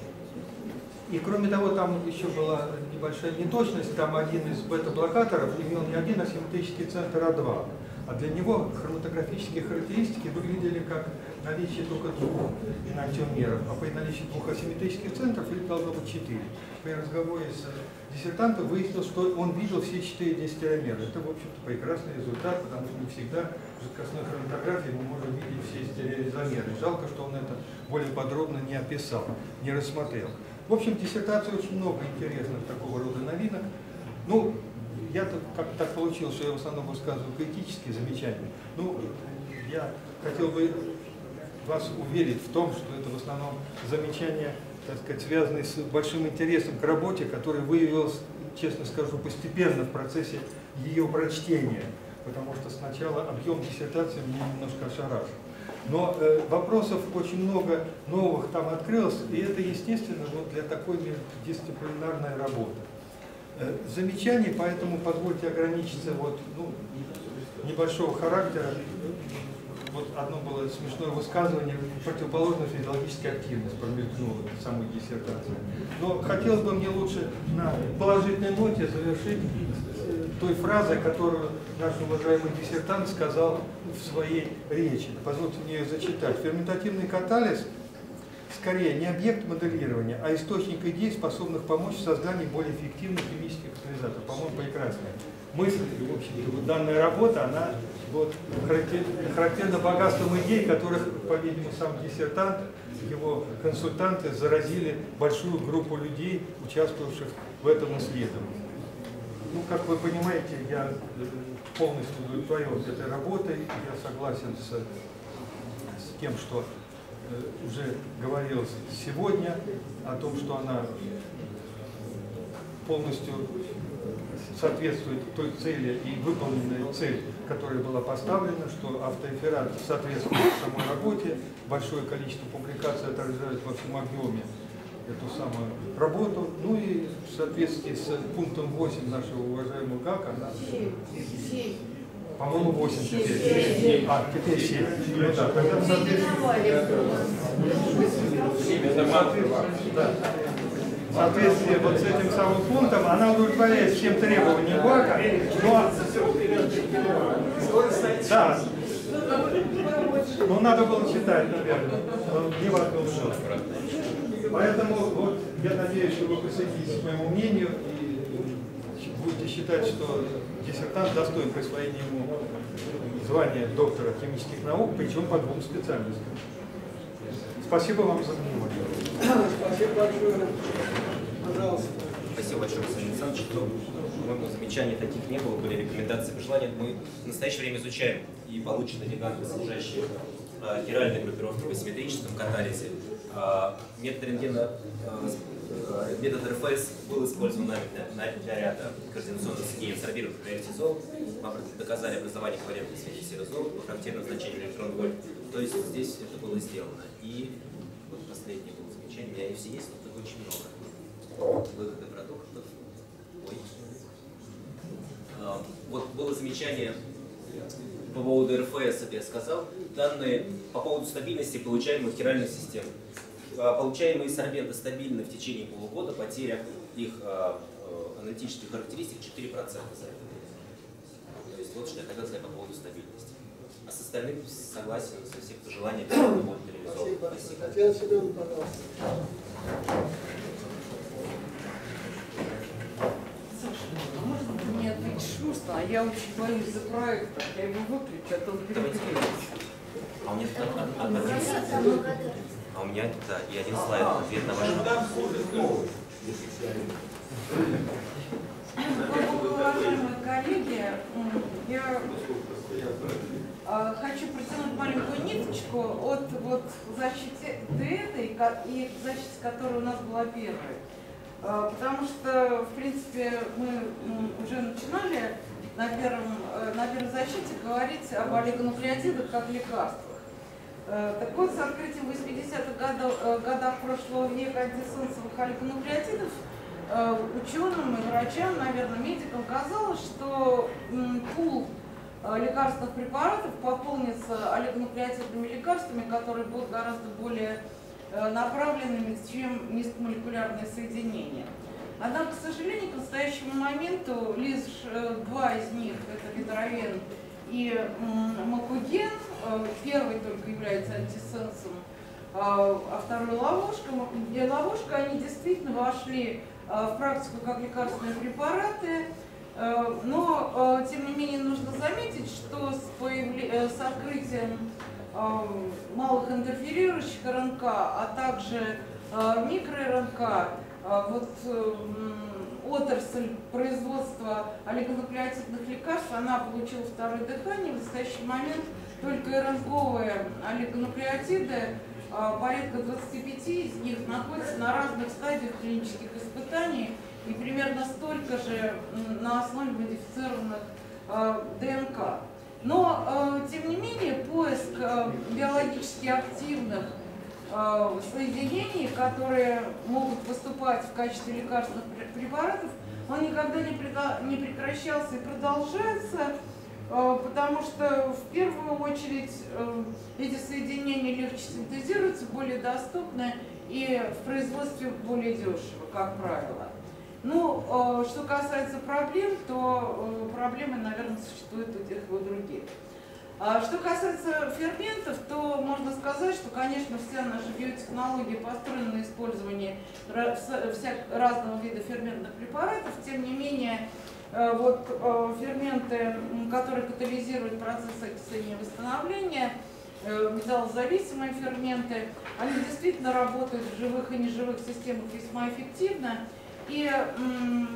И кроме того, там еще была небольшая неточность, там один из бета-блокаторов имел не один асимметрический центр А2, а для него хроматографические характеристики выглядели как наличие только двух энантиомеров, а при наличии двух асимметрических центров их должно быть четыре. При разговоре с диссертантом выяснилось, что он видел все четыре десятеромера. Это, в общем-то, прекрасный результат, потому что не всегда в жидкостной хроматографии мы можем видеть все стереоизомеры. Жалко, что он это более подробно не описал, не рассмотрел. В общем, диссертации очень много интересных такого рода новинок. Ну, я -то, как так получилось, что я в основном высказываю критические замечания. Ну, я хотел бы вас уверить в том, что это в основном замечания, так сказать, связанные с большим интересом к работе, который выявилась честно скажу, постепенно в процессе ее прочтения, потому что сначала объем диссертации меня немножко ошарашил. Но э, вопросов очень много новых там открылось, и это естественно вот для такой междисциплинарной работы. Э, замечаний, поэтому позвольте ограничиться вот, ну, небольшого характера. Вот одно было смешное высказывание, противоположная физиологическая активность промелькнула в самой диссертации. Но хотелось бы мне лучше на положительной ноте завершить э, той фразой, которую наш уважаемый диссертант сказал в своей речи. Позвольте мне ее зачитать. Ферментативный катализ скорее не объект моделирования, а источник идей, способных помочь в создании более эффективных химических катализаторов. По-моему, прекрасная мысль, в общем-то, вот данная работа, она вот, характерна богатством идей, которых, по-видимому, сам диссертант, его консультанты заразили большую группу людей, участвовавших в этом исследовании. Ну, как вы понимаете, я полностью удовлетворен этой работой, я согласен с, с тем, что э, уже говорилось сегодня, о том, что она полностью соответствует той цели и выполненной цель, которая была поставлена, что автоэфират соответствует самой работе, большое количество публикаций отражает во всем объеме эту самую работу. Ну и в соответствии с пунктом 8 нашего уважаемого ГАК, она... По-моему, 8 теперь. А, теперь 7. Ну да, тогда в соответствии... Да в соответствии вот с этим самым пунктом, она удовлетворяет всем требованиям БАКа, но... Да. Ну, надо было читать, наверное. Не БАК Поэтому вот, я надеюсь, что вы присоединитесь к моему мнению и будете считать, что диссертант достоин присвоения ему звания доктора химических наук, причем по двум специальностям. Спасибо вам за внимание. Спасибо большое. Пожалуйста. Спасибо большое, Александр Александрович. По-моему, замечаний таких не было, были рекомендации, пожелания. Мы в настоящее время изучаем и полученные леганты, содержащие э, хиральные группировки в асимметрическом катализе. Э, метод рентгена, э, метод РФС был использован нами для, ряда координационных соединений сорбированных приоритизол. Мы доказали образование ковалентной связи серозол по характерному значению электрон вольт. То есть здесь это было сделано. И вот последнее было замечание, у меня все есть, но их очень много. Выходы продуктов. Ой. А, вот было замечание по поводу РФС, это я сказал. Данные по поводу стабильности получаемых хиральных систем. А, получаемые сорбенты стабильны в течение полугода, потеря их а, э, аналитических характеристик 4% за это. То есть вот что я хотел сказать по поводу стабильности. А с остальным согласен со всех пожеланий будет реализован. Спасибо. Татьяна Семеновна, пожалуйста. А можно устно, а я очень боюсь за проект, я его выключу, а то он перегреется. А у меня один, а у меня да, и один слайд ответ на ваш вопрос. Уважаемые коллеги, я а, хочу протянуть маленькую ниточку от вот защиты этой и защиты, которая у нас была первой. А, потому что, в принципе, мы уже начинали на, первом, э, на первой защите говорить об олигонуклеотидах как лекарствах. Э, так вот, с открытием 80-х годов, э, годах прошлого века антисенсовых олигонуклеотидов ученым и врачам, наверное, медикам казалось, что пул лекарственных препаратов пополнится олигонуклеотидными лекарствами, которые будут гораздо более Э, направленными, чем низкомолекулярные соединения. Однако, к сожалению, к настоящему моменту лишь э, два из них, это лидоровен и макуген, э, первый только является антисенсом, а второй ловушка. И ловушка, они действительно вошли в практику как лекарственные препараты, но, тем не менее, нужно заметить, что с, появле... с открытием малых интерферирующих РНК, а также а, микро-РНК, а, вот отрасль производства олигонуклеотидных лекарств, она получила второе дыхание. В настоящий момент только РНКовые олигонуклеотиды, порядка 25 из них находятся на разных стадиях клинических испытаний. и примерно столько же на основе модифицированных э, ДНК. Но, э, тем не менее, поиск э, биологически активных соединений, которые могут поступать в качестве лекарственных препаратов, он никогда не прекращался и продолжается, потому что в первую очередь эти соединения легче синтезируются, более доступны и в производстве более дешево, как правило. Ну, э, что касается проблем, то э, проблемы, наверное, существуют у тех и у других. А что касается ферментов, то можно сказать, что, конечно, вся наша биотехнология построена на использовании разного вида ферментных препаратов. Тем не менее, э, вот ферменты, которые катализируют процесс окисления и восстановления, металлозависимые ферменты, они действительно работают в живых и неживых системах весьма эффективно и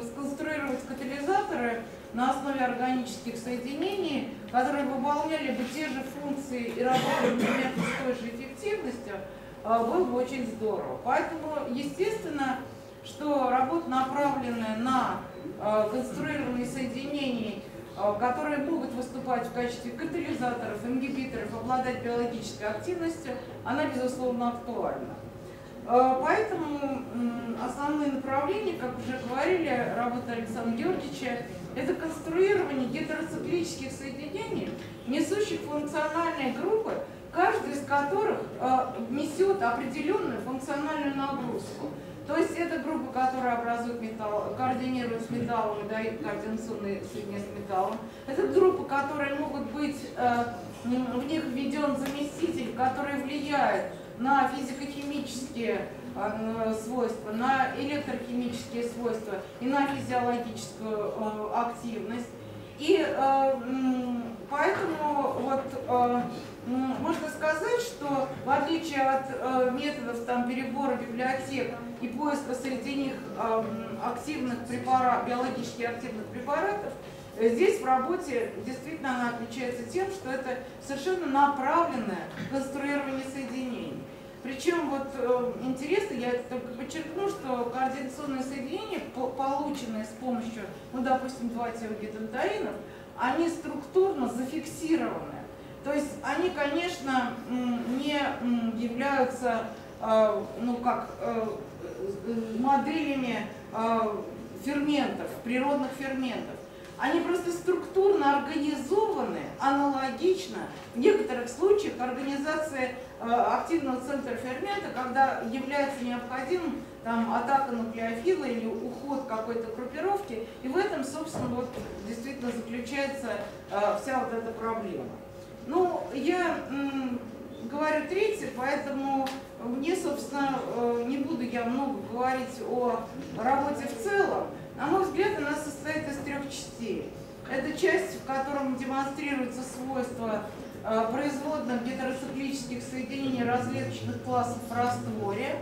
сконструировать катализаторы на основе органических соединений, которые выполняли бы те же функции и работали, например, с той же эффективностью, а, было бы очень здорово. Поэтому, естественно, что работа, направленная на а, конструирование соединений, а, которые могут выступать в качестве катализаторов, ингибиторов, обладать биологической активностью, она, безусловно, актуальна. Э, поэтому основные направления, как уже говорили, работа Александра Георгиевича, это конструирование гетероциклических соединений, несущих функциональные группы, каждая из которых э, несет определенную функциональную нагрузку. То есть это группа, которая образует металл, координирует с металлом и дает координационные соединения с металлом. Это группа, которые могут быть, э, в них введен заместитель, который влияет на физико-химические а, свойства, на электрохимические свойства и на физиологическую а, активность. И а, поэтому вот можно сказать, что в отличие от методов там, перебора библиотек и поиска среди них активных препаратов, биологически активных препаратов, Здесь в работе действительно она отличается тем, что это совершенно направленное конструирование соединений. Причем вот э, интересно, я только подчеркну, что координационные соединения, полученные с помощью, ну, допустим, два теогидентаинов, они структурно зафиксированы. То есть они, конечно, не являются, э, ну, как э, моделями ферментов, природных ферментов. Они просто структурно организованы, аналогично в некоторых случаях организация э, активного центра фермента, когда является необходимым там, атака нуклеофила или уход какой-то группировки. И в этом, собственно, вот, действительно заключается э, вся вот эта проблема. Ну, я говорю третье, поэтому мне, собственно, э, не буду я много говорить о работе в целом. На мой взгляд, она состоит из трех частей. Это часть, в котором демонстрируются свойства э, производных гетероциклических соединений различных классов в растворе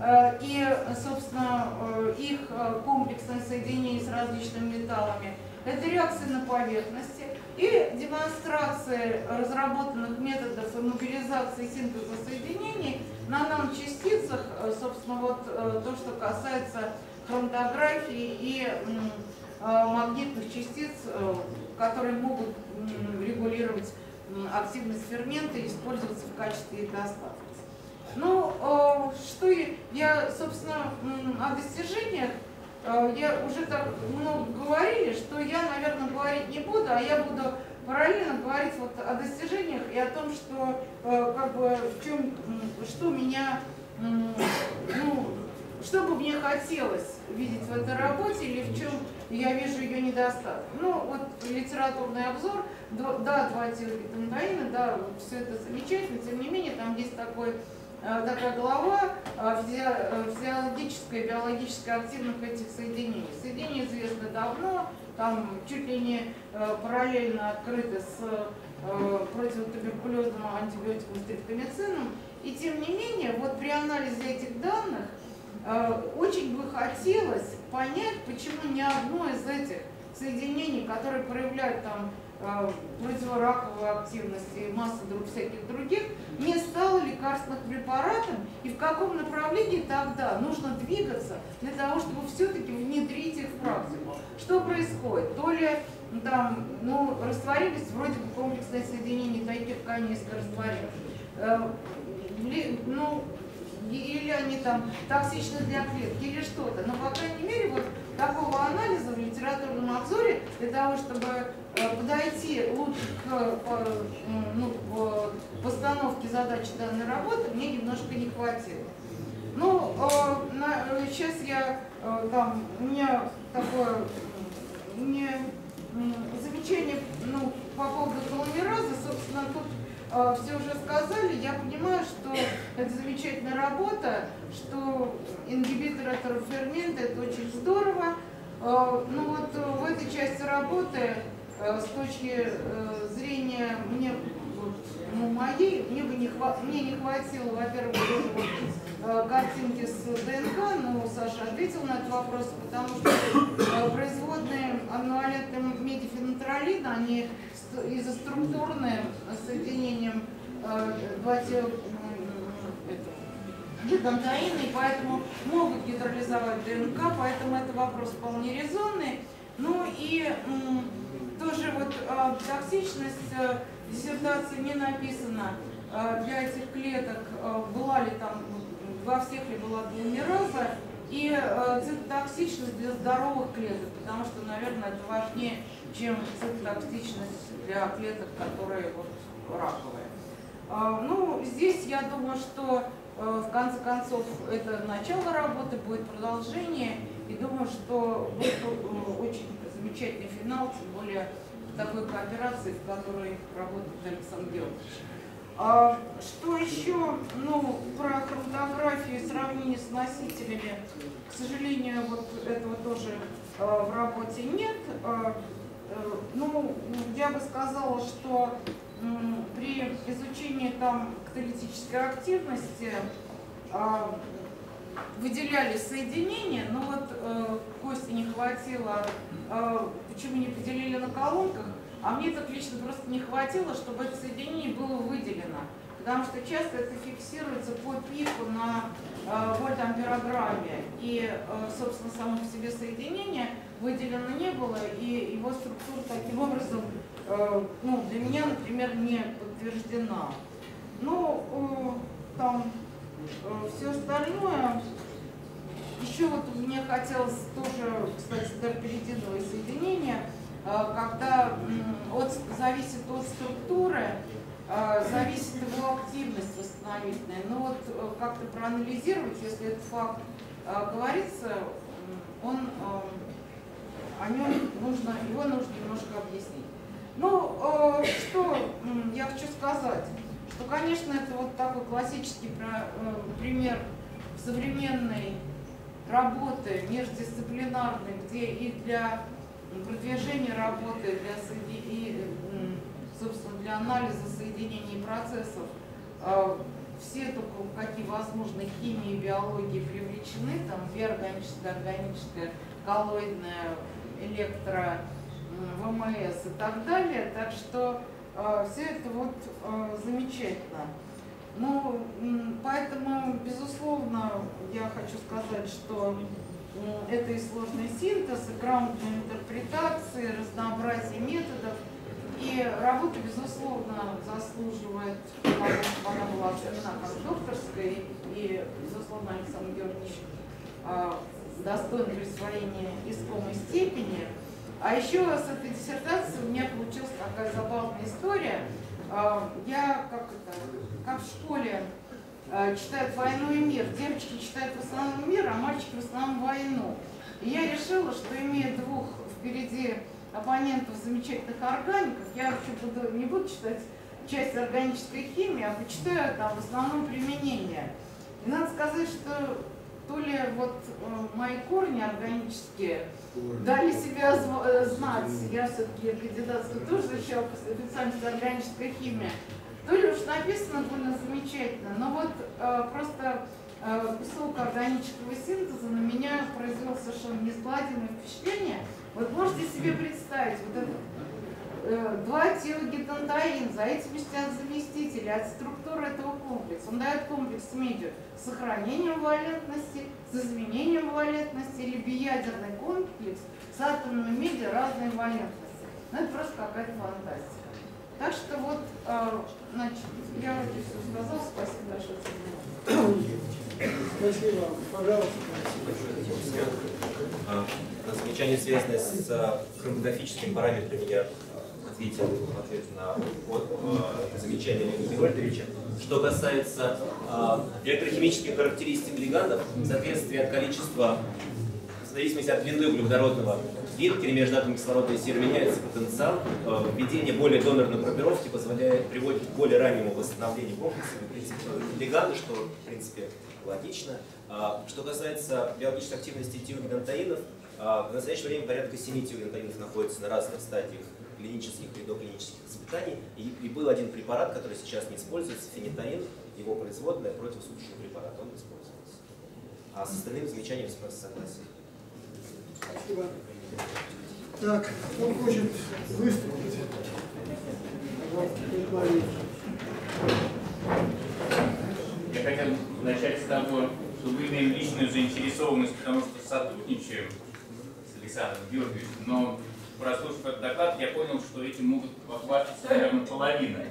э, и, собственно, э, их комплексное соединение с различными металлами. Это реакции на поверхности и демонстрация разработанных методов и мобилизации синтеза соединений на наночастицах, собственно, вот то, что касается хроматографии и а, магнитных частиц, э, которые могут регулировать активность фермента и использоваться в качестве их доставки. Ну, э, что я, собственно, о достижениях, э, я уже так много говорили, что я, наверное, говорить не буду, а я буду параллельно говорить вот о достижениях и о том, что, как бы, в чем, что меня, ну, что бы мне хотелось видеть в этой работе или в чем я вижу ее недостаток. Ну, вот литературный обзор, да, два тилогетамгаина, да, все это замечательно, тем не менее, там есть такой э, такая глава э, э, физиологическая, биологическая активных этих соединений. Соединения известны давно, там чуть ли не параллельно открыты с противотуберкулезным антибиотиком стриптомицином. И тем не менее, вот при анализе этих данных очень бы хотелось понять, почему ни одно из этих соединений, которые проявляют там э, противораковую активность и массу друг, всяких других, не стало лекарственным препаратам и в каком направлении тогда нужно двигаться для того, чтобы все-таки внедрить их в практику. Что происходит? То ли там, ну, растворились вроде бы комплексное соединение таких тканистых растворимых. Э, ну, или они там токсичны для клетки, или что-то. Но, по крайней мере, вот такого анализа в литературном обзоре для того, чтобы э, подойти лучше к ну, постановке задачи данной работы, мне немножко не хватило. Ну, э, сейчас я там, у меня такое не замечание ну, по поводу теломеразы, собственно, тут э, все уже сказали. Я понимаю, что это замечательная работа, что ингибитор этого фермента – это очень здорово. Э, ну вот в этой части работы э, с точки э, зрения мне ну, моей, мне бы не, хва мне не хватило, во-первых, э, картинки с ДНК, но Саша ответил на этот вопрос, потому что э, производные аминовалентные медифенотролина, они из-за структурным соединением э, гидантаина, и поэтому могут гидролизовать ДНК, поэтому это вопрос вполне резонный. Ну и тоже вот токсичность диссертации не написано э, для этих клеток, э, была ли там, во всех ли была глумераза, и э, цитотоксичность для здоровых клеток, потому что, наверное, это важнее, чем цитотоксичность для клеток, которые вот раковые. Ну, здесь я думаю, что в конце концов это начало работы, будет продолжение, и думаю, что будет очень замечательный финал, тем более такой кооперации, в которой работает Александр Георгиевич. А, что еще? Ну, про хроматографию и сравнение с носителями, к сожалению, вот этого тоже а, в работе нет. А, ну, я бы сказала, что при изучении там каталитической активности а, выделялись соединения, но вот э, Кости не хватило, э, почему не поделили на колонках, а мне так лично просто не хватило, чтобы это соединение было выделено. Потому что часто это фиксируется по пику на э, вольтамперограмме. И, э, собственно, само по себе соединение выделено не было, и его структура таким образом э, ну, для меня, например, не подтверждена. Ну, э, там все остальное еще вот меня хотелось тоже, кстати, терпелитиновое соединение, э, когда от, зависит от структуры, э, зависит его активность восстановительная. Но вот э, как-то проанализировать, если этот факт говорится, он, о нем нужно, его нужно немножко объяснить. Ну, что я хочу сказать, что, конечно, это вот такой классический пример современной работы междисциплинарной, где и для продвижения работы, для и, собственно, для анализа соединений процессов а, все только какие возможны химии и биологии привлечены, там биорганическая, органическая, коллоидная, электро, ВМС и так далее. Так что э, все это вот э, замечательно. Ну, поэтому, безусловно, я хочу сказать, что это и сложный синтез, и грамотные интерпретации, разнообразие методов. И работа, безусловно, заслуживает того, чтобы она была оценена как докторская, и, безусловно, Александр Георгиевич а, достоин присвоения искомой степени. А еще с этой диссертацией у меня получилась такая забавная история. А, я как это, как в школе э, читают «Войну и мир». Девочки читают в основном мир, а мальчики в основном войну. И я решила, что имея двух впереди оппонентов замечательных органиков, я вообще буду, не буду читать часть органической химии, а почитаю там в основном применение. И надо сказать, что то ли вот э, мои корни органические дали себя э, знать, я все-таки кандидатскую тоже защищала по специальности органическая химия, то ли уж написано довольно замечательно, но вот э, просто э, кусок органического синтеза на меня произвел совершенно несгладимое впечатление. Вот можете себе представить, вот этот э, два тиогидонтаин, за этими стоят заместители от структуры этого комплекса. Он дает комплекс медиа с сохранением валентности, с изменением валентности или биядерный комплекс с атомными медиа разной валентности. Ну, это просто какая-то фантастика. Так что вот, э, значит, я уже все сказала. Спасибо большое за внимание. Спасибо. Пожалуйста. А, На замечание, связанное с хроматографическими параметрами, я ответил ответ на а, замечание Леонида Георгиевича. Что касается а, электрохимических характеристик лигандов, в соответствии от количества, в зависимости от длины углеводородного клетки между атомом кислорода и серы меняется потенциал. А, Введение более донорной группировки позволяет, приводит к более раннему восстановлению комплекса. Лиганды, что в принципе логично. А, Что касается биологической активности тиогидонтаинов, а, в настоящее время порядка 7 тиогидонтаинов находится на разных стадиях клинических и доклинических испытаний. И, и был один препарат, который сейчас не используется, фенитаин, его производная против суточного препарата, он используется. А с остальными замечаниями с согласен. Спасибо. Так, кто хочет выступить? Я хотел начать с того, что вы имеем личную заинтересованность, потому что сотрудничаем с Александром Георгиевичем, но прослушав этот доклад, я понял, что этим могут похвастаться, наверное, половина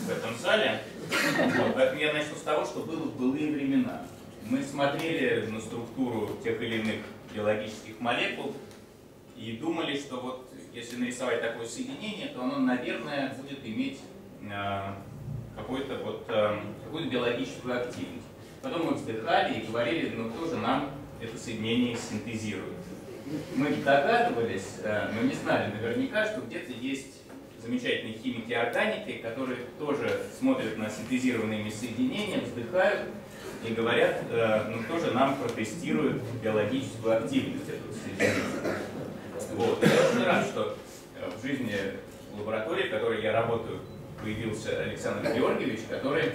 в этом зале. Вот, поэтому я начну с того, что было в былые времена. Мы смотрели на структуру тех или иных биологических молекул и думали, что вот если нарисовать такое соединение, то оно, наверное, будет иметь э, какой-то вот, э, какую-то биологическую активность. Потом мы вздыхали и говорили, ну кто же нам это соединение синтезирует. Мы догадывались, э, но не знали наверняка, что где-то есть замечательные химики органики, которые тоже смотрят на синтезированные ими соединения, вздыхают и говорят, э, ну кто же нам протестирует биологическую активность этого соединения. Вот. Я очень рад, что э, в жизни лаборатории, в которой я работаю, появился Александр Георгиевич, который,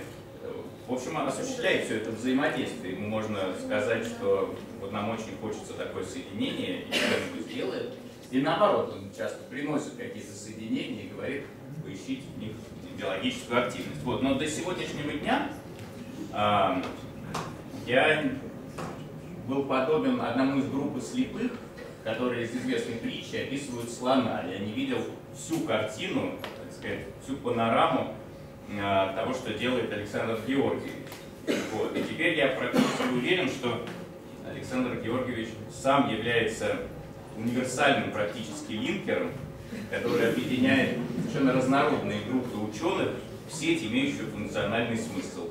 в общем, осуществляет все это взаимодействие. Ему можно сказать, что вот нам очень хочется такое соединение, и кто-нибудь сделает. И наоборот, он часто приносит какие-то соединения и говорит, поищите в них биологическую активность. Вот. Но до сегодняшнего дня а, я был подобен одному из группы слепых, которые из известной притчи описывают слона. Я не видел всю картину, так сказать, всю панораму э, того, что делает Александр Георгиевич. Вот. И теперь я практически уверен, что Александр Георгиевич сам является универсальным практически линкером, который объединяет совершенно разнородные группы ученых в сеть, имеющую функциональный смысл.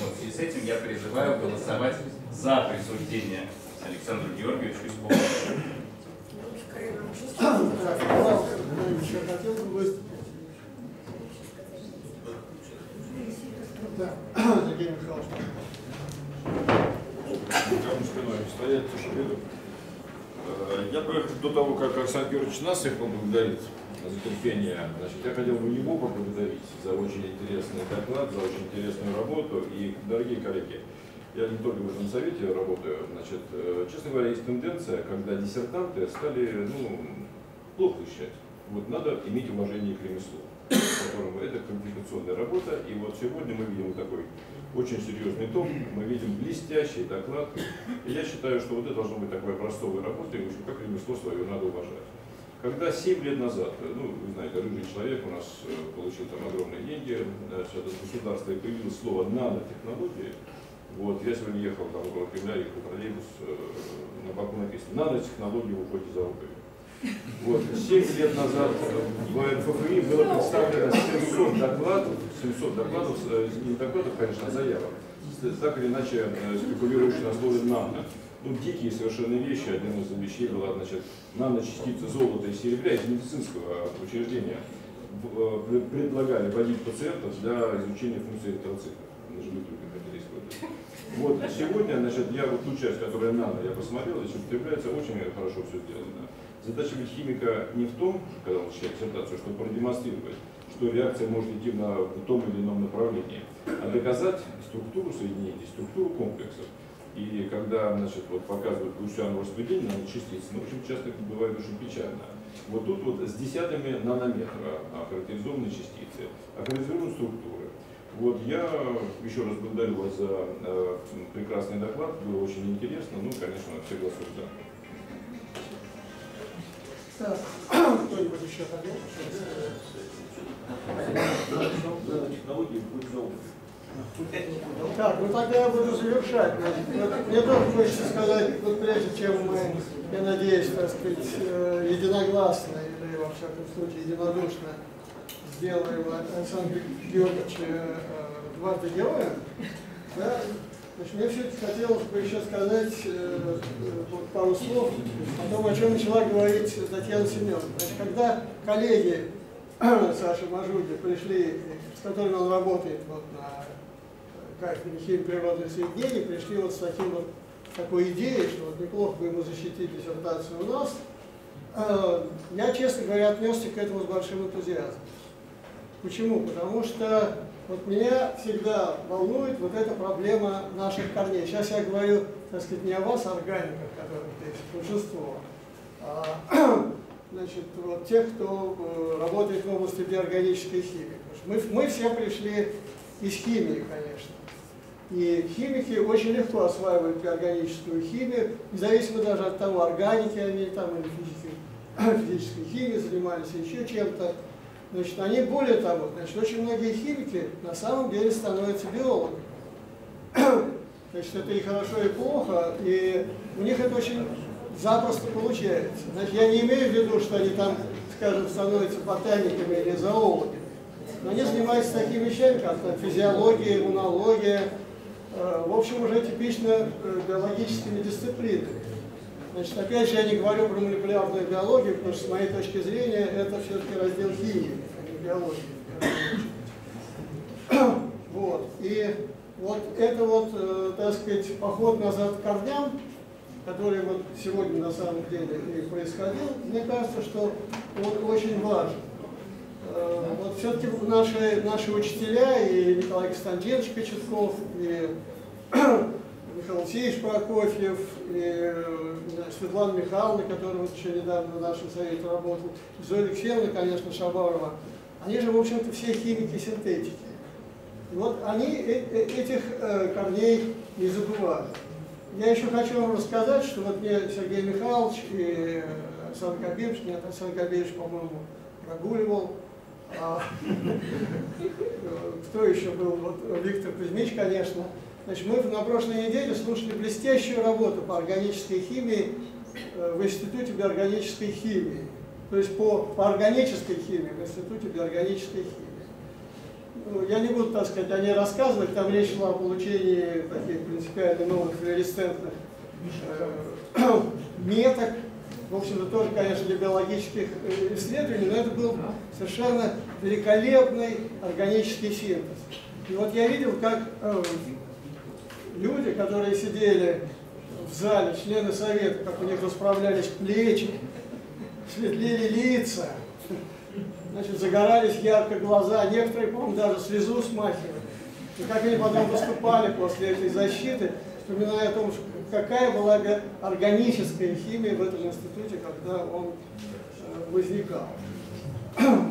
Вот, в связи с этим я призываю голосовать за присуждение Александру Георгиевичу выступить? Да, Сергей Михайлович. Кому спиной стоять, виду. Э, Я бы до того, как Александр Георгиевич нас всех поблагодарит за терпение, значит, я хотел бы его поблагодарить за очень интересный доклад, за очень интересную работу. И, дорогие коллеги, я не только в этом совете работаю, значит, э, честно говоря, есть тенденция, когда диссертанты стали, ну, плохо считать. Вот надо иметь уважение к ремеслу, которому это квалификационная работа. И вот сегодня мы видим такой очень серьезный том, мы видим блестящий доклад. И я считаю, что вот это должно быть простая работа, и в общем, как ремесло свое надо уважать. Когда 7 лет назад, ну, вы знаете, рыжий человек у нас э, получил там огромные деньги, значит, от государства, и появилось слово нанотехнологии, вот, я сегодня ехал там около Кремля, ехал троллейбус, э, на боку написано «Нанотехнологии в уходе за рукой». Вот, 7 лет назад в НФФИ было представлено 700 докладов, 700 докладов, э, не докладов, конечно, а заявок, так или иначе э, спекулирующие на слове «нано». Ну, дикие совершенно вещи. Одним из вещей была, значит, наночастицы золота и серебра из медицинского учреждения. Э, Предлагали вводить пациентов для изучения функции эритроцитов. Вот, сегодня, значит, я вот ту часть, которая надо, я посмотрел, здесь употребляется очень хорошо все сделано. Задача ведь химика не в том, когда он читает диссертацию, чтобы продемонстрировать, что реакция может идти на, в том или ином направлении, а доказать структуру соединений, структуру комплексов. И когда значит, вот, показывают Лучану распределение на частицы, ну, очень часто это бывает очень печально. Вот тут вот с десятыми нанометра охарактеризованы частицы, охарактеризованы структуры. Вот я еще раз благодарю вас за э, прекрасный доклад, было очень интересно, ну, конечно, согласуюсь, да. Так, кто-нибудь еще хотел? Технологии будет золото. Так, ну тогда я буду завершать. Мне тоже хочется сказать, вот прежде чем мы, я надеюсь, так сказать, э, единогласно или, во всяком случае, единодушно сделаем Александра Георгиевича э, дважды героем, да, значит, мне все-таки хотелось бы еще сказать э, вот пару слов о том, о чем начала говорить Татьяна Семеновна. Значит, когда коллеги Саши Мажуди пришли, с которыми он работает вот, на кафедре химии природных соединений, пришли вот с таким вот такой идеей, что вот неплохо бы ему защитить диссертацию у нас, э, я, честно говоря, отнесся к этому с большим энтузиазмом. Почему? Потому что вот меня всегда волнует вот эта проблема наших корней. Сейчас я говорю, так сказать, не о вас, органиках, которых здесь большинство, а значит, вот тех, кто э, работает в области биорганической химии. Мы, мы все пришли из химии, конечно. И химики очень легко осваивают биорганическую химию, независимо даже от того, органики они там или физики, физической химией занимались, еще чем-то. Значит, они более того, значит, очень многие химики на самом деле становятся биологами. Значит, это и хорошо, и плохо, и у них это очень запросто получается. Значит, я не имею в виду, что они там, скажем, становятся ботаниками или зоологами. Но они занимаются такими вещами, как там, физиология, иммунология, э, в общем, уже типично э, биологическими дисциплинами. Значит, опять же, я не говорю про молекулярную биологию, потому что, с моей точки зрения, это все-таки раздел химии, а не биологии. Вот. И вот это вот, э, так сказать, поход назад к корням, который вот сегодня на самом деле и происходил, мне кажется, что он очень важен. Э, вот все-таки наши, наши учителя, и Николай Константинович Кочетков, и Алексеевич Прокофьев, и знаю, Светлана Михайловна, которая вот еще недавно в нашем совете работала, Зоя Алексеевна, конечно, Шабарова, они же, в общем-то, все химики-синтетики. Вот они э, э, этих корней не забывают. Я еще хочу вам рассказать, что вот мне Сергей Михайлович и Александр Кабирович, нет, Александр Кабирович, по-моему, прогуливал, а, кто еще был, вот Виктор Кузьмич, конечно. Значит, мы на прошлой неделе слушали блестящую работу по органической химии э, в Институте биорганической химии. То есть по, по органической химии в Институте биорганической химии. Ну, я не буду, так сказать, о ней рассказывать, там речь шла о получении таких принципиально новых флуоресцентных э, меток, в общем-то, тоже, конечно, для биологических э, исследований, но это был совершенно великолепный органический синтез. И вот я видел, как э, люди, которые сидели в зале, члены совета, как у них расправлялись плечи, светлели лица, значит, загорались ярко глаза, некоторые, по-моему, даже слезу смахивали. И как они потом выступали после этой защиты, вспоминая о том, какая была органическая химия в этом институте, когда он э, возникал.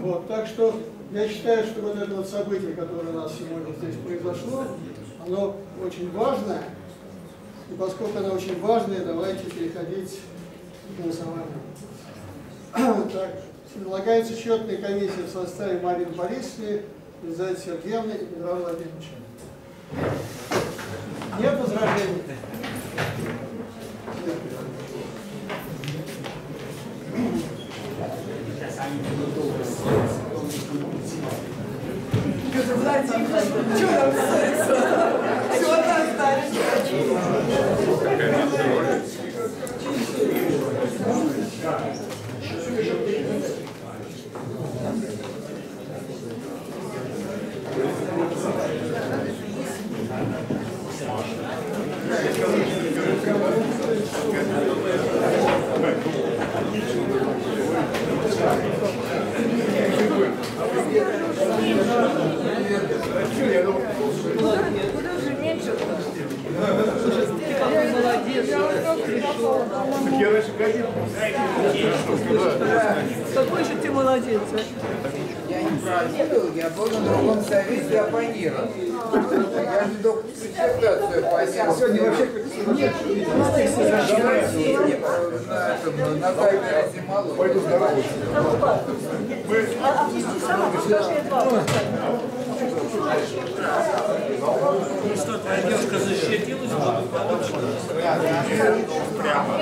Вот, так что я считаю, что вот это вот событие, которое у нас сегодня здесь произошло, оно очень важное. И поскольку оно очень важное, давайте переходить к голосованию. Так, предлагается счетная комиссия в составе Марины Борисовны, Елизаветы Сергеевны и Петра Владимировича. Нет возражений? Владимир, что Thank you. Прямо.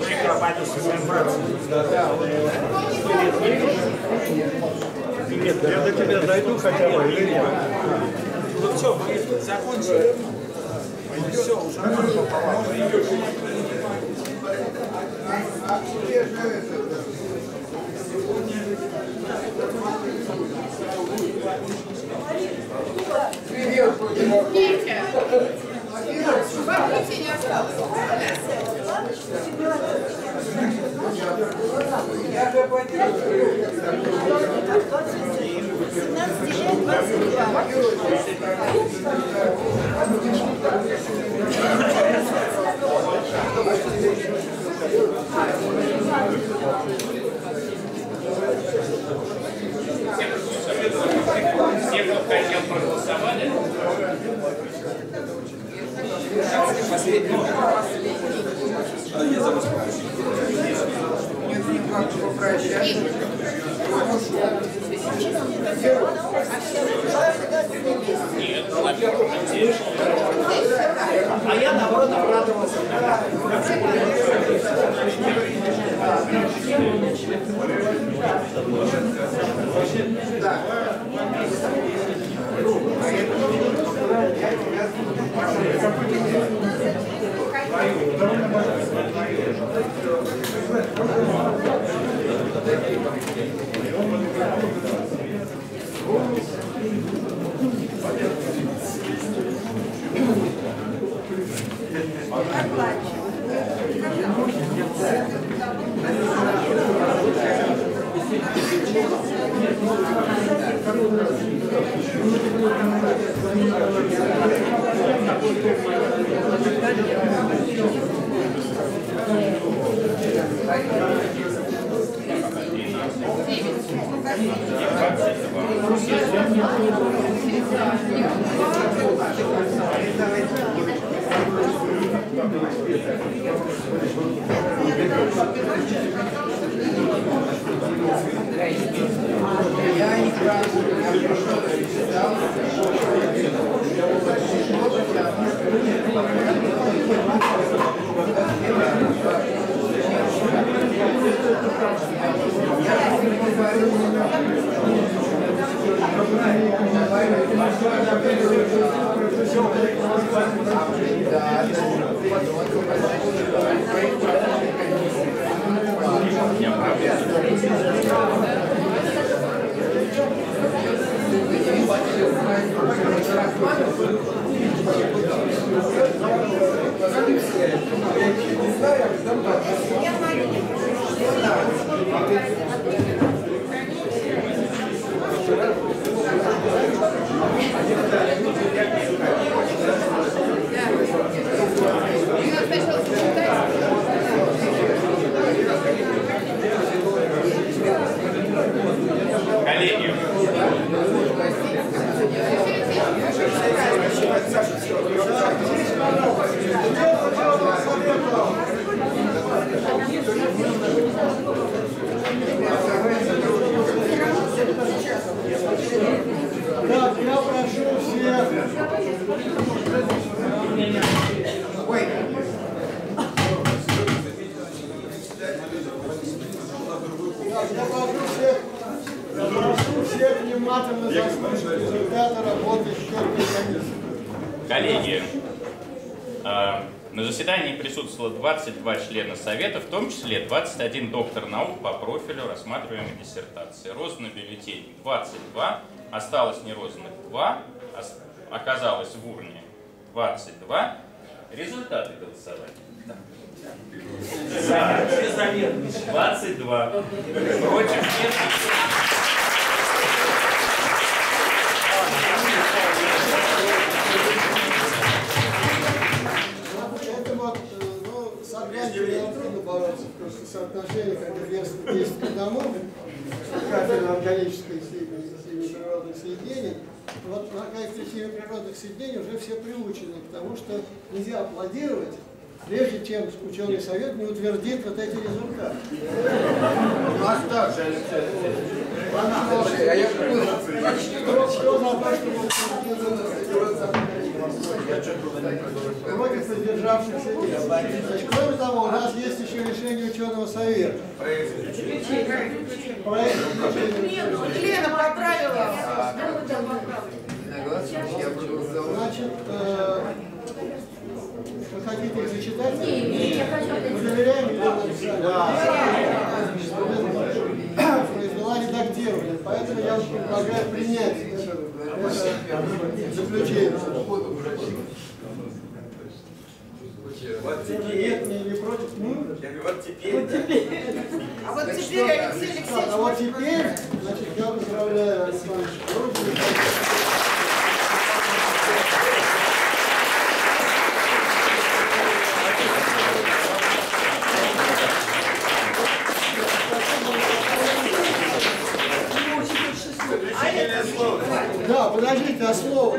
Прикопались своим братцем. Нет, я до тебя дойду хотя бы или нет? Ну все, мы закончили. Все, уже Привет, Никита, вопросе не осталось. Я же оппонировал. 'Все, кто хотел, проголосовали. Я за вас Нет никак попрощаться. Нет, на первом А я наоборот обрадовался. Я я Присутствовало 22 члена Совета, в том числе 21 доктор наук по профилю рассматриваемой диссертации. Роздано бюллетень 22, осталось нерозданных 2, ос- оказалось в урне 22. Результаты голосования. За. Все занервничали. 22. Против нет. Это вот, э, ну, согласие одному, кафедра органической химии, химии природных соединений, вот на кафедре химии природных соединений уже все приучены, потому что нельзя аплодировать, прежде чем ученый совет не утвердит вот эти результаты. У нас так же, Алексей Алексеевич. А я кто, кто за то, чтобы против воздержавшихся нет. Значит, кроме того, у нас есть еще решение ученого совета. Проект Лена поправила. Значит, э, вы хотите их зачитать? Не, не, я хочу. Мы доверяем Александровне? Произвела редактирование, поэтому я предлагаю принять. Вот Нет, теперь, не, не против. Ну, я говорю, вот теперь, да. А вот теперь Алексей Алексеевич а вот теперь, значит, я поздравляю Александра Подождите, а слово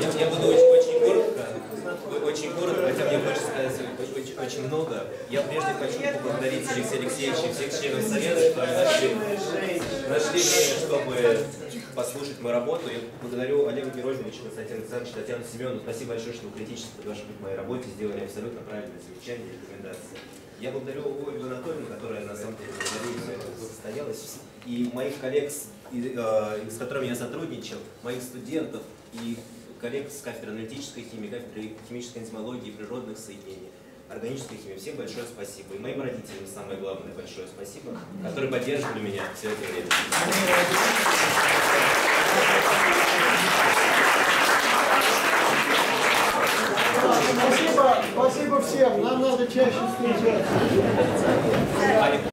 Я, я буду очень, очень коротко, очень коротко, хотя мне хочется сказать очень, очень, много. Я прежде хочу поблагодарить Алексея Алексеевича и всех членов Совета, что нашли, нашли время, чтобы послушать мою работу. Я благодарю Олега Герольевича, Константина Александровича, Татьяну Семеновну. Спасибо большое, что вы критически подошли к моей работе, сделали абсолютно правильные замечания и рекомендации. Я благодарю Ольгу Анатольевну, которая на самом деле этому состоялась, и моих коллег, э, с которыми я сотрудничал, моих студентов и коллег с кафедры аналитической химии, кафедры химической энзимологии природных соединений, органической химии. Всем большое спасибо. И моим родителям самое главное большое спасибо, которые поддерживали меня все это время. Спасибо, спасибо всем. Нам надо чаще встречаться.